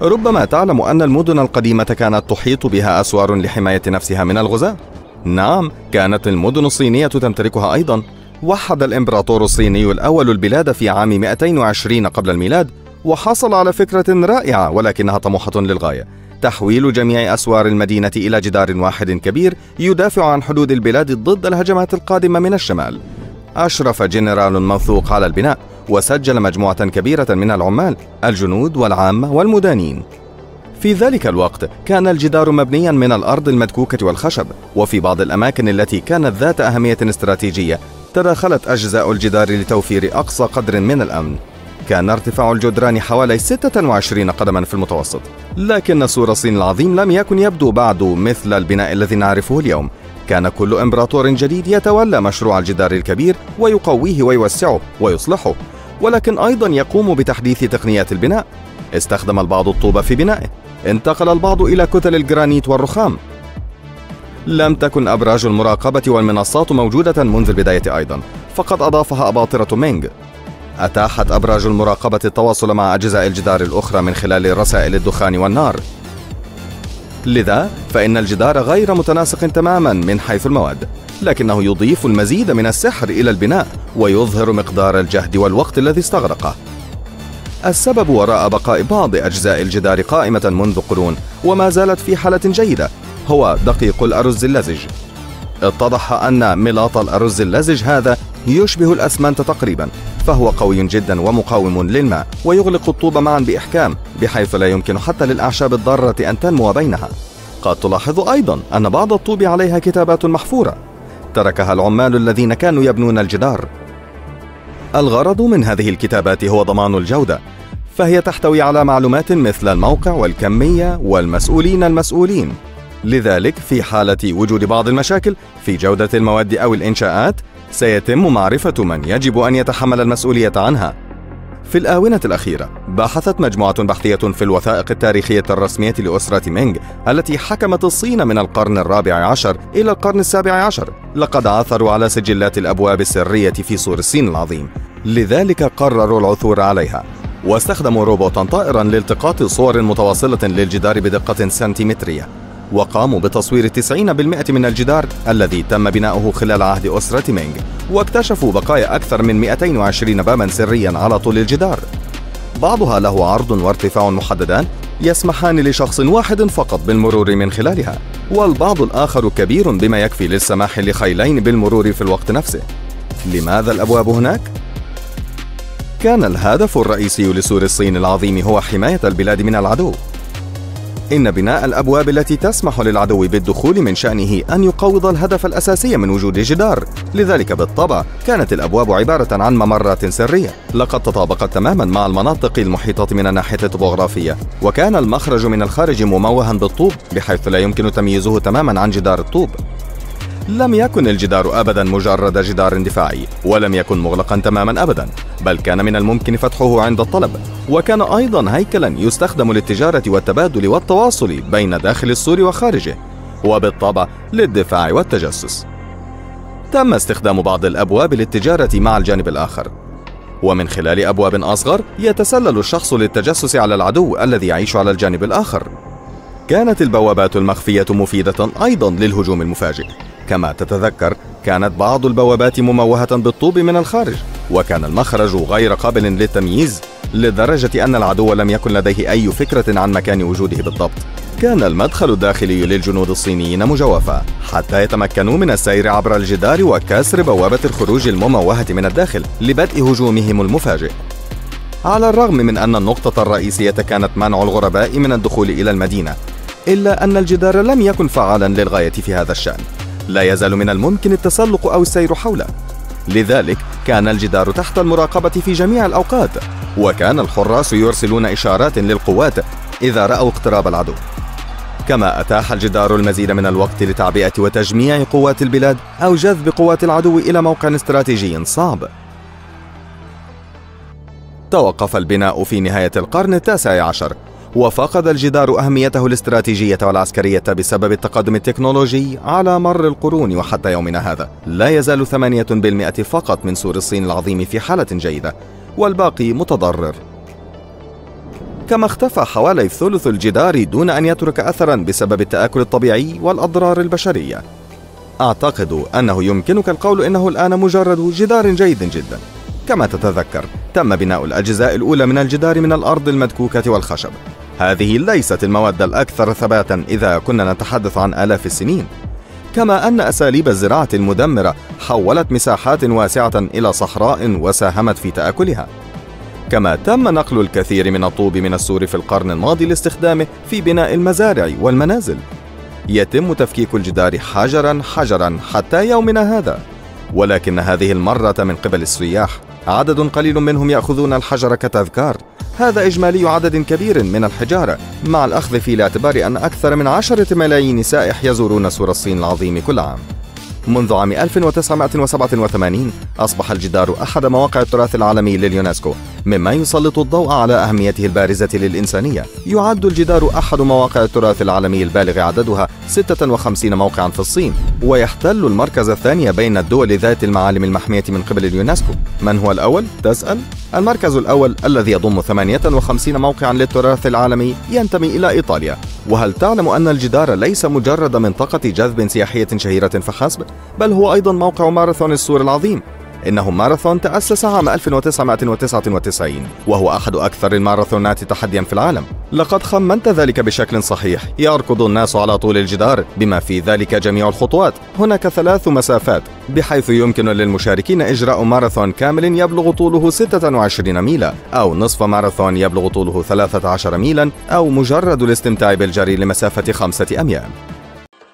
ربما تعلم أن المدن القديمة كانت تحيط بها أسوار لحماية نفسها من الغزاة. نعم كانت المدن الصينية تمتلكها أيضا. وحد الإمبراطور الصيني الأول البلاد في عام 220 قبل الميلاد وحصل على فكرة رائعة ولكنها طموحة للغاية. تحويل جميع أسوار المدينة إلى جدار واحد كبير يدافع عن حدود البلاد ضد الهجمات القادمة من الشمال. أشرف جنرال موثوق على البناء وسجل مجموعة كبيرة من العمال الجنود والعامة والمدانين. في ذلك الوقت كان الجدار مبنيا من الأرض المدكوكة والخشب وفي بعض الأماكن التي كانت ذات أهمية استراتيجية تداخلت أجزاء الجدار لتوفير أقصى قدر من الأمن. كان ارتفاع الجدران حوالي 26 قدما في المتوسط. لكن سور الصين العظيم لم يكن يبدو بعد مثل البناء الذي نعرفه اليوم. كان كل إمبراطور جديد يتولى مشروع الجدار الكبير ويقويه ويوسعه ويصلحه ولكن أيضا يقوم بتحديث تقنيات البناء. استخدم البعض الطوب في بنائه. انتقل البعض إلى كتل الجرانيت والرخام. لم تكن أبراج المراقبة والمنصات موجودة منذ البداية أيضا فقد أضافها أباطرة مينغ. أتاحت أبراج المراقبة التواصل مع أجزاء الجدار الأخرى من خلال رسائل الدخان والنار. لذا فإن الجدار غير متناسق تماما من حيث المواد لكنه يضيف المزيد من السحر إلى البناء ويظهر مقدار الجهد والوقت الذي استغرقه. السبب وراء بقاء بعض أجزاء الجدار قائمة منذ قرون وما زالت في حالة جيدة هو دقيق الأرز اللزج. اتضح أن ملاط الأرز اللزج هذا يشبه الأسمنت تقريبا فهو قوي جدا ومقاوم للماء ويغلق الطوب معا بإحكام بحيث لا يمكن حتى للأعشاب الضارة أن تنمو بينها. قد تلاحظ أيضا أن بعض الطوب عليها كتابات محفورة تركها العمال الذين كانوا يبنون الجدار. الغرض من هذه الكتابات هو ضمان الجودة فهي تحتوي على معلومات مثل الموقع والكمية والمسؤولين المسؤولين. لذلك في حالة وجود بعض المشاكل في جودة المواد أو الإنشاءات سيتم معرفة من يجب أن يتحمل المسؤولية عنها. في الآونة الأخيرة بحثت مجموعة بحثية في الوثائق التاريخية الرسمية لأسرة مينغ التي حكمت الصين من القرن الرابع عشر إلى القرن السابع عشر لقد عثروا على سجلات الأبواب السرية في سور الصين العظيم. لذلك قرروا العثور عليها. واستخدموا روبوتا طائرا لالتقاط صور متواصلة للجدار بدقة سنتيمترية. وقاموا بتصوير 90% من الجدار الذي تم بناؤه خلال عهد أسرة مينغ واكتشفوا بقايا أكثر من 220 بابا سريا على طول الجدار. بعضها له عرض وارتفاع محددان يسمحان لشخص واحد فقط بالمرور من خلالها والبعض الآخر كبير بما يكفي للسماح لخيلين بالمرور في الوقت نفسه. لماذا الأبواب هناك؟ كان الهدف الرئيسي لسور الصين العظيم هو حماية البلاد من العدو. إن بناء الأبواب التي تسمح للعدو بالدخول من شأنه أن يقوض الهدف الأساسي من وجود جدار. لذلك بالطبع كانت الأبواب عبارة عن ممرات سرية. لقد تطابقت تماما مع المناطق المحيطة من الناحية الطبوغرافية وكان المخرج من الخارج مموها بالطوب بحيث لا يمكن تمييزه تماما عن جدار الطوب. لم يكن الجدار ابدا مجرد جدار دفاعي ولم يكن مغلقا تماما ابدا بل كان من الممكن فتحه عند الطلب. وكان أيضا هيكلا يستخدم للتجاره والتبادل والتواصل بين داخل السور وخارجه وبالطبع للدفاع والتجسس. تم استخدام بعض الأبواب للتجارة مع الجانب الآخر. ومن خلال أبواب أصغر يتسلل الشخص للتجسس على العدو الذي يعيش على الجانب الآخر. كانت البوابات المخفية مفيدة أيضا للهجوم المفاجئ. كما تتذكر كانت بعض البوابات مموهة بالطوب من الخارج وكان المخرج غير قابل للتمييز لدرجة أن العدو لم يكن لديه أي فكرة عن مكان وجوده بالضبط. كان المدخل الداخلي للجنود الصينيين مجوفا حتى يتمكنوا من السير عبر الجدار وكسر بوابة الخروج المموهة من الداخل لبدء هجومهم المفاجئ. على الرغم من أن النقطة الرئيسية كانت منع الغرباء من الدخول إلى المدينة إلا أن الجدار لم يكن فعالا للغاية في هذا الشأن. لا يزال من الممكن التسلق أو السير حوله. لذلك كان الجدار تحت المراقبة في جميع الأوقات وكان الحراس يرسلون إشارات للقوات إذا رأوا اقتراب العدو. كما أتاح الجدار المزيد من الوقت لتعبئة وتجميع قوات البلاد أو جذب قوات العدو إلى موقع استراتيجي صعب. توقف البناء في نهاية القرن التاسع عشر. وفقد الجدار أهميته الاستراتيجية والعسكرية بسبب التقدم التكنولوجي على مر القرون وحتى يومنا هذا. لا يزال ثمانية بالمئة فقط من سور الصين العظيم في حالة جيدة والباقي متضرر. كما اختفى حوالي ثلث الجدار دون أن يترك أثرا بسبب التآكل الطبيعي والأضرار البشرية. أعتقد أنه يمكنك القول إنه الآن مجرد جدار جيد جدا. كما تتذكر تم بناء الأجزاء الأولى من الجدار من الأرض المدكوكة والخشب. هذه ليست المواد الأكثر ثباتا إذا كنا نتحدث عن آلاف السنين. كما أن أساليب الزراعة المدمرة حولت مساحات واسعة إلى صحراء وساهمت في تآكلها. كما تم نقل الكثير من الطوب من السور في القرن الماضي لاستخدامه في بناء المزارع والمنازل. يتم تفكيك الجدار حجرا حجرا حتى يومنا هذا. ولكن هذه المرة من قبل السياح عدد قليل منهم يأخذون الحجر كتذكار. هذا إجمالي عدد كبير من الحجارة مع الأخذ في الاعتبار أن أكثر من عشرة ملايين سائح يزورون سور الصين العظيم كل عام. منذ عام 1987 أصبح الجدار أحد مواقع التراث العالمي لليونسكو مما يسلط الضوء على أهميته البارزة للإنسانية يعد الجدار أحد مواقع التراث العالمي البالغ عددها 56 موقعا في الصين ويحتل المركز الثاني بين الدول ذات المعالم المحمية من قبل اليونسكو من هو الأول؟ تسأل؟ المركز الأول الذي يضم 58 موقعا للتراث العالمي ينتمي إلى إيطاليا وهل تعلم أن الجدار ليس مجرد منطقة جذب سياحية شهيرة فحسب بل هو أيضا موقع ماراثون السور العظيم. إنه ماراثون تأسس عام 1999 وهو أحد أكثر الماراثونات تحديا في العالم. لقد خمنت ذلك بشكل صحيح. يركض الناس على طول الجدار بما في ذلك جميع الخطوات. هناك ثلاث مسافات بحيث يمكن للمشاركين إجراء ماراثون كامل يبلغ طوله 26 ميلا أو نصف ماراثون يبلغ طوله 13 ميلا أو مجرد الاستمتاع بالجري لمسافة خمسة أميال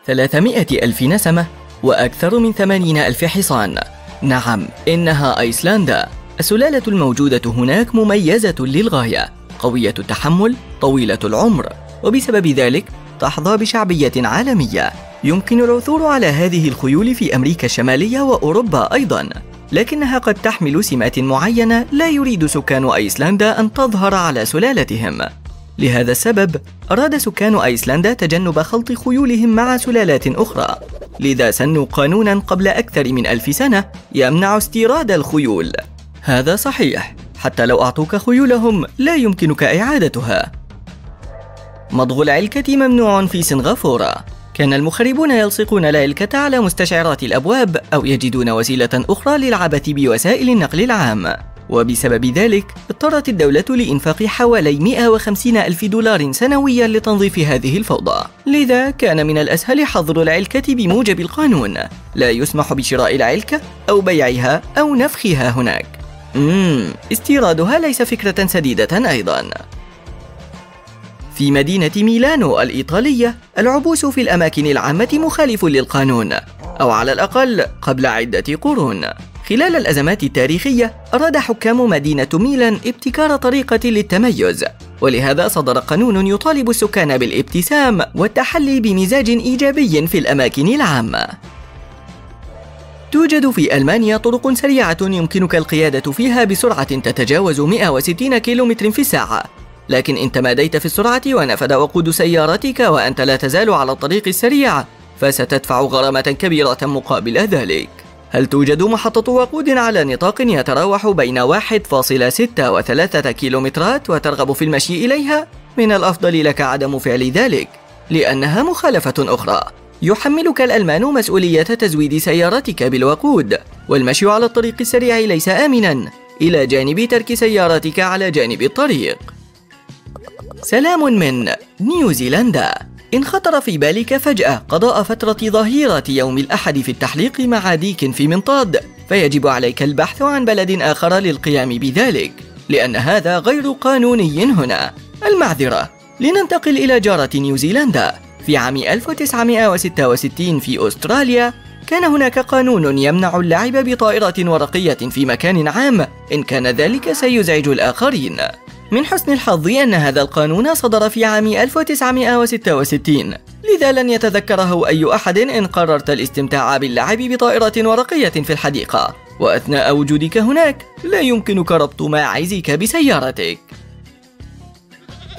300 ألف نسمة وأكثر من 80 ألف حصان. نعم إنها أيسلندا. السلالة الموجودة هناك مميزة للغاية قوية التحمل طويلة العمر. وبسبب ذلك تحظى بشعبية عالمية. يمكن العثور على هذه الخيول في أمريكا الشمالية وأوروبا أيضاً. لكنها قد تحمل سمات معينة لا يريد سكان أيسلندا أن تظهر على سلالتهم. لهذا السبب أراد سكان أيسلندا تجنب خلط خيولهم مع سلالات أخرى. لذا سنوا قانونا قبل أكثر من ألف سنة يمنع استيراد الخيول. هذا صحيح حتى لو أعطوك خيولهم لا يمكنك إعادتها. مضغ العلكة ممنوع في سنغافورة. كان المخربون يلصقون العلكة على مستشعرات الأبواب أو يجدون وسيلة أخرى للعبث بوسائل النقل العام. وبسبب ذلك اضطرت الدولة لإنفاق حوالي 150 ألف دولار سنويا لتنظيف هذه الفوضى. لذا كان من الأسهل حظر العلكة بموجب القانون. لا يسمح بشراء العلكة أو بيعها أو نفخها هناك. مم استيرادها ليس فكرة سديدة أيضا. في مدينة ميلانو الإيطالية العبوس في الأماكن العامة مخالف للقانون أو على الأقل قبل عدة قرون. خلال الأزمات التاريخية أراد حكام مدينة ميلان ابتكار طريقة للتميز ولهذا صدر قانون يطالب السكان بالابتسام والتحلي بمزاج إيجابي في الأماكن العامة. توجد في ألمانيا طرق سريعة يمكنك القيادة فيها بسرعة تتجاوز 160 كيلومتر في الساعة. لكن إن تماديت في السرعة ونفد وقود سيارتك وأنت لا تزال على الطريق السريع فستدفع غرامة كبيرة مقابل ذلك. هل توجد محطة وقود على نطاق يتراوح بين 1.6 و 3 كيلومترات وترغب في المشي إليها؟ من الأفضل لك عدم فعل ذلك لأنها مخالفة أخرى. يحملك الألمان مسؤولية تزويد سيارتك بالوقود والمشي على الطريق السريع ليس آمنا. إلى جانب ترك سيارتك على جانب الطريق. سلام من نيوزيلندا. إن خطر في بالك فجأة قضاء فترة ظهيرة يوم الأحد في التحليق مع ديك في منطاد فيجب عليك البحث عن بلد آخر للقيام بذلك لأن هذا غير قانوني هنا. المعذرة. لننتقل إلى جارة نيوزيلندا. في عام 1966 في أستراليا كان هناك قانون يمنع اللعب بطائرة ورقية في مكان عام إن كان ذلك سيزعج الآخرين. من حسن الحظ أن هذا القانون صدر في عام 1966 لذا لن يتذكره أي أحد إن قررت الاستمتاع باللعب بطائرة ورقية في الحديقة. وأثناء وجودك هناك لا يمكنك ربط ماعزك بسيارتك.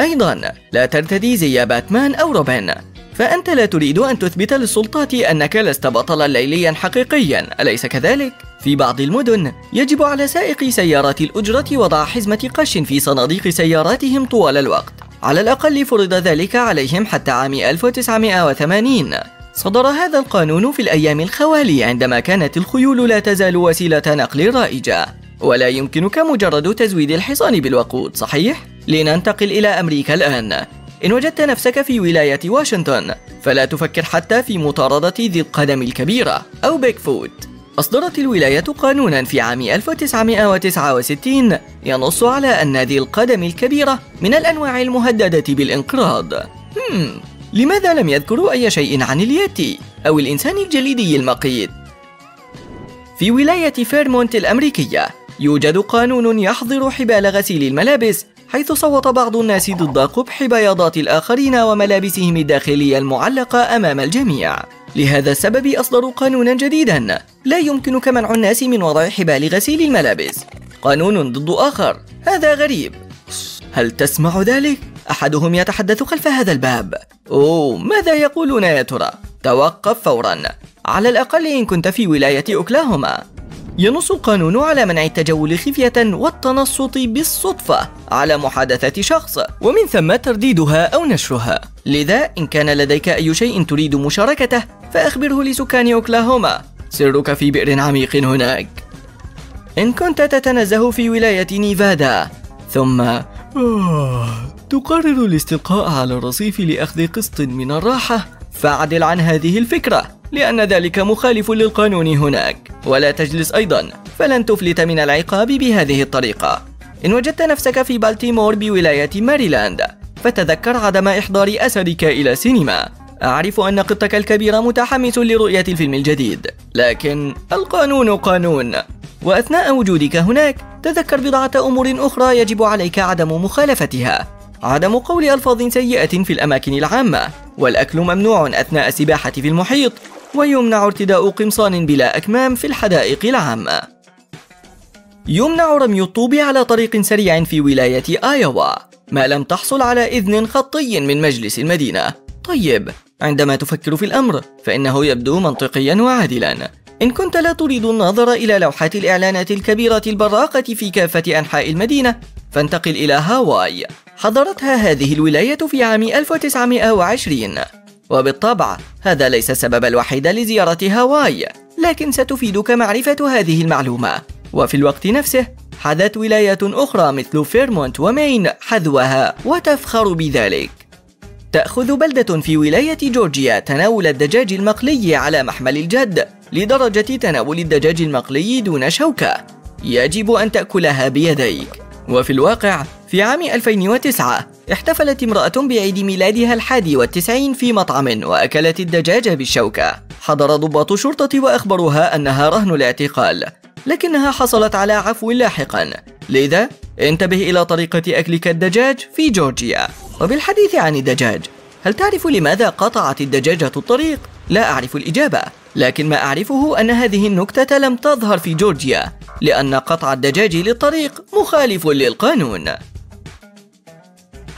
أيضا لا ترتدي زي باتمان أو روبن. فأنت لا تريد أن تثبت للسلطات أنك لست بطلا ليليا حقيقيا أليس كذلك؟ في بعض المدن يجب على سائقي سيارات الأجرة وضع حزمة قش في صناديق سياراتهم طوال الوقت. على الأقل فرض ذلك عليهم حتى عام 1980 صدر هذا القانون في الأيام الخوالي عندما كانت الخيول لا تزال وسيلة نقل رائجة. ولا يمكنك مجرد تزويد الحصان بالوقود صحيح؟ لننتقل إلى أمريكا الآن. إن وجدت نفسك في ولاية واشنطن فلا تفكر حتى في مطاردة ذي القدم الكبيرة أو بيغ فوت أصدرت الولاية قانونا في عام 1969 ينص على أن ذي القدم الكبيرة من الأنواع المهددة بالانقراض هم لماذا لم يذكروا أي شيء عن اليتي أو الإنسان الجليدي المقيت؟ في ولاية فيرمونت الأمريكية يوجد قانون يحظر حبال غسيل الملابس حيث صوت بعض الناس ضد قبح بياضات الآخرين وملابسهم الداخلية المعلقة أمام الجميع. لهذا السبب أصدروا قانونا جديدا. لا يمكنك منع الناس من وضع حبال غسيل الملابس. قانون ضد آخر. هذا غريب. هل تسمع ذلك؟ أحدهم يتحدث خلف هذا الباب. أوه ماذا يقولون يا ترى؟ توقف فورا. على الأقل إن كنت في ولاية أوكلاهوما. ينص القانون على منع التجول خفية والتنصت بالصدفة على محادثة شخص ومن ثم ترديدها أو نشرها. لذا إن كان لديك أي شيء تريد مشاركته فأخبره لسكان أوكلاهوما. سرك في بئر عميق هناك. إن كنت تتنزه في ولاية نيفادا. ثم آه، تقرر الاستلقاء على الرصيف لأخذ قسط من الراحة. فاعدل عن هذه الفكرة. لأن ذلك مخالف للقانون هناك. ولا تجلس أيضا. فلن تفلت من العقاب بهذه الطريقة. إن وجدت نفسك في بالتيمور بولاية ماريلاند فتذكر عدم إحضار أسرك إلى سينما. أعرف أن قطك الكبير متحمس لرؤية الفيلم الجديد. لكن القانون قانون. وأثناء وجودك هناك تذكر بضعة أمور أخرى يجب عليك عدم مخالفتها. عدم قول ألفاظ سيئة في الأماكن العامة. والأكل ممنوع أثناء السباحة في المحيط. ويمنع ارتداء قمصان بلا أكمام في الحدائق العامة. يمنع رمي الطوب على طريق سريع في ولاية آيوا ما لم تحصل على إذن خطي من مجلس المدينة. طيب عندما تفكر في الأمر فإنه يبدو منطقيا وعادلا. إن كنت لا تريد النظر إلى لوحات الإعلانات الكبيرة البراقة في كافة أنحاء المدينة فانتقل إلى هاواي. حضرتها هذه الولاية في عام 1920 وبالطبع هذا ليس السبب الوحيد لزيارة هاواي لكن ستفيدك معرفة هذه المعلومة. وفي الوقت نفسه حذت ولايات أخرى مثل فيرمونت ومين حذوها وتفخر بذلك. تأخذ بلدة في ولاية جورجيا تناول الدجاج المقلي على محمل الجد لدرجة تناول الدجاج المقلي دون شوكة. يجب أن تأكلها بيديك. وفي الواقع في عام 2009 احتفلت امرأة بعيد ميلادها الحادي والتسعين في مطعم وأكلت الدجاج بالشوكة. حضر ضباط الشرطة وأخبروها أنها رهن الاعتقال لكنها حصلت على عفو لاحقا. لذا انتبه إلى طريقة أكلك الدجاج في جورجيا. وبالحديث عن الدجاج هل تعرف لماذا قطعت الدجاجة الطريق؟ لا أعرف الإجابة لكن ما أعرفه أن هذه النكتة لم تظهر في جورجيا لأن قطع الدجاج للطريق مخالف للقانون.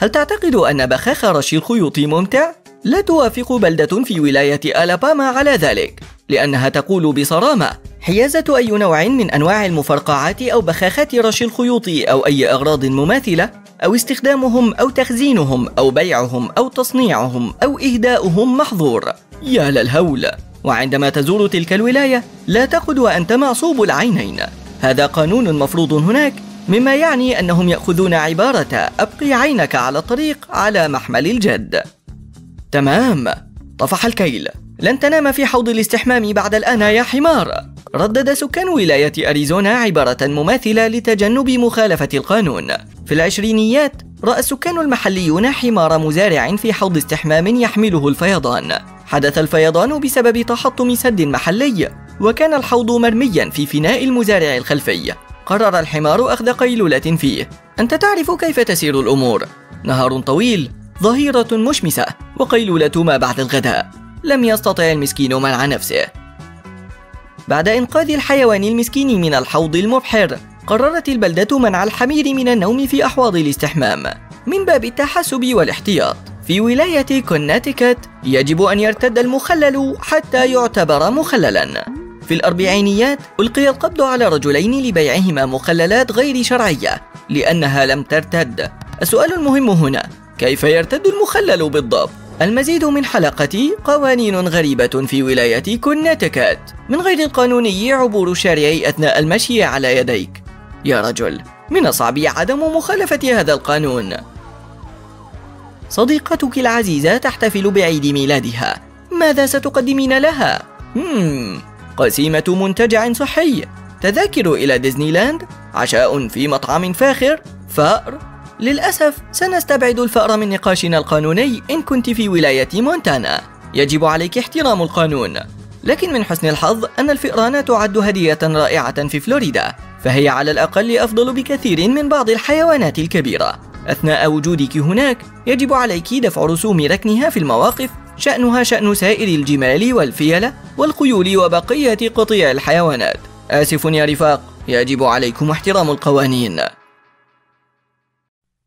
هل تعتقد أن بخاخ رشي الخيوط ممتع؟ لا توافق بلدة في ولاية ألاباما على ذلك لأنها تقول بصرامة حيازة أي نوع من أنواع المفرقعات أو بخاخات رشي الخيوط أو أي أغراض مماثلة أو استخدامهم أو تخزينهم أو بيعهم أو تصنيعهم أو إهداؤهم محظور. يا للهول وعندما تزور تلك الولاية لا تقعد وأنت معصوب العينين. هذا قانون مفروض هناك. مما يعني أنهم يأخذون عبارة أبقي عينك على الطريق على محمل الجد. تمام. طفح الكيل. لن تنام في حوض الاستحمام بعد الآن يا حمار. ردد سكان ولاية أريزونا عبارة مماثلة لتجنب مخالفة القانون. في العشرينيات رأى السكان المحليون حمار مزارع في حوض استحمام يحمله الفيضان. حدث الفيضان بسبب تحطم سد محلي وكان الحوض مرميا في فناء المزارع الخلفي. قرر الحمار أخذ قيلولة فيه. أنت تعرف كيف تسير الأمور. نهار طويل ظهيرة مشمسة وقيلولة ما بعد الغداء. لم يستطع المسكين منع نفسه. بعد إنقاذ الحيوان المسكين من الحوض المبحر قررت البلدة منع الحمير من النوم في أحواض الاستحمام. من باب التحسب والاحتياط. في ولاية كونيتيكت يجب أن يرتد المخلل حتى يعتبر مخللا. في الأربعينيات ألقي القبض على رجلين لبيعهما مخللات غير شرعية لأنها لم ترتد السؤال المهم هنا كيف يرتد المخلل بالضبط؟ المزيد من حلقة قوانين غريبة في ولاية كونيتيكت من غير القانوني عبور الشارع أثناء المشي على يديك يا رجل من الصعب عدم مخالفة هذا القانون صديقتك العزيزة تحتفل بعيد ميلادها ماذا ستقدمين لها؟ مم. قسيمة منتجع صحي. تذاكر إلى ديزني لاند عشاء في مطعم فاخر. فأر. للأسف سنستبعد الفأر من نقاشنا القانوني. إن كنت في ولاية مونتانا. يجب عليك احترام القانون. لكن من حسن الحظ أن الفئران تعد هدية رائعة في فلوريدا. فهي على الأقل أفضل بكثير من بعض الحيوانات الكبيرة. أثناء وجودك هناك يجب عليك دفع رسوم ركنها في المواقف. شأنها شأن سائر الجمال والفيلة والخيول وبقية قطيع الحيوانات. آسف يا رفاق يجب عليكم احترام القوانين.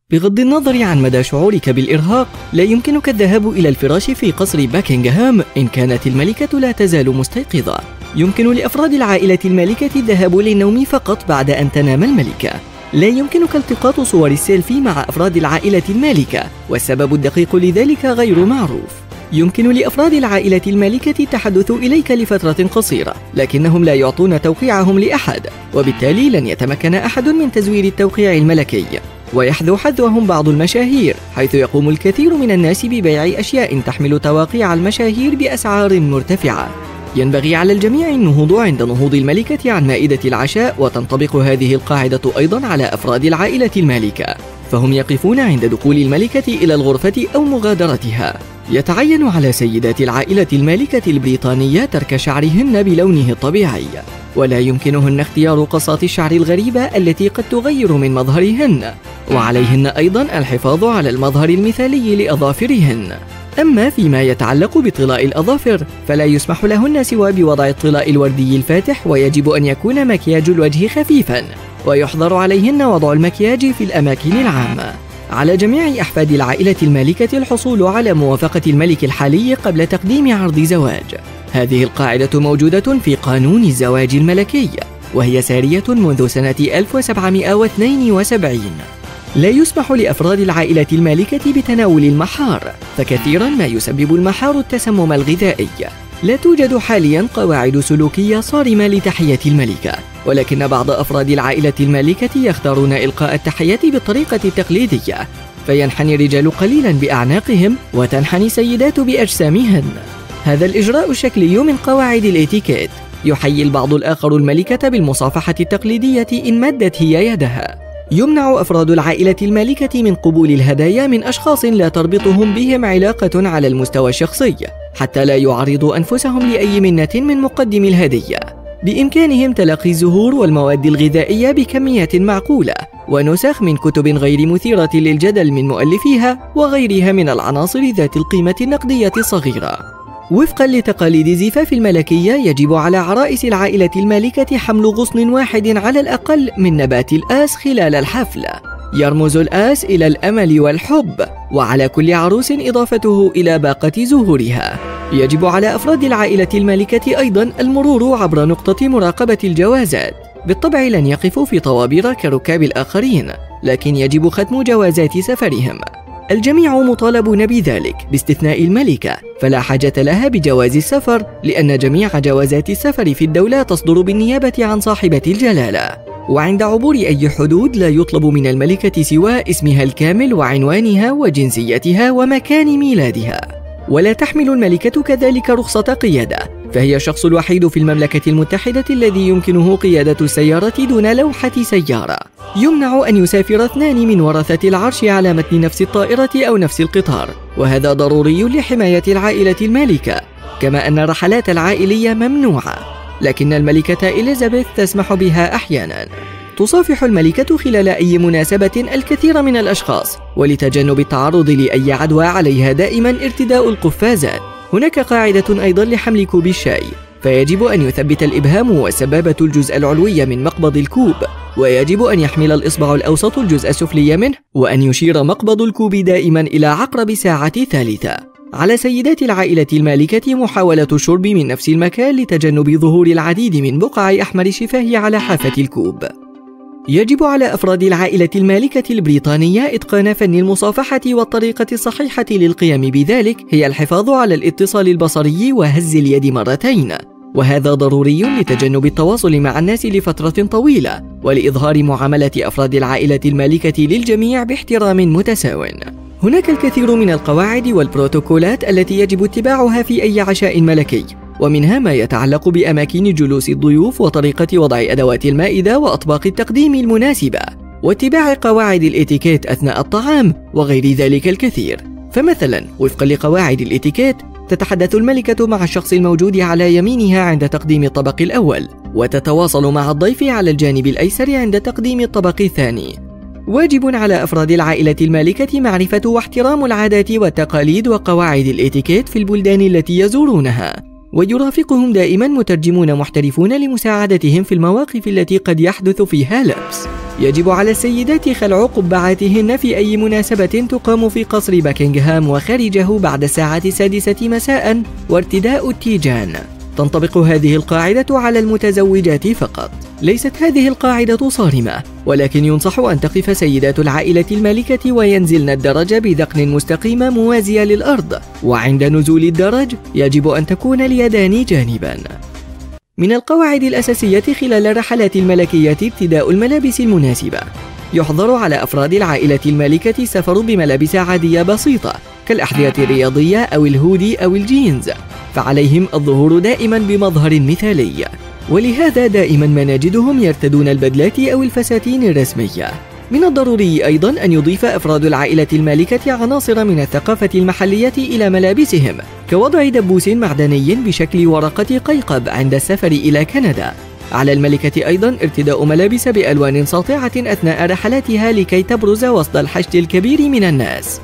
بغض النظر عن مدى شعورك بالإرهاق لا يمكنك الذهاب إلى الفراش في قصر باكنغهام إن كانت الملكة لا تزال مستيقظة. يمكن لأفراد العائلة المالكة الذهاب للنوم فقط بعد أن تنام الملكة. لا يمكنك التقاط صور السيلفي مع أفراد العائلة المالكة والسبب الدقيق لذلك غير معروف. يمكن لأفراد العائلة المالكة التحدث إليك لفترة قصيرة لكنهم لا يعطون توقيعهم لأحد وبالتالي لن يتمكن أحد من تزوير التوقيع الملكي. ويحذو حذوهم بعض المشاهير حيث يقوم الكثير من الناس ببيع أشياء تحمل تواقيع المشاهير بأسعار مرتفعة. ينبغي على الجميع النهوض عند نهوض الملكة عن مائدة العشاء وتنطبق هذه القاعدة أيضا على أفراد العائلة المالكة. فهم يقفون عند دخول الملكة إلى الغرفة أو مغادرتها. يتعين على سيدات العائلة المالكة البريطانية ترك شعرهن بلونه الطبيعي ولا يمكنهن اختيار قصات الشعر الغريبة التي قد تغير من مظهرهن وعليهن أيضا الحفاظ على المظهر المثالي لأظافرهن. أما فيما يتعلق بطلاء الأظافر فلا يسمح لهن سوى بوضع الطلاء الوردي الفاتح ويجب أن يكون مكياج الوجه خفيفا ويحظر عليهن وضع المكياج في الأماكن العامة. على جميع أحفاد العائلة المالكة الحصول على موافقة الملك الحالي قبل تقديم عرض زواج. هذه القاعدة موجودة في قانون الزواج الملكي وهي سارية منذ سنة 1772 لا يسمح لأفراد العائلة المالكة بتناول المحار فكثيرا ما يسبب المحار التسمم الغذائي. لا توجد حاليا قواعد سلوكية صارمة لتحية الملكة ولكن بعض أفراد العائلة المالكة يختارون إلقاء التحيات بالطريقة التقليدية فينحني الرجال قليلا بأعناقهم وتنحني السيدات بأجسامهن. هذا الإجراء الشكلي من قواعد الإتيكيت يحيي البعض الآخر الملكة بالمصافحة التقليدية إن مدت هي يدها. يمنع أفراد العائلة المالكة من قبول الهدايا من أشخاص لا تربطهم بهم علاقة على المستوى الشخصي حتى لا يعرضوا أنفسهم لأي منة من مقدم الهدية. بإمكانهم تلقي الزهور والمواد الغذائية بكميات معقولة ونسخ من كتب غير مثيرة للجدل من مؤلفيها وغيرها من العناصر ذات القيمة النقدية الصغيرة. وفقا لتقاليد زفاف الملكية يجب على عرائس العائلة المالكة حمل غصن واحد على الأقل من نبات الآس خلال الحفل. يرمز الآس إلى الأمل والحب وعلى كل عروس إضافته إلى باقة زهورها. يجب على أفراد العائلة المالكة أيضا المرور عبر نقطة مراقبة الجوازات. بالطبع لن يقفوا في طوابير كركاب الآخرين لكن يجب ختم جوازات سفرهم. الجميع مطالبون بذلك باستثناء الملكة فلا حاجة لها بجواز السفر لأن جميع جوازات السفر في الدولة تصدر بالنيابة عن صاحبة الجلالة. وعند عبور أي حدود لا يطلب من الملكة سوى اسمها الكامل وعنوانها وجنسيتها ومكان ميلادها. ولا تحمل الملكة كذلك رخصة قيادة فهي الشخص الوحيد في المملكة المتحدة الذي يمكنه قيادة السيارة دون لوحة سيارة. يمنع أن يسافر اثنان من ورثة العرش على متن نفس الطائرة أو نفس القطار وهذا ضروري لحماية العائلة المالكة كما أن الرحلات العائلية ممنوعة لكن الملكة إليزابيث تسمح بها أحيانا. تصافح الملكة خلال أي مناسبة الكثير من الأشخاص ولتجنب التعرض لأي عدوى عليها دائما ارتداء القفازات. هناك قاعدة أيضا لحمل كوب الشاي. فيجب أن يثبت الإبهام والسبابة الجزء العلوي من مقبض الكوب ويجب أن يحمل الإصبع الأوسط الجزء السفلي منه وأن يشير مقبض الكوب دائما إلى عقرب ساعة ثالثة. على سيدات العائلة المالكة محاولة الشرب من نفس المكان لتجنب ظهور العديد من بقع أحمر الشفاه على حافة الكوب. يجب على أفراد العائلة المالكة البريطانية إتقان فن المصافحة والطريقة الصحيحة للقيام بذلك هي الحفاظ على الاتصال البصري وهز اليد مرتين. وهذا ضروري لتجنب التواصل مع الناس لفترة طويلة ولإظهار معاملة أفراد العائلة المالكة للجميع باحترام متساو. هناك الكثير من القواعد والبروتوكولات التي يجب اتباعها في أي عشاء ملكي. ومنها ما يتعلق بأماكن جلوس الضيوف وطريقة وضع أدوات المائدة وأطباق التقديم المناسبة واتباع قواعد الإتيكيت أثناء الطعام وغير ذلك الكثير. فمثلا وفقا لقواعد الإتيكيت تتحدث الملكة مع الشخص الموجود على يمينها عند تقديم الطبق الأول وتتواصل مع الضيف على الجانب الأيسر عند تقديم الطبق الثاني. واجب على أفراد العائلة المالكة معرفة واحترام العادات والتقاليد وقواعد الإتيكيت في البلدان التي يزورونها. ويرافقهم دائما مترجمون محترفون لمساعدتهم في المواقف التي قد يحدث فيها لبس يجب على السيدات خلع قبعاتهن في أي مناسبة تقام في قصر باكنغهام وخارجه بعد الساعة السادسة مساء وارتداء التيجان. تنطبق هذه القاعدة على المتزوجات فقط. ليست هذه القاعدة صارمة ولكن ينصح أن تقف سيدات العائلة المالكة وينزلن الدرج بدقن مستقيمة موازية للأرض وعند نزول الدرج يجب أن تكون اليدان جانبا. من القواعد الأساسية خلال الرحلات الملكية ابتداء الملابس المناسبة. يحظر على أفراد العائلة المالكة السفر بملابس عادية بسيطة كالأحذية الرياضية أو الهودي أو الجينز. فعليهم الظهور دائما بمظهر مثالي ولهذا دائما ما نجدهم يرتدون البدلات أو الفساتين الرسمية. من الضروري أيضا أن يضيف أفراد العائلة المالكة عناصر من الثقافة المحلية إلى ملابسهم كوضع دبوس معدني بشكل ورقة قيقب عند السفر إلى كندا. على الملكة أيضا ارتداء ملابس بألوان ساطعة أثناء رحلاتها لكي تبرز وسط الحشد الكبير من الناس.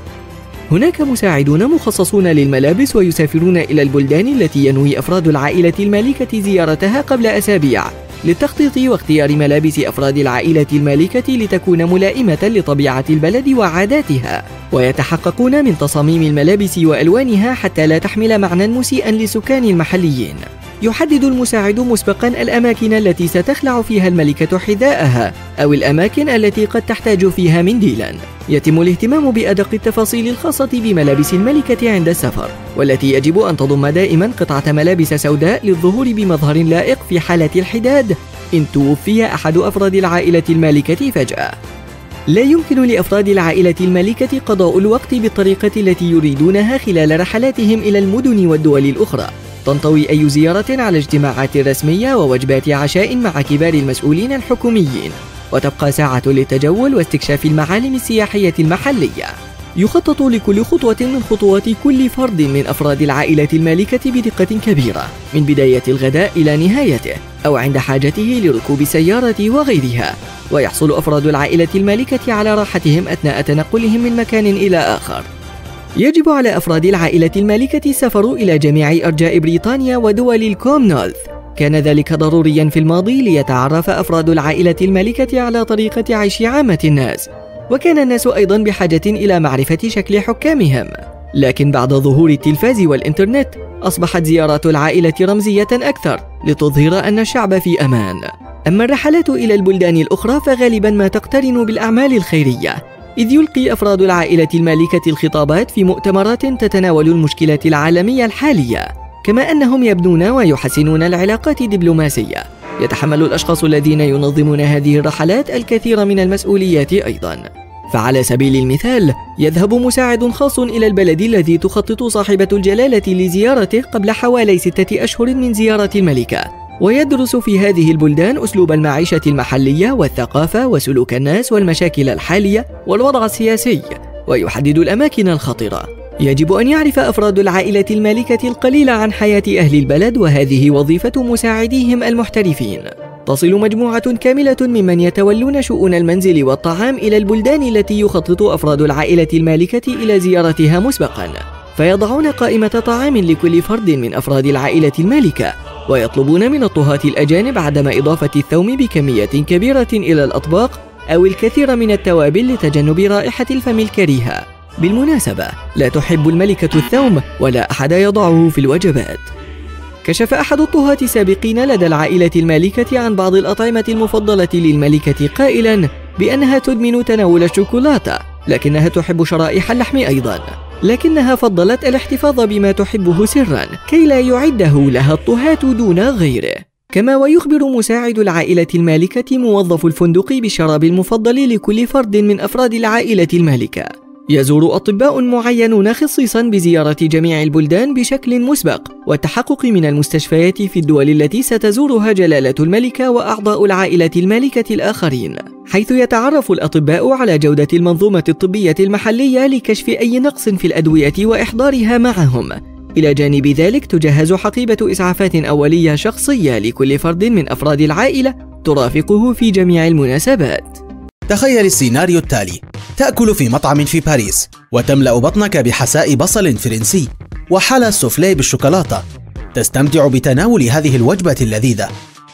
هناك مساعدون مخصصون للملابس ويسافرون إلى البلدان التي ينوي أفراد العائلة المالكة زيارتها قبل أسابيع للتخطيط واختيار ملابس أفراد العائلة المالكة لتكون ملائمة لطبيعة البلد وعاداتها. ويتحققون من تصاميم الملابس وألوانها حتى لا تحمل معنى مسيئا للسكان المحليين. يحدد المساعد مسبقا الأماكن التي ستخلع فيها الملكة حذاءها أو الأماكن التي قد تحتاج فيها منديلا. يتم الاهتمام بأدق التفاصيل الخاصة بملابس الملكة عند السفر والتي يجب أن تضم دائما قطعة ملابس سوداء للظهور بمظهر لائق في حالة الحداد. إن توفي أحد أفراد العائلة المالكة فجأة. لا يمكن لأفراد العائلة المالكة قضاء الوقت بالطريقة التي يريدونها خلال رحلاتهم إلى المدن والدول الأخرى. تنطوي أي زيارة على اجتماعات رسمية ووجبات عشاء مع كبار المسؤولين الحكوميين. وتبقى ساعة للتجول واستكشاف المعالم السياحية المحلية. يخطط لكل خطوة من خطوات كل فرد من أفراد العائلة المالكة بدقة كبيرة من بداية الغداء إلى نهايته أو عند حاجته لركوب السيارة وغيرها. ويحصل أفراد العائلة المالكة على راحتهم أثناء تنقلهم من مكان إلى آخر. يجب على أفراد العائلة المالكة السفر إلى جميع أرجاء بريطانيا ودول الكومنولث. كان ذلك ضروريا في الماضي ليتعرف أفراد العائلة المالكة على طريقة عيش عامة الناس. وكان الناس أيضا بحاجة إلى معرفة شكل حكامهم. لكن بعد ظهور التلفاز والإنترنت أصبحت زيارات العائلة رمزية أكثر لتظهر أن الشعب في أمان. أما الرحلات إلى البلدان الأخرى فغالبا ما تقترن بالأعمال الخيرية إذ يلقي أفراد العائلة المالكة الخطابات في مؤتمرات تتناول المشكلات العالمية الحالية كما أنهم يبنون ويحسنون العلاقات الدبلوماسية يتحمل الأشخاص الذين ينظمون هذه الرحلات الكثير من المسؤوليات أيضا. فعلى سبيل المثال يذهب مساعد خاص إلى البلد الذي تخطط صاحبة الجلالة لزيارته قبل حوالي ستة أشهر من زيارة الملكة. ويدرس في هذه البلدان أسلوب المعيشة المحلية والثقافة وسلوك الناس والمشاكل الحالية والوضع السياسي ويحدد الأماكن الخطرة يجب أن يعرف أفراد العائلة المالكة القليل عن حياة أهل البلد وهذه وظيفة مساعديهم المحترفين. تصل مجموعة كاملة ممن يتولون شؤون المنزل والطعام إلى البلدان التي يخطط أفراد العائلة المالكة إلى زيارتها مسبقا. فيضعون قائمة طعام لكل فرد من أفراد العائلة المالكة. ويطلبون من الطهاة الأجانب عدم إضافة الثوم بكمية كبيرة إلى الأطباق أو الكثير من التوابل لتجنب رائحة الفم الكريهة. بالمناسبة لا تحب الملكة الثوم ولا أحد يضعه في الوجبات. كشف أحد الطهاة السابقين لدى العائلة المالكة عن بعض الأطعمة المفضلة للملكة قائلا بأنها تدمن تناول الشوكولاتة لكنها تحب شرائح اللحم أيضا. لكنها فضلت الاحتفاظ بما تحبه سرا كي لا يعده لها الطهاة دون غيره. كما ويخبر مساعد العائلة المالكة موظف الفندق بالشراب المفضل لكل فرد من أفراد العائلة المالكة. يزور أطباء معينون خصيصا بزيارة جميع البلدان بشكل مسبق والتحقق من المستشفيات في الدول التي ستزورها جلالة الملكة وأعضاء العائلة المالكة الآخرين حيث يتعرف الأطباء على جودة المنظومة الطبية المحلية لكشف أي نقص في الأدوية وإحضارها معهم. إلى جانب ذلك تجهز حقيبة إسعافات أولية شخصية لكل فرد من أفراد العائلة ترافقه في جميع المناسبات. تخيل السيناريو التالي. تأكل في مطعم في باريس وتملأ بطنك بحساء بصل فرنسي وحلا سوفلي بالشوكولاتة. تستمتع بتناول هذه الوجبة اللذيذة.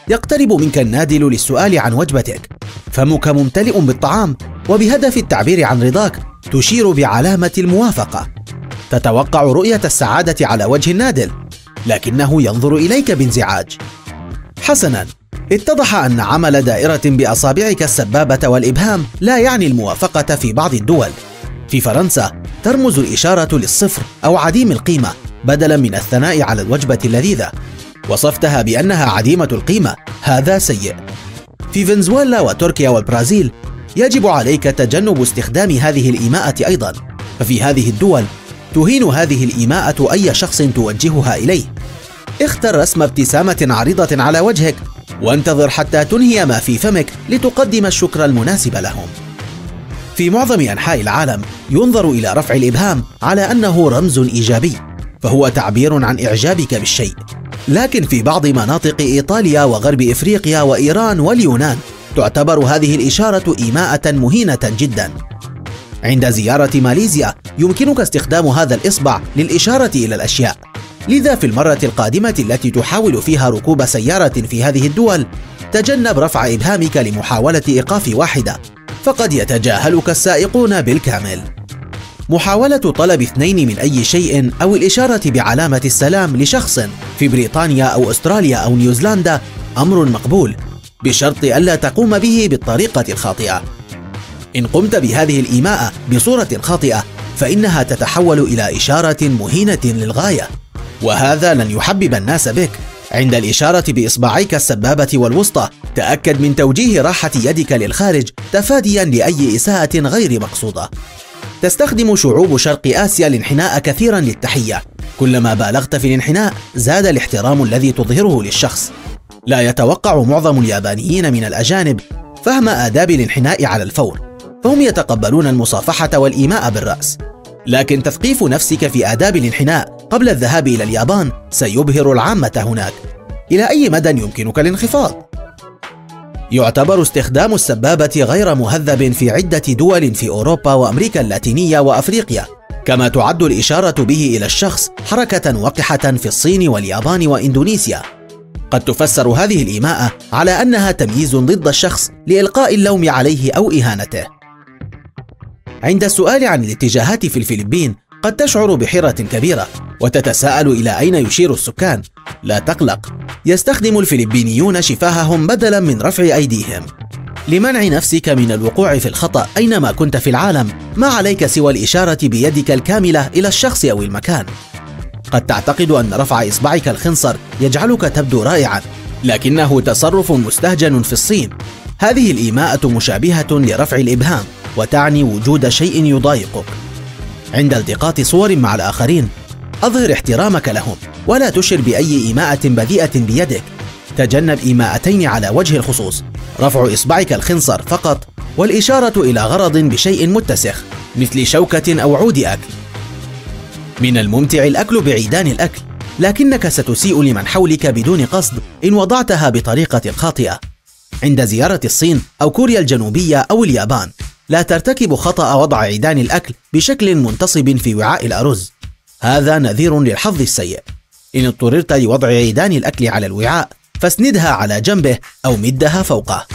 يقترب منك النادل للسؤال عن وجبتك. فمك ممتلئ بالطعام وبهدف التعبير عن رضاك تشير بعلامة الموافقة. تتوقع رؤية السعادة على وجه النادل لكنه ينظر إليك بانزعاج. حسنا. اتضح أن عمل دائرة بأصابعك السبابة والإبهام لا يعني الموافقة في بعض الدول. في فرنسا ترمز الإشارة للصفر أو عديم القيمة بدلا من الثناء على الوجبة اللذيذة وصفتها بأنها عديمة القيمة. هذا سيء. في فنزويلا وتركيا والبرازيل يجب عليك تجنب استخدام هذه الإيماءة أيضا. ففي هذه الدول تهين هذه الإيماءة أي شخص توجهها إليه. اختر رسم ابتسامة عريضة على وجهك وانتظر حتى تنهي ما في فمك لتقدم الشكر المناسب لهم. في معظم أنحاء العالم ينظر إلى رفع الإبهام على أنه رمز إيجابي فهو تعبير عن إعجابك بالشيء. لكن في بعض مناطق إيطاليا وغرب إفريقيا وإيران واليونان تعتبر هذه الإشارة إيماءة مهينة جدا. عند زيارة ماليزيا يمكنك استخدام هذا الإصبع للإشارة إلى الأشياء. لذا في المرة القادمة التي تحاول فيها ركوب سيارة في هذه الدول تجنب رفع إبهامك لمحاولة إيقاف واحدة فقد يتجاهلك السائقون بالكامل. محاولة طلب اثنين من أي شيء أو الإشارة بعلامة السلام لشخص في بريطانيا أو أستراليا أو نيوزيلندا أمر مقبول بشرط ألا تقوم به بالطريقة الخاطئة. إن قمت بهذه الإيماءة بصورة خاطئة فإنها تتحول إلى إشارة مهينة للغاية. وهذا لن يحبب الناس بك. عند الإشارة بإصبعيك السبابة والوسطى تأكد من توجيه راحة يدك للخارج تفاديا لأي إساءة غير مقصودة. تستخدم شعوب شرق آسيا الانحناء كثيرا للتحية. كلما بالغت في الانحناء زاد الاحترام الذي تظهره للشخص. لا يتوقع معظم اليابانيين من الأجانب فهم آداب الانحناء على الفور. فهم يتقبلون المصافحة والإيماء بالرأس. لكن تثقيف نفسك في آداب الانحناء قبل الذهاب إلى اليابان سيبهر العامة هناك. إلى أي مدى يمكنك الانخفاض؟ يعتبر استخدام السبابة غير مهذب في عدة دول في أوروبا وأمريكا اللاتينية وأفريقيا كما تعد الإشارة به إلى الشخص حركة وقحة في الصين واليابان وإندونيسيا. قد تفسر هذه الإيماءة على أنها تمييز ضد الشخص لإلقاء اللوم عليه أو إهانته. عند السؤال عن الاتجاهات في الفلبين قد تشعر بحيرة كبيرة وتتساءل إلى أين يشير السكان. لا تقلق يستخدم الفلبينيون شفاههم بدلا من رفع أيديهم. لمنع نفسك من الوقوع في الخطأ أينما كنت في العالم ما عليك سوى الإشارة بيدك الكاملة إلى الشخص أو المكان. قد تعتقد أن رفع إصبعك الخنصر يجعلك تبدو رائعا لكنه تصرف مستهجن في الصين. هذه الإيماءة مشابهة لرفع الإبهام وتعني وجود شيء يضايقك. عند التقاط صور مع الآخرين. أظهر احترامك لهم ولا تشر بأي إيماءة بذيئة بيدك. تجنب إيماءتين على وجه الخصوص. رفع إصبعك الخنصر فقط والإشارة إلى غرض بشيء متسخ مثل شوكة أو عود أكل. من الممتع الأكل بعيدان الأكل لكنك ستسيء لمن حولك بدون قصد إن وضعتها بطريقة خاطئة. عند زيارة الصين أو كوريا الجنوبية أو اليابان لا ترتكب خطأ وضع عيدان الأكل بشكل منتصب في وعاء الأرز. هذا نذير للحظ السيء. إن اضطررت لوضع عيدان الأكل على الوعاء فاسندها على جنبه أو مدها فوقه.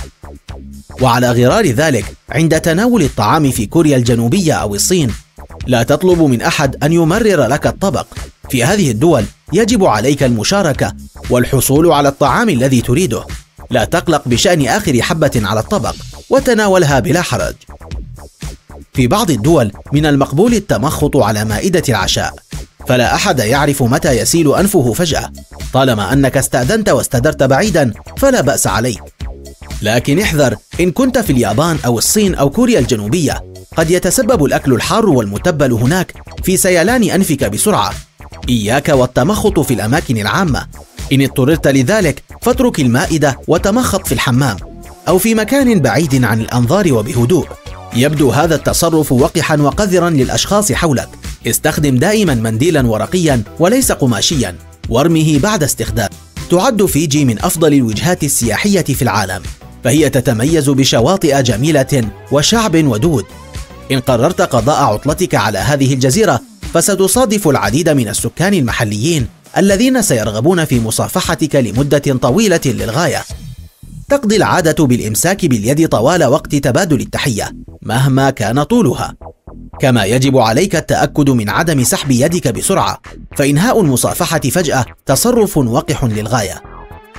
وعلى غرار ذلك عند تناول الطعام في كوريا الجنوبية أو الصين لا تطلب من أحد أن يمرر لك الطبق. في هذه الدول يجب عليك المشاركة والحصول على الطعام الذي تريده. لا تقلق بشأن آخر حبة على الطبق وتناولها بلا حرج. في بعض الدول من المقبول التمخط على مائدة العشاء فلا أحد يعرف متى يسيل أنفه فجأة. طالما أنك استأذنت واستدرت بعيدا فلا بأس عليك. لكن احذر إن كنت في اليابان أو الصين أو كوريا الجنوبية قد يتسبب الأكل الحار والمتبل هناك في سيلان أنفك بسرعة. إياك والتمخط في الأماكن العامة. إن اضطررت لذلك فاترك المائدة وتمخط في الحمام أو في مكان بعيد عن الأنظار وبهدوء. يبدو هذا التصرف وقحا وقذرا للأشخاص حولك. استخدم دائما منديلا ورقيا وليس قماشيا. وارمه بعد استخدام. تعد فيجي من أفضل الوجهات السياحية في العالم. فهي تتميز بشواطئ جميلة وشعب ودود. إن قررت قضاء عطلتك على هذه الجزيرة فستصادف العديد من السكان المحليين الذين سيرغبون في مصافحتك لمدة طويلة للغاية. تقضي العادة بالإمساك باليد طوال وقت تبادل التحية مهما كان طولها. كما يجب عليك التأكد من عدم سحب يدك بسرعة فإنهاء المصافحة فجأة تصرف وقح للغاية.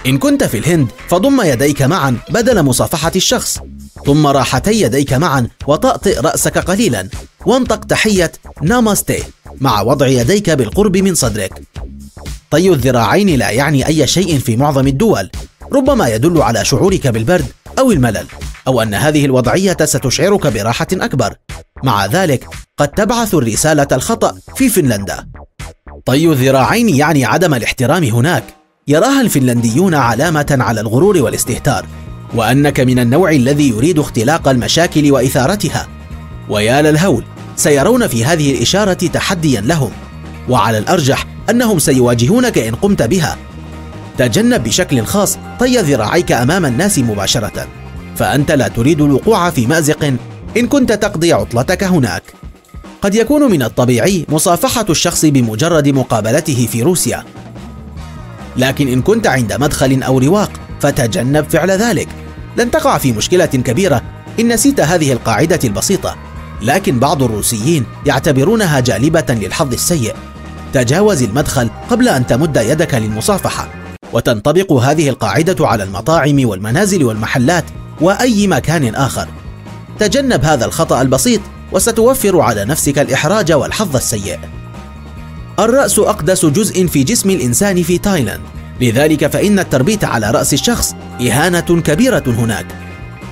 إن كنت في الهند فضم يديك معا بدل مصافحة الشخص. ضم راحتي يديك معا وطأطئ رأسك قليلا. وانطق تحية ناماستي. مع وضع يديك بالقرب من صدرك. طي الذراعين لا يعني أي شيء في معظم الدول ربما يدل على شعورك بالبرد أو الملل أو أن هذه الوضعية ستشعرك براحة أكبر. مع ذلك قد تبعث الرسالة الخطأ في فنلندا. طي الذراعين يعني عدم الاحترام هناك. يراها الفنلنديون علامة على الغرور والاستهتار وأنك من النوع الذي يريد اختلاق المشاكل وإثارتها. ويا للهول سيرون في هذه الإشارة تحديا لهم وعلى الأرجح أنهم سيواجهونك إن قمت بها. تجنب بشكل خاص طي ذراعيك أمام الناس مباشرة فأنت لا تريد الوقوع في مأزق إن كنت تقضي عطلتك هناك. قد يكون من الطبيعي مصافحة الشخص بمجرد مقابلته في روسيا. لكن إن كنت عند مدخل أو رواق فتجنب فعل ذلك. لن تقع في مشكلة كبيرة إن نسيت هذه القاعدة البسيطة. لكن بعض الروسيين يعتبرونها جالبة للحظ السيء. تجاوز المدخل قبل أن تمد يدك للمصافحة وتنطبق هذه القاعدة على المطاعم والمنازل والمحلات وأي مكان آخر. تجنب هذا الخطأ البسيط وستوفر على نفسك الإحراج والحظ السيء. الرأس أقدس جزء في جسم الإنسان في تايلاند. لذلك فإن التربيت على رأس الشخص إهانة كبيرة هناك.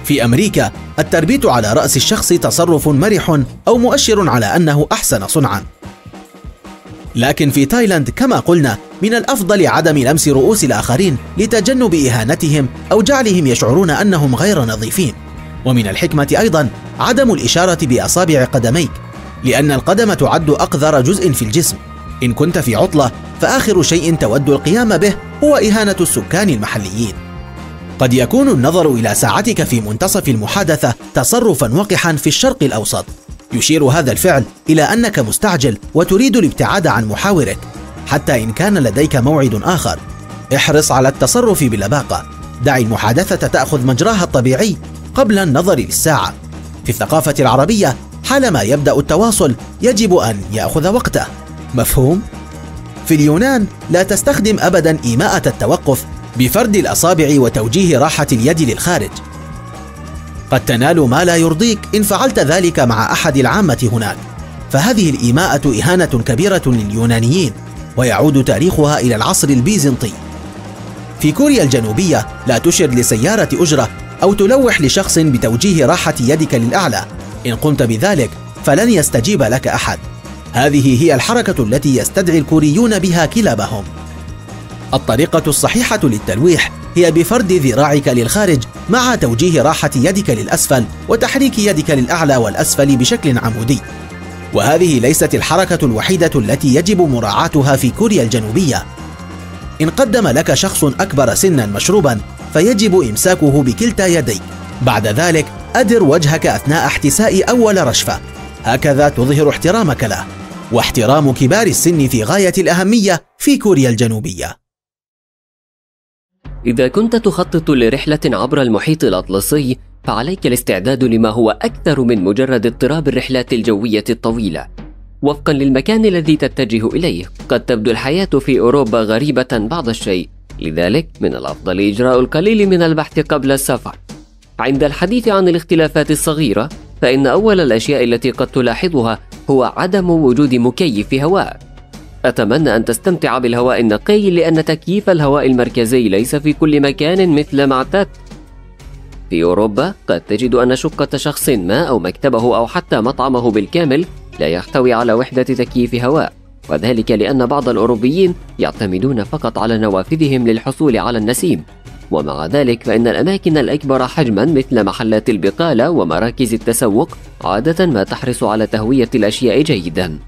في أمريكا التربيت على رأس الشخص تصرف مرح أو مؤشر على أنه أحسن صنعا. لكن في تايلاند كما قلنا من الأفضل عدم لمس رؤوس الآخرين لتجنب إهانتهم أو جعلهم يشعرون أنهم غير نظيفين. ومن الحكمة أيضا عدم الإشارة بأصابع قدميك لأن القدم تعد أقذر جزء في الجسم. إن كنت في عطلة فآخر شيء تود القيام به هو إهانة السكان المحليين. قد يكون النظر إلى ساعتك في منتصف المحادثة تصرفا وقحا في الشرق الأوسط. يشير هذا الفعل إلى أنك مستعجل وتريد الابتعاد عن محاورك حتى إن كان لديك موعد آخر. احرص على التصرف بلباقه دع المحادثة تأخذ مجراها الطبيعي قبل النظر للساعة. في الثقافة العربية حالما يبدأ التواصل يجب أن يأخذ وقته. مفهوم؟ في اليونان لا تستخدم ابدا إيماءة التوقف. بفرد الأصابع وتوجيه راحة اليد للخارج. قد تنال ما لا يرضيك إن فعلت ذلك مع أحد العامة هناك. فهذه الإيماءة إهانة كبيرة لليونانيين ويعود تاريخها إلى العصر البيزنطي. في كوريا الجنوبية لا تشر لسيارة أجرة أو تلوح لشخص بتوجيه راحة يدك للأعلى. إن قمت بذلك فلن يستجيب لك أحد. هذه هي الحركة التي يستدعي الكوريون بها كلابهم. الطريقة الصحيحة للتلويح هي بفرد ذراعك للخارج مع توجيه راحة يدك للأسفل وتحريك يدك للأعلى والأسفل بشكل عمودي. وهذه ليست الحركة الوحيدة التي يجب مراعاتها في كوريا الجنوبية. إن قدم لك شخص أكبر سنا مشروبا فيجب إمساكه بكلتا يديك. بعد ذلك أدر وجهك أثناء احتساء أول رشفة. هكذا تظهر احترامك له. واحترام كبار السن في غاية الأهمية في كوريا الجنوبية. إذا كنت تخطط لرحلة عبر المحيط الأطلسي فعليك الاستعداد لما هو أكثر من مجرد اضطراب الرحلات الجوية الطويلة. وفقا للمكان الذي تتجه إليه قد تبدو الحياة في أوروبا غريبة بعض الشيء. لذلك من الأفضل إجراء القليل من البحث قبل السفر. عند الحديث عن الاختلافات الصغيرة فإن أول الأشياء التي قد تلاحظها هو عدم وجود مكيف هواء. أتمنى أن تستمتع بالهواء النقي لأن تكييف الهواء المركزي ليس في كل مكان مثل اعتدت. في أوروبا قد تجد أن شقة شخص ما أو مكتبه أو حتى مطعمه بالكامل لا يحتوي على وحدة تكييف هواء، وذلك لأن بعض الأوروبيين يعتمدون فقط على نوافذهم للحصول على النسيم. ومع ذلك فإن الأماكن الأكبر حجما مثل محلات البقالة ومراكز التسوق عادة ما تحرص على تهوية الأشياء جيدا.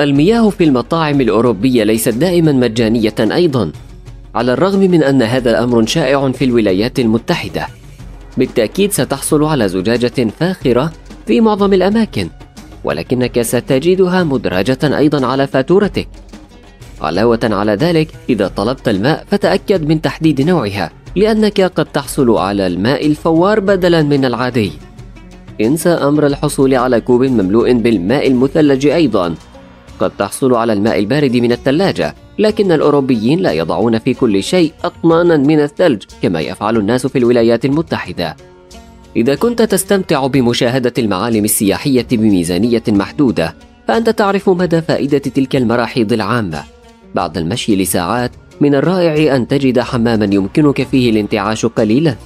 المياه في المطاعم الأوروبية ليست دائما مجانية أيضا على الرغم من أن هذا الأمر شائع في الولايات المتحدة. بالتأكيد ستحصل على زجاجة فاخرة في معظم الأماكن ولكنك ستجدها مدرجة أيضا على فاتورتك. علاوة على ذلك إذا طلبت الماء فتأكد من تحديد نوعها لأنك قد تحصل على الماء الفوار بدلا من العادي. انسى أمر الحصول على كوب مملوء بالماء المثلج أيضا. قد تحصل على الماء البارد من الثلاجة لكن الأوروبيين لا يضعون في كل شيء أطنانا من الثلج كما يفعل الناس في الولايات المتحدة. إذا كنت تستمتع بمشاهدة المعالم السياحية بميزانية محدودة فأنت تعرف مدى فائدة تلك المراحيض العامة. بعد المشي لساعات من الرائع أن تجد حماما يمكنك فيه الانتعاش قليلا.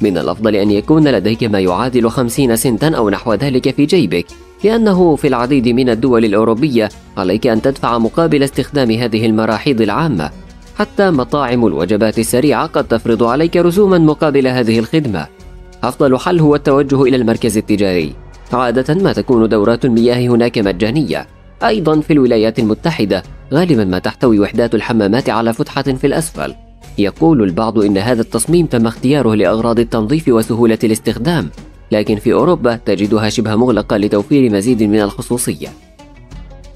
من الأفضل أن يكون لديك ما يعادل خمسين سنتا أو نحو ذلك في جيبك. لأنه في العديد من الدول الأوروبية عليك أن تدفع مقابل استخدام هذه المراحيض العامة. حتى مطاعم الوجبات السريعة قد تفرض عليك رسوما مقابل هذه الخدمة. أفضل حل هو التوجه إلى المركز التجاري. عادة ما تكون دورات المياه هناك مجانية. أيضا في الولايات المتحدة غالبا ما تحتوي وحدات الحمامات على فتحة في الأسفل. يقول البعض إن هذا التصميم تم اختياره لأغراض التنظيف وسهولة الاستخدام. لكن في أوروبا تجدها شبه مغلقة لتوفير مزيد من الخصوصية.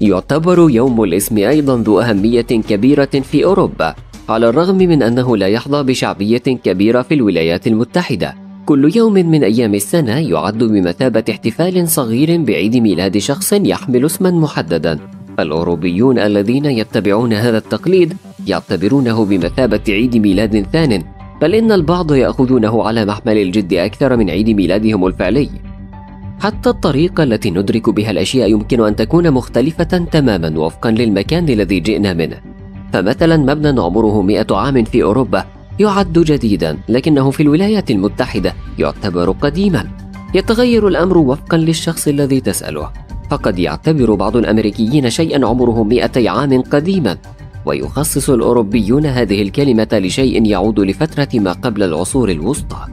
يعتبر يوم الاسم أيضا ذو أهمية كبيرة في أوروبا على الرغم من أنه لا يحظى بشعبية كبيرة في الولايات المتحدة. كل يوم من أيام السنة يعد بمثابة احتفال صغير بعيد ميلاد شخص يحمل اسما محددا. الأوروبيون الذين يتبعون هذا التقليد يعتبرونه بمثابة عيد ميلاد ثان بل إن البعض يأخذونه على محمل الجد أكثر من عيد ميلادهم الفعلي. حتى الطريقة التي ندرك بها الأشياء يمكن أن تكون مختلفة تماما وفقا للمكان الذي جئنا منه. فمثلا مبنى عمره مئة عام في أوروبا يعد جديدا لكنه في الولايات المتحدة يعتبر قديما. يتغير الأمر وفقا للشخص الذي تسأله. فقد يعتبر بعض الأمريكيين شيئا عمره مئتي عام قديما. ويخصص الأوروبيون هذه الكلمة لشيء يعود لفترة ما قبل العصور الوسطى.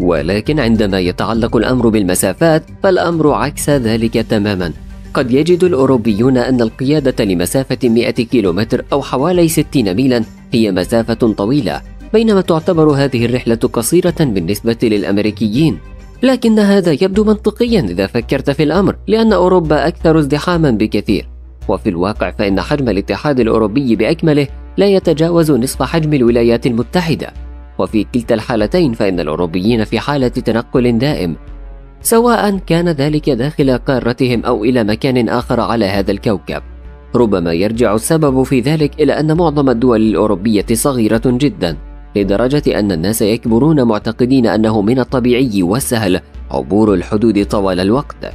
ولكن عندما يتعلق الأمر بالمسافات فالأمر عكس ذلك تماما. قد يجد الأوروبيون أن القيادة لمسافة 100 كيلومتر أو حوالي 60 ميلا هي مسافة طويلة بينما تعتبر هذه الرحلة قصيرة بالنسبة للأمريكيين. لكن هذا يبدو منطقيا إذا فكرت في الأمر لأن أوروبا أكثر ازدحاما بكثير. وفي الواقع فإن حجم الاتحاد الأوروبي بأكمله لا يتجاوز نصف حجم الولايات المتحدة. وفي كلتا الحالتين فإن الأوروبيين في حالة تنقل دائم. سواء كان ذلك داخل قارتهم أو إلى مكان آخر على هذا الكوكب. ربما يرجع السبب في ذلك إلى أن معظم الدول الأوروبية صغيرة جدا لدرجة أن الناس يكبرون معتقدين أنه من الطبيعي والسهل عبور الحدود طوال الوقت.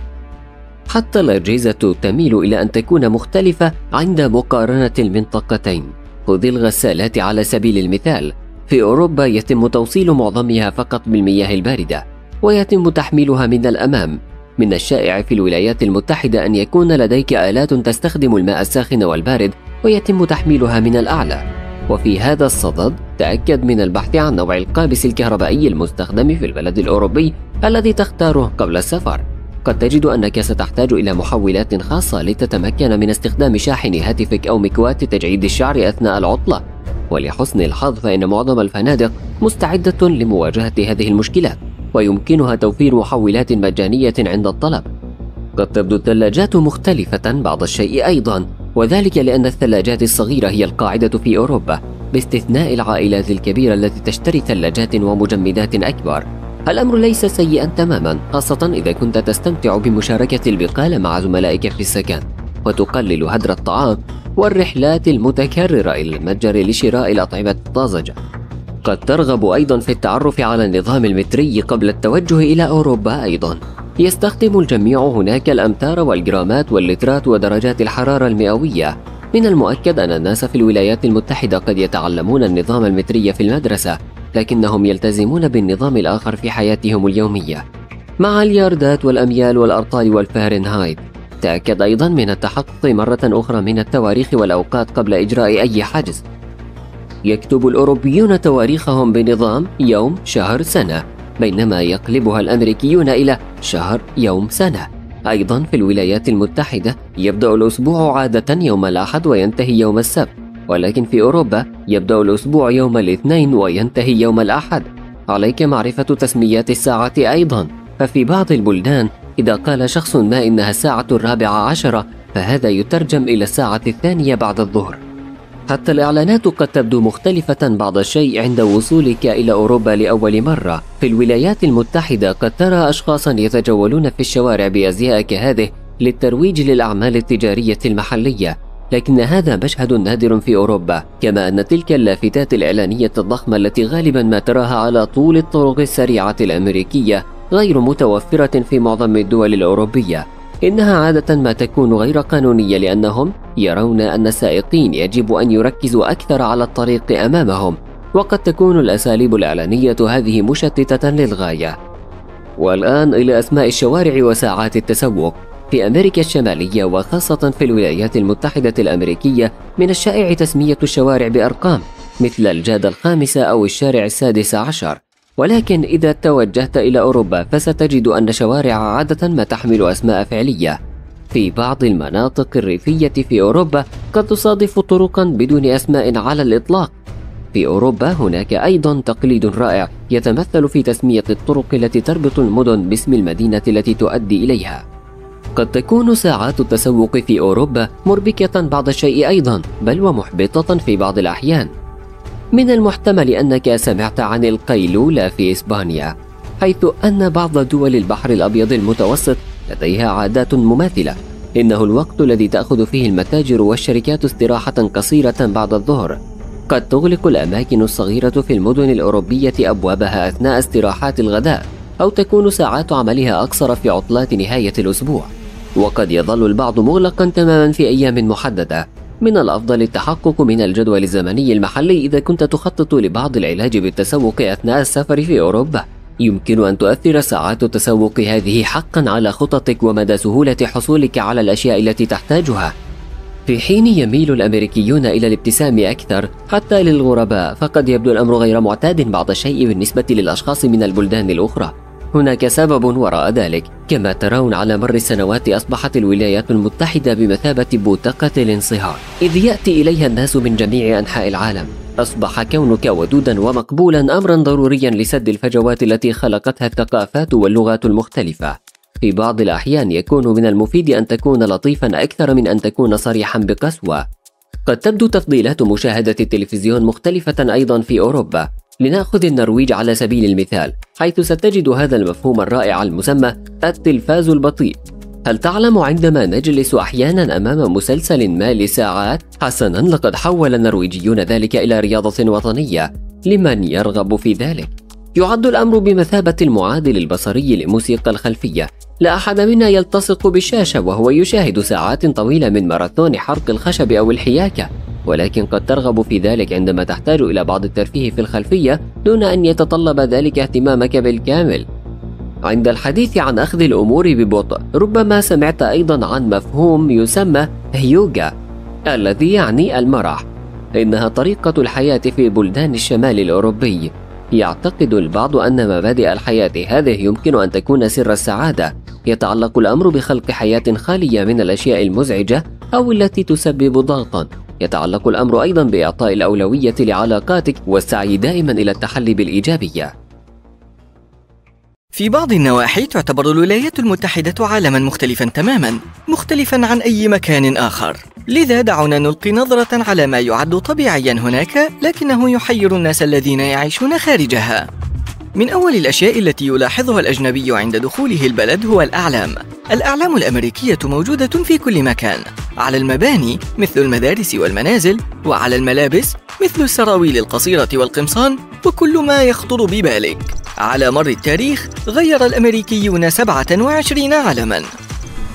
حتى الأجهزة تميل إلى أن تكون مختلفة عند مقارنة المنطقتين. خذ الغسالات على سبيل المثال. في أوروبا يتم توصيل معظمها فقط بالمياه الباردة ويتم تحميلها من الأمام. من الشائع في الولايات المتحدة أن يكون لديك آلات تستخدم الماء الساخن والبارد ويتم تحميلها من الأعلى. وفي هذا الصدد تأكد من البحث عن نوع القابس الكهربائي المستخدم في البلد الأوروبي الذي تختاره قبل السفر. قد تجد أنك ستحتاج إلى محولات خاصة لتتمكن من استخدام شاحن هاتفك أو مكواة تجعيد الشعر أثناء العطلة. ولحسن الحظ فإن معظم الفنادق مستعدة لمواجهة هذه المشكلات ويمكنها توفير محولات مجانية عند الطلب. قد تبدو الثلاجات مختلفة بعض الشيء أيضا وذلك لأن الثلاجات الصغيرة هي القاعدة في أوروبا باستثناء العائلات الكبيرة التي تشتري ثلاجات ومجمدات أكبر. الأمر ليس سيئا تماما خاصة إذا كنت تستمتع بمشاركة البقالة مع زملائك في السكن وتقلل هدر الطعام والرحلات المتكررة إلى المتجر لشراء الأطعمة الطازجة. قد ترغب أيضا في التعرف على النظام المتري قبل التوجه إلى أوروبا أيضا. يستخدم الجميع هناك الأمتار والجرامات واللترات ودرجات الحرارة المئوية. من المؤكد أن الناس في الولايات المتحدة قد يتعلمون النظام المتري في المدرسة. لكنهم يلتزمون بالنظام الآخر في حياتهم اليومية مع الياردات والأميال والأرطال والفahrenheit تأكد أيضا من التحقق مرة أخرى من التواريخ والأوقات قبل إجراء أي حجز. يكتب الأوروبيون تواريخهم بنظام يوم شهر سنة بينما يقلبها الأمريكيون إلى شهر يوم سنة. أيضا في الولايات المتحدة يبدأ الأسبوع عادة يوم الأحد وينتهي يوم السبت. ولكن في أوروبا يبدأ الأسبوع يوم الاثنين وينتهي يوم الأحد. عليك معرفة تسميات الساعة أيضا. ففي بعض البلدان إذا قال شخص ما إنها الساعة الرابعة عشرة فهذا يترجم إلى الساعة الثانية بعد الظهر. حتى الإعلانات قد تبدو مختلفة بعض الشيء عند وصولك إلى أوروبا لأول مرة. في الولايات المتحدة قد ترى أشخاصا يتجولون في الشوارع بأزياء كهذه للترويج للأعمال التجارية المحلية، لكن هذا مشهد نادر في أوروبا، كما أن تلك اللافتات الإعلانية الضخمة التي غالبا ما تراها على طول الطرق السريعة الأمريكية غير متوفرة في معظم الدول الأوروبية. إنها عادة ما تكون غير قانونية لأنهم يرون أن السائقين يجب أن يركزوا أكثر على الطريق أمامهم وقد تكون الأساليب الإعلانية هذه مشتتة للغاية والآن إلى أسماء الشوارع وساعات التسوق في أمريكا الشمالية وخاصة في الولايات المتحدة الأمريكية من الشائع تسمية الشوارع بأرقام مثل الجادة الخامسة أو الشارع السادس عشر. ولكن إذا توجهت إلى أوروبا فستجد أن شوارع عادة ما تحمل أسماء فعلية. في بعض المناطق الريفية في أوروبا قد تصادف طرقا بدون أسماء على الإطلاق. في أوروبا هناك أيضا تقليد رائع يتمثل في تسمية الطرق التي تربط المدن باسم المدينة التي تؤدي إليها. قد تكون ساعات التسوق في أوروبا مربكة بعض الشيء أيضا بل ومحبطة في بعض الأحيان. من المحتمل أنك سمعت عن القيلولة في إسبانيا حيث أن بعض دول البحر الأبيض المتوسط لديها عادات مماثلة. إنه الوقت الذي تأخذ فيه المتاجر والشركات استراحة قصيرة بعد الظهر. قد تغلق الأماكن الصغيرة في المدن الأوروبية أبوابها أثناء استراحات الغداء أو تكون ساعات عملها أقصر في عطلات نهاية الأسبوع. وقد يظل البعض مغلقا تماما في أيام محددة. من الأفضل التحقق من الجدول الزمني المحلي إذا كنت تخطط لبعض العلاج بالتسوق أثناء السفر في أوروبا. يمكن أن تؤثر ساعات التسوق هذه حقا على خططك ومدى سهولة حصولك على الأشياء التي تحتاجها. في حين يميل الأمريكيون إلى الابتسام أكثر حتى للغرباء فقد يبدو الأمر غير معتاد بعض الشيء بالنسبة للأشخاص من البلدان الأخرى. هناك سبب وراء ذلك كما ترون على مر السنوات أصبحت الولايات المتحدة بمثابة بوتقة الانصهار. إذ يأتي إليها الناس من جميع أنحاء العالم. أصبح كونك ودودا ومقبولا أمرا ضروريا لسد الفجوات التي خلقتها الثقافات واللغات المختلفة. في بعض الأحيان يكون من المفيد أن تكون لطيفا أكثر من أن تكون صريحا بقسوة. قد تبدو تفضيلات مشاهدة التلفزيون مختلفة أيضا في أوروبا. لنأخذ النرويج على سبيل المثال حيث ستجد هذا المفهوم الرائع المسمى التلفاز البطيء. هل تعلم عندما نجلس أحيانا أمام مسلسل ما لساعات؟ حسنا لقد حول النرويجيون ذلك إلى رياضة وطنية. لمن يرغب في ذلك؟ يعد الأمر بمثابة المعادل البصري لموسيقى الخلفية لا أحد منا يلتصق بالشاشة وهو يشاهد ساعات طويلة من ماراثون حرق الخشب أو الحياكة ولكن قد ترغب في ذلك عندما تحتاج إلى بعض الترفيه في الخلفية دون أن يتطلب ذلك اهتمامك بالكامل. عند الحديث عن أخذ الأمور ببطء، ربما سمعت أيضا عن مفهوم يسمى هيوغا الذي يعني المرح. إنها طريقة الحياة في بلدان الشمال الأوروبي. يعتقد البعض أن مبادئ الحياة هذه يمكن أن تكون سر السعادة. يتعلق الأمر بخلق حياة خالية من الأشياء المزعجة أو التي تسبب ضغطا يتعلق الأمر أيضا بإعطاء الأولوية لعلاقاتك والسعي دائما إلى التحلي بالإيجابية في بعض النواحي تعتبر الولايات المتحدة عالما مختلفا تماما مختلفا عن أي مكان آخر. لذا دعونا نلقي نظرة على ما يعد طبيعيا هناك لكنه يحير الناس الذين يعيشون خارجها. من أول الأشياء التي يلاحظها الأجنبي عند دخوله البلد هو الأعلام. الأعلام الأمريكية موجودة في كل مكان على المباني مثل المدارس والمنازل وعلى الملابس مثل السراويل القصيرة والقمصان وكل ما يخطر ببالك. على مر التاريخ غير الأمريكيون 27 علماً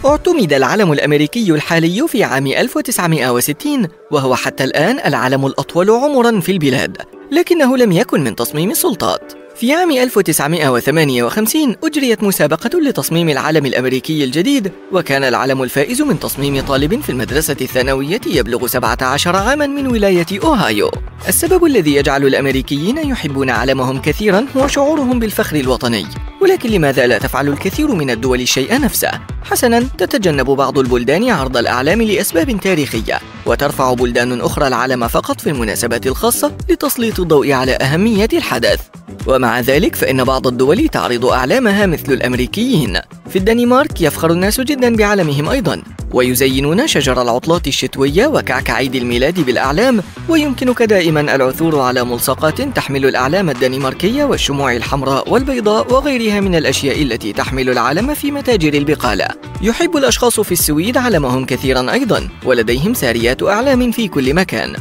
اعتمد العلم الأمريكي الحالي في عام 1960 وهو حتى الآن العلم الأطول عمراً في البلاد لكنه لم يكن من تصميم السلطات. في عام 1958 أجريت مسابقة لتصميم العلم الأمريكي الجديد وكان العلم الفائز من تصميم طالب في المدرسة الثانوية يبلغ 17 عاما من ولاية أوهايو. السبب الذي يجعل الأمريكيين يحبون علمهم كثيرا هو شعورهم بالفخر الوطني. ولكن لماذا لا تفعل الكثير من الدول الشيء نفسه؟ حسنا تتجنب بعض البلدان عرض الأعلام لأسباب تاريخية وترفع بلدان أخرى العلم فقط في المناسبات الخاصة لتسليط الضوء على أهمية الحدث. ومع ذلك فإن بعض الدول تعرض أعلامها مثل الأمريكيين. في الدنمارك يفخر الناس جدا بعلمهم أيضا ويزينون شجر العطلات الشتوية وكعك عيد الميلاد بالأعلام ويمكنك دائما العثور على ملصقات تحمل الأعلام الدنماركية والشموع الحمراء والبيضاء وغيرها من الأشياء التي تحمل العلم في متاجر البقالة. يحب الأشخاص في السويد علمهم كثيرا أيضا ولديهم ساريات أعلام في كل مكان.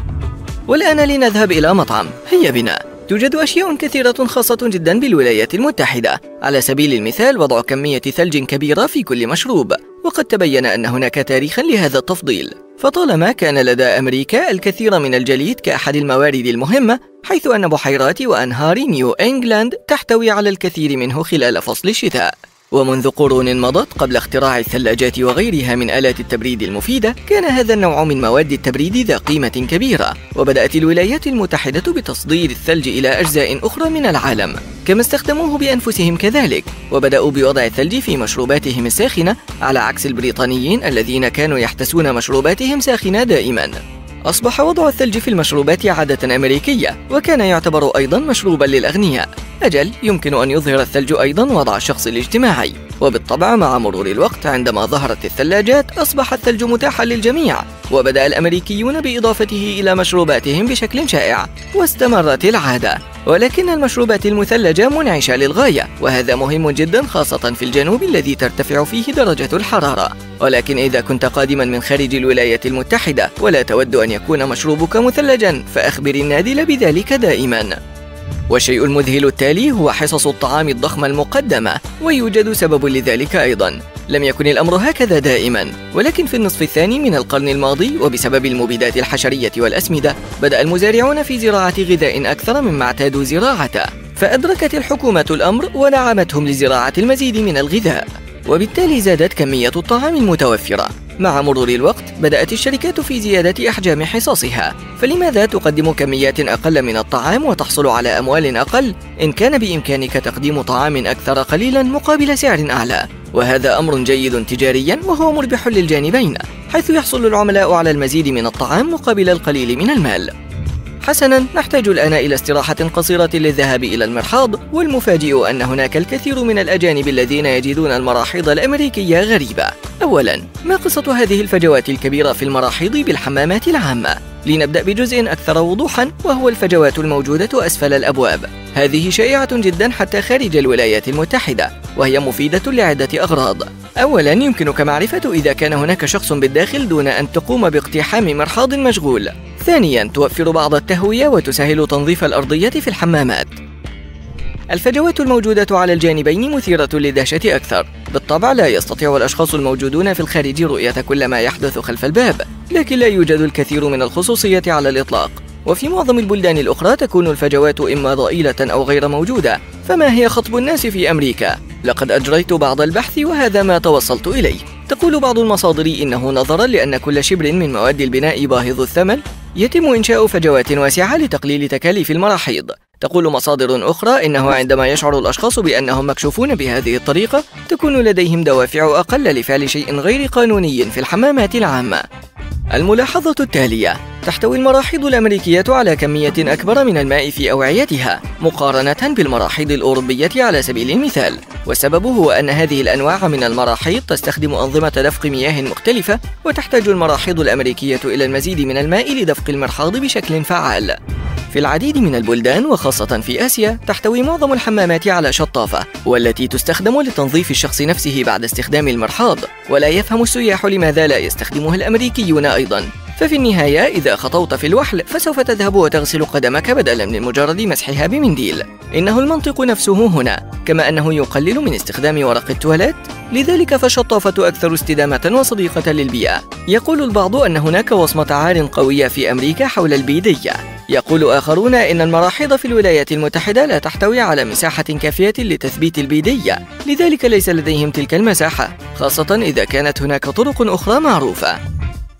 والآن لنذهب إلى مطعم. هيا بنا. توجد أشياء كثيرة خاصة جدا بالولايات المتحدة. على سبيل المثال وضع كمية ثلج كبيرة في كل مشروب وقد تبين أن هناك تاريخا لهذا التفضيل. فطالما كان لدى أمريكا الكثير من الجليد كأحد الموارد المهمة حيث أن بحيرات وأنهار نيو إنجلاند تحتوي على الكثير منه خلال فصل الشتاء. ومنذ قرون مضت قبل اختراع الثلاجات وغيرها من آلات التبريد المفيدة كان هذا النوع من مواد التبريد ذا قيمة كبيرة وبدأت الولايات المتحدة بتصدير الثلج إلى أجزاء أخرى من العالم كما استخدموه بأنفسهم كذلك وبدأوا بوضع الثلج في مشروباتهم الساخنة على عكس البريطانيين الذين كانوا يحتسون مشروباتهم ساخنة دائما. أصبح وضع الثلج في المشروبات عادة أمريكية وكان يعتبر أيضا مشروبا للأغنياء. أجل يمكن أن يظهر الثلج أيضا وضع الشخص الاجتماعي وبالطبع مع مرور الوقت عندما ظهرت الثلاجات أصبح الثلج متاحا للجميع وبدأ الأمريكيون بإضافته إلى مشروباتهم بشكل شائع واستمرت العادة ولكن المشروبات المثلجة منعشة للغاية وهذا مهم جدا خاصة في الجنوب الذي ترتفع فيه درجة الحرارة. ولكن إذا كنت قادما من خارج الولايات المتحدة ولا تود أن يكون مشروبك مثلجا فأخبر النادل بذلك دائما. والشيء المذهل التالي هو حصص الطعام الضخمة المقدمة ويوجد سبب لذلك أيضا. لم يكن الأمر هكذا دائما ولكن في النصف الثاني من القرن الماضي وبسبب المبيدات الحشرية والأسمدة بدأ المزارعون في زراعة غذاء أكثر مما اعتادوا زراعته. فأدركت الحكومة الأمر ودعمتهم لزراعة المزيد من الغذاء. وبالتالي زادت كمية الطعام المتوفرة. مع مرور الوقت بدأت الشركات في زيادة أحجام حصصها فلماذا تقدم كميات أقل من الطعام وتحصل على أموال أقل إن كان بإمكانك تقديم طعام أكثر قليلا مقابل سعر أعلى. وهذا أمر جيد تجاريا وهو مربح للجانبين حيث يحصل العملاء على المزيد من الطعام مقابل القليل من المال. حسنا نحتاج الآن إلى استراحة قصيرة للذهاب إلى المرحاض والمفاجئ أن هناك الكثير من الأجانب الذين يجدون المراحيض الأمريكية غريبة. أولا ما قصة هذه الفجوات الكبيرة في المراحيض بالحمامات العامة؟ لنبدأ بجزء أكثر وضوحا وهو الفجوات الموجودة أسفل الأبواب. هذه شائعة جدا حتى خارج الولايات المتحدة وهي مفيدة لعدة أغراض. أولا يمكنك معرفة إذا كان هناك شخص بالداخل دون أن تقوم باقتحام مرحاض مشغول. ثانيا توفر بعض التهوية وتسهل تنظيف الأرضية في الحمامات. الفجوات الموجودة على الجانبين مثيرة للدهشة أكثر. بالطبع لا يستطيع الأشخاص الموجودون في الخارج رؤية كل ما يحدث خلف الباب لكن لا يوجد الكثير من الخصوصية على الإطلاق. وفي معظم البلدان الأخرى تكون الفجوات إما ضئيلة أو غير موجودة فما هي خطب الناس في أمريكا؟ لقد أجريت بعض البحث وهذا ما توصلت إليه. تقول بعض المصادر إنه نظرا لأن كل شبر من مواد البناء باهظ الثمن يتم إنشاء فجوات واسعة لتقليل تكاليف المراحيض. تقول مصادر أخرى إنه عندما يشعر الأشخاص بأنهم مكشوفون بهذه الطريقة تكون لديهم دوافع أقل لفعل شيء غير قانوني في الحمامات العامة. الملاحظة التالية تحتوي المراحيض الأمريكية على كمية أكبر من الماء في أوعيتها مقارنة بالمراحيض الأوروبية على سبيل المثال. والسبب هو أن هذه الأنواع من المراحيض تستخدم أنظمة دفق مياه مختلفة وتحتاج المراحيض الأمريكية إلى المزيد من الماء لدفق المرحاض بشكل فعال. في العديد من البلدان وخاصة في آسيا تحتوي معظم الحمامات على شطافة والتي تستخدم لتنظيف الشخص نفسه بعد استخدام المرحاض. ولا يفهم السياح لماذا لا يستخدمها الأمريكيون أيضا. ففي النهاية إذا خطوت في الوحل فسوف تذهب وتغسل قدمك بدلا من مجرد مسحها بمنديل. إنه المنطق نفسه هنا كما أنه يقلل من استخدام ورق التواليت. لذلك فالشطافة أكثر استدامة وصديقة للبيئة. يقول البعض أن هناك وصمة عار قوية في أمريكا حول البيدية. يقول آخرون إن المراحيض في الولايات المتحدة لا تحتوي على مساحة كافية لتثبيت البيدية. لذلك ليس لديهم تلك المساحة خاصة إذا كانت هناك طرق أخرى معروفة.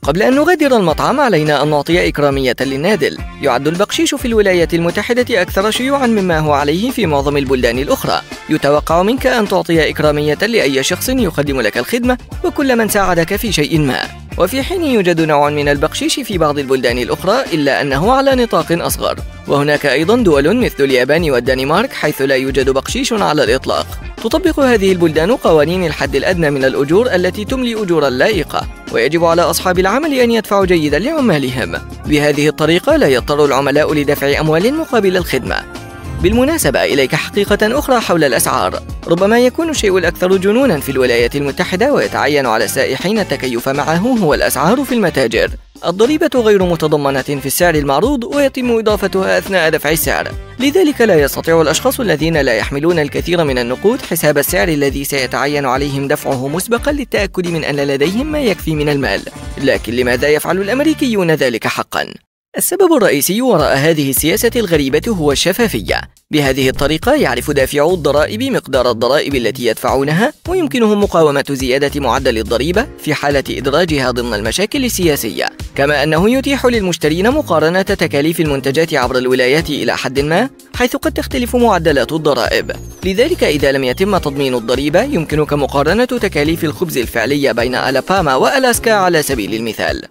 قبل أن نغادر المطعم علينا أن نعطي إكرامية للنادل. يعد البقشيش في الولايات المتحدة أكثر شيوعا مما هو عليه في معظم البلدان الأخرى. يتوقع منك أن تعطي إكرامية لأي شخص يقدم لك الخدمة وكل من ساعدك في شيء ما. وفي حين يوجد نوع من البقشيش في بعض البلدان الأخرى إلا أنه على نطاق أصغر. وهناك أيضا دول مثل اليابان والدنمارك حيث لا يوجد بقشيش على الإطلاق. تطبق هذه البلدان قوانين الحد الأدنى من الأجور التي تملي أجورا لائقة ويجب على أصحاب العمل أن يدفعوا جيدا لعمالهم. بهذه الطريقة لا يضطر العملاء لدفع أموال مقابل الخدمة. بالمناسبة إليك حقيقة أخرى حول الأسعار. ربما يكون الشيء الأكثر جنونا في الولايات المتحدة ويتعين على السائحين التكيف معه هو الأسعار في المتاجر. الضريبة غير متضمنة في السعر المعروض ويتم إضافتها أثناء دفع السعر. لذلك لا يستطيع الأشخاص الذين لا يحملون الكثير من النقود حساب السعر الذي سيتعين عليهم دفعه مسبقا للتأكد من أن لديهم ما يكفي من المال. لكن لماذا يفعل الأمريكيون ذلك حقا؟ السبب الرئيسي وراء هذه السياسة الغريبة هو الشفافية. بهذه الطريقة يعرف دافعو الضرائب مقدار الضرائب التي يدفعونها ويمكنهم مقاومة زيادة معدل الضريبة في حالة إدراجها ضمن المشاكل السياسية. كما أنه يتيح للمشترين مقارنة تكاليف المنتجات عبر الولايات إلى حد ما حيث قد تختلف معدلات الضرائب. لذلك إذا لم يتم تضمين الضريبة يمكنك مقارنة تكاليف الخبز الفعلية بين ألاباما وألاسكا على سبيل المثال.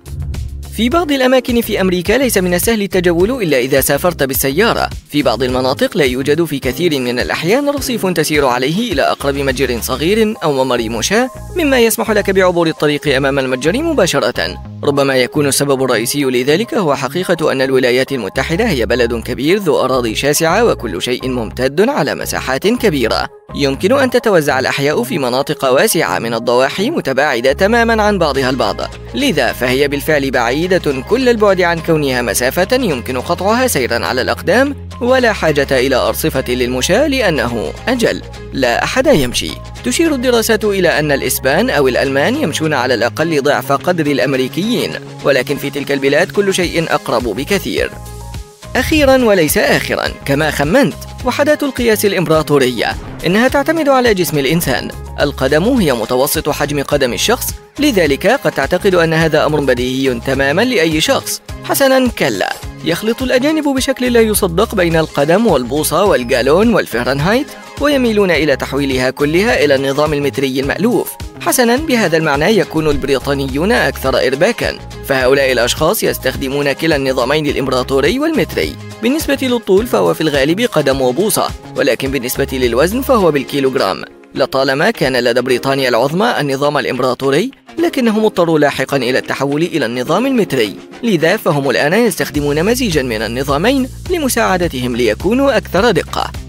في بعض الأماكن في أمريكا ليس من السهل التجول إلا إذا سافرت بالسيارة. في بعض المناطق لا يوجد في كثير من الأحيان رصيف تسير عليه إلى أقرب متجر صغير أو ممر مشاة مما يسمح لك بعبور الطريق أمام المتجر مباشرة. ربما يكون السبب الرئيسي لذلك هو حقيقة أن الولايات المتحدة هي بلد كبير ذو أراضي شاسعة وكل شيء ممتد على مساحات كبيرة. يمكن أن تتوزع الأحياء في مناطق واسعة من الضواحي متباعدة تماما عن بعضها البعض. لذا فهي بالفعل بعيدة كل البعد عن كونها مسافة يمكن قطعها سيرا على الأقدام ولا حاجة إلى أرصفة للمشاة لأنه أجل. لا أحد يمشي. تشير الدراسات إلى أن الإسبان أو الألمان يمشون على الأقل ضعف قدر الأمريكيين ولكن في تلك البلاد كل شيء أقرب بكثير. أخيرا وليس آخرا كما خمنت وحدات القياس الإمبراطورية إنها تعتمد على جسم الإنسان. القدم هي متوسط حجم قدم الشخص لذلك قد تعتقد أن هذا أمر بديهي تماما لأي شخص. حسنا كلا يخلط الأجانب بشكل لا يصدق بين القدم والبوصة والجالون والفهرنهايت ويميلون إلى تحويلها كلها إلى النظام المتري المألوف. حسنا بهذا المعنى يكون البريطانيون أكثر إرباكا. فهؤلاء الأشخاص يستخدمون كلا النظامين الإمبراطوري والمتري بالنسبة للطول فهو في الغالب قدم وبوصة ولكن بالنسبة للوزن فهو بالكيلوغرام. لطالما كان لدى بريطانيا العظمى النظام الإمبراطوري لكنهم اضطروا لاحقا إلى التحول إلى النظام المتري لذا فهم الآن يستخدمون مزيجا من النظامين لمساعدتهم ليكونوا أكثر دقة.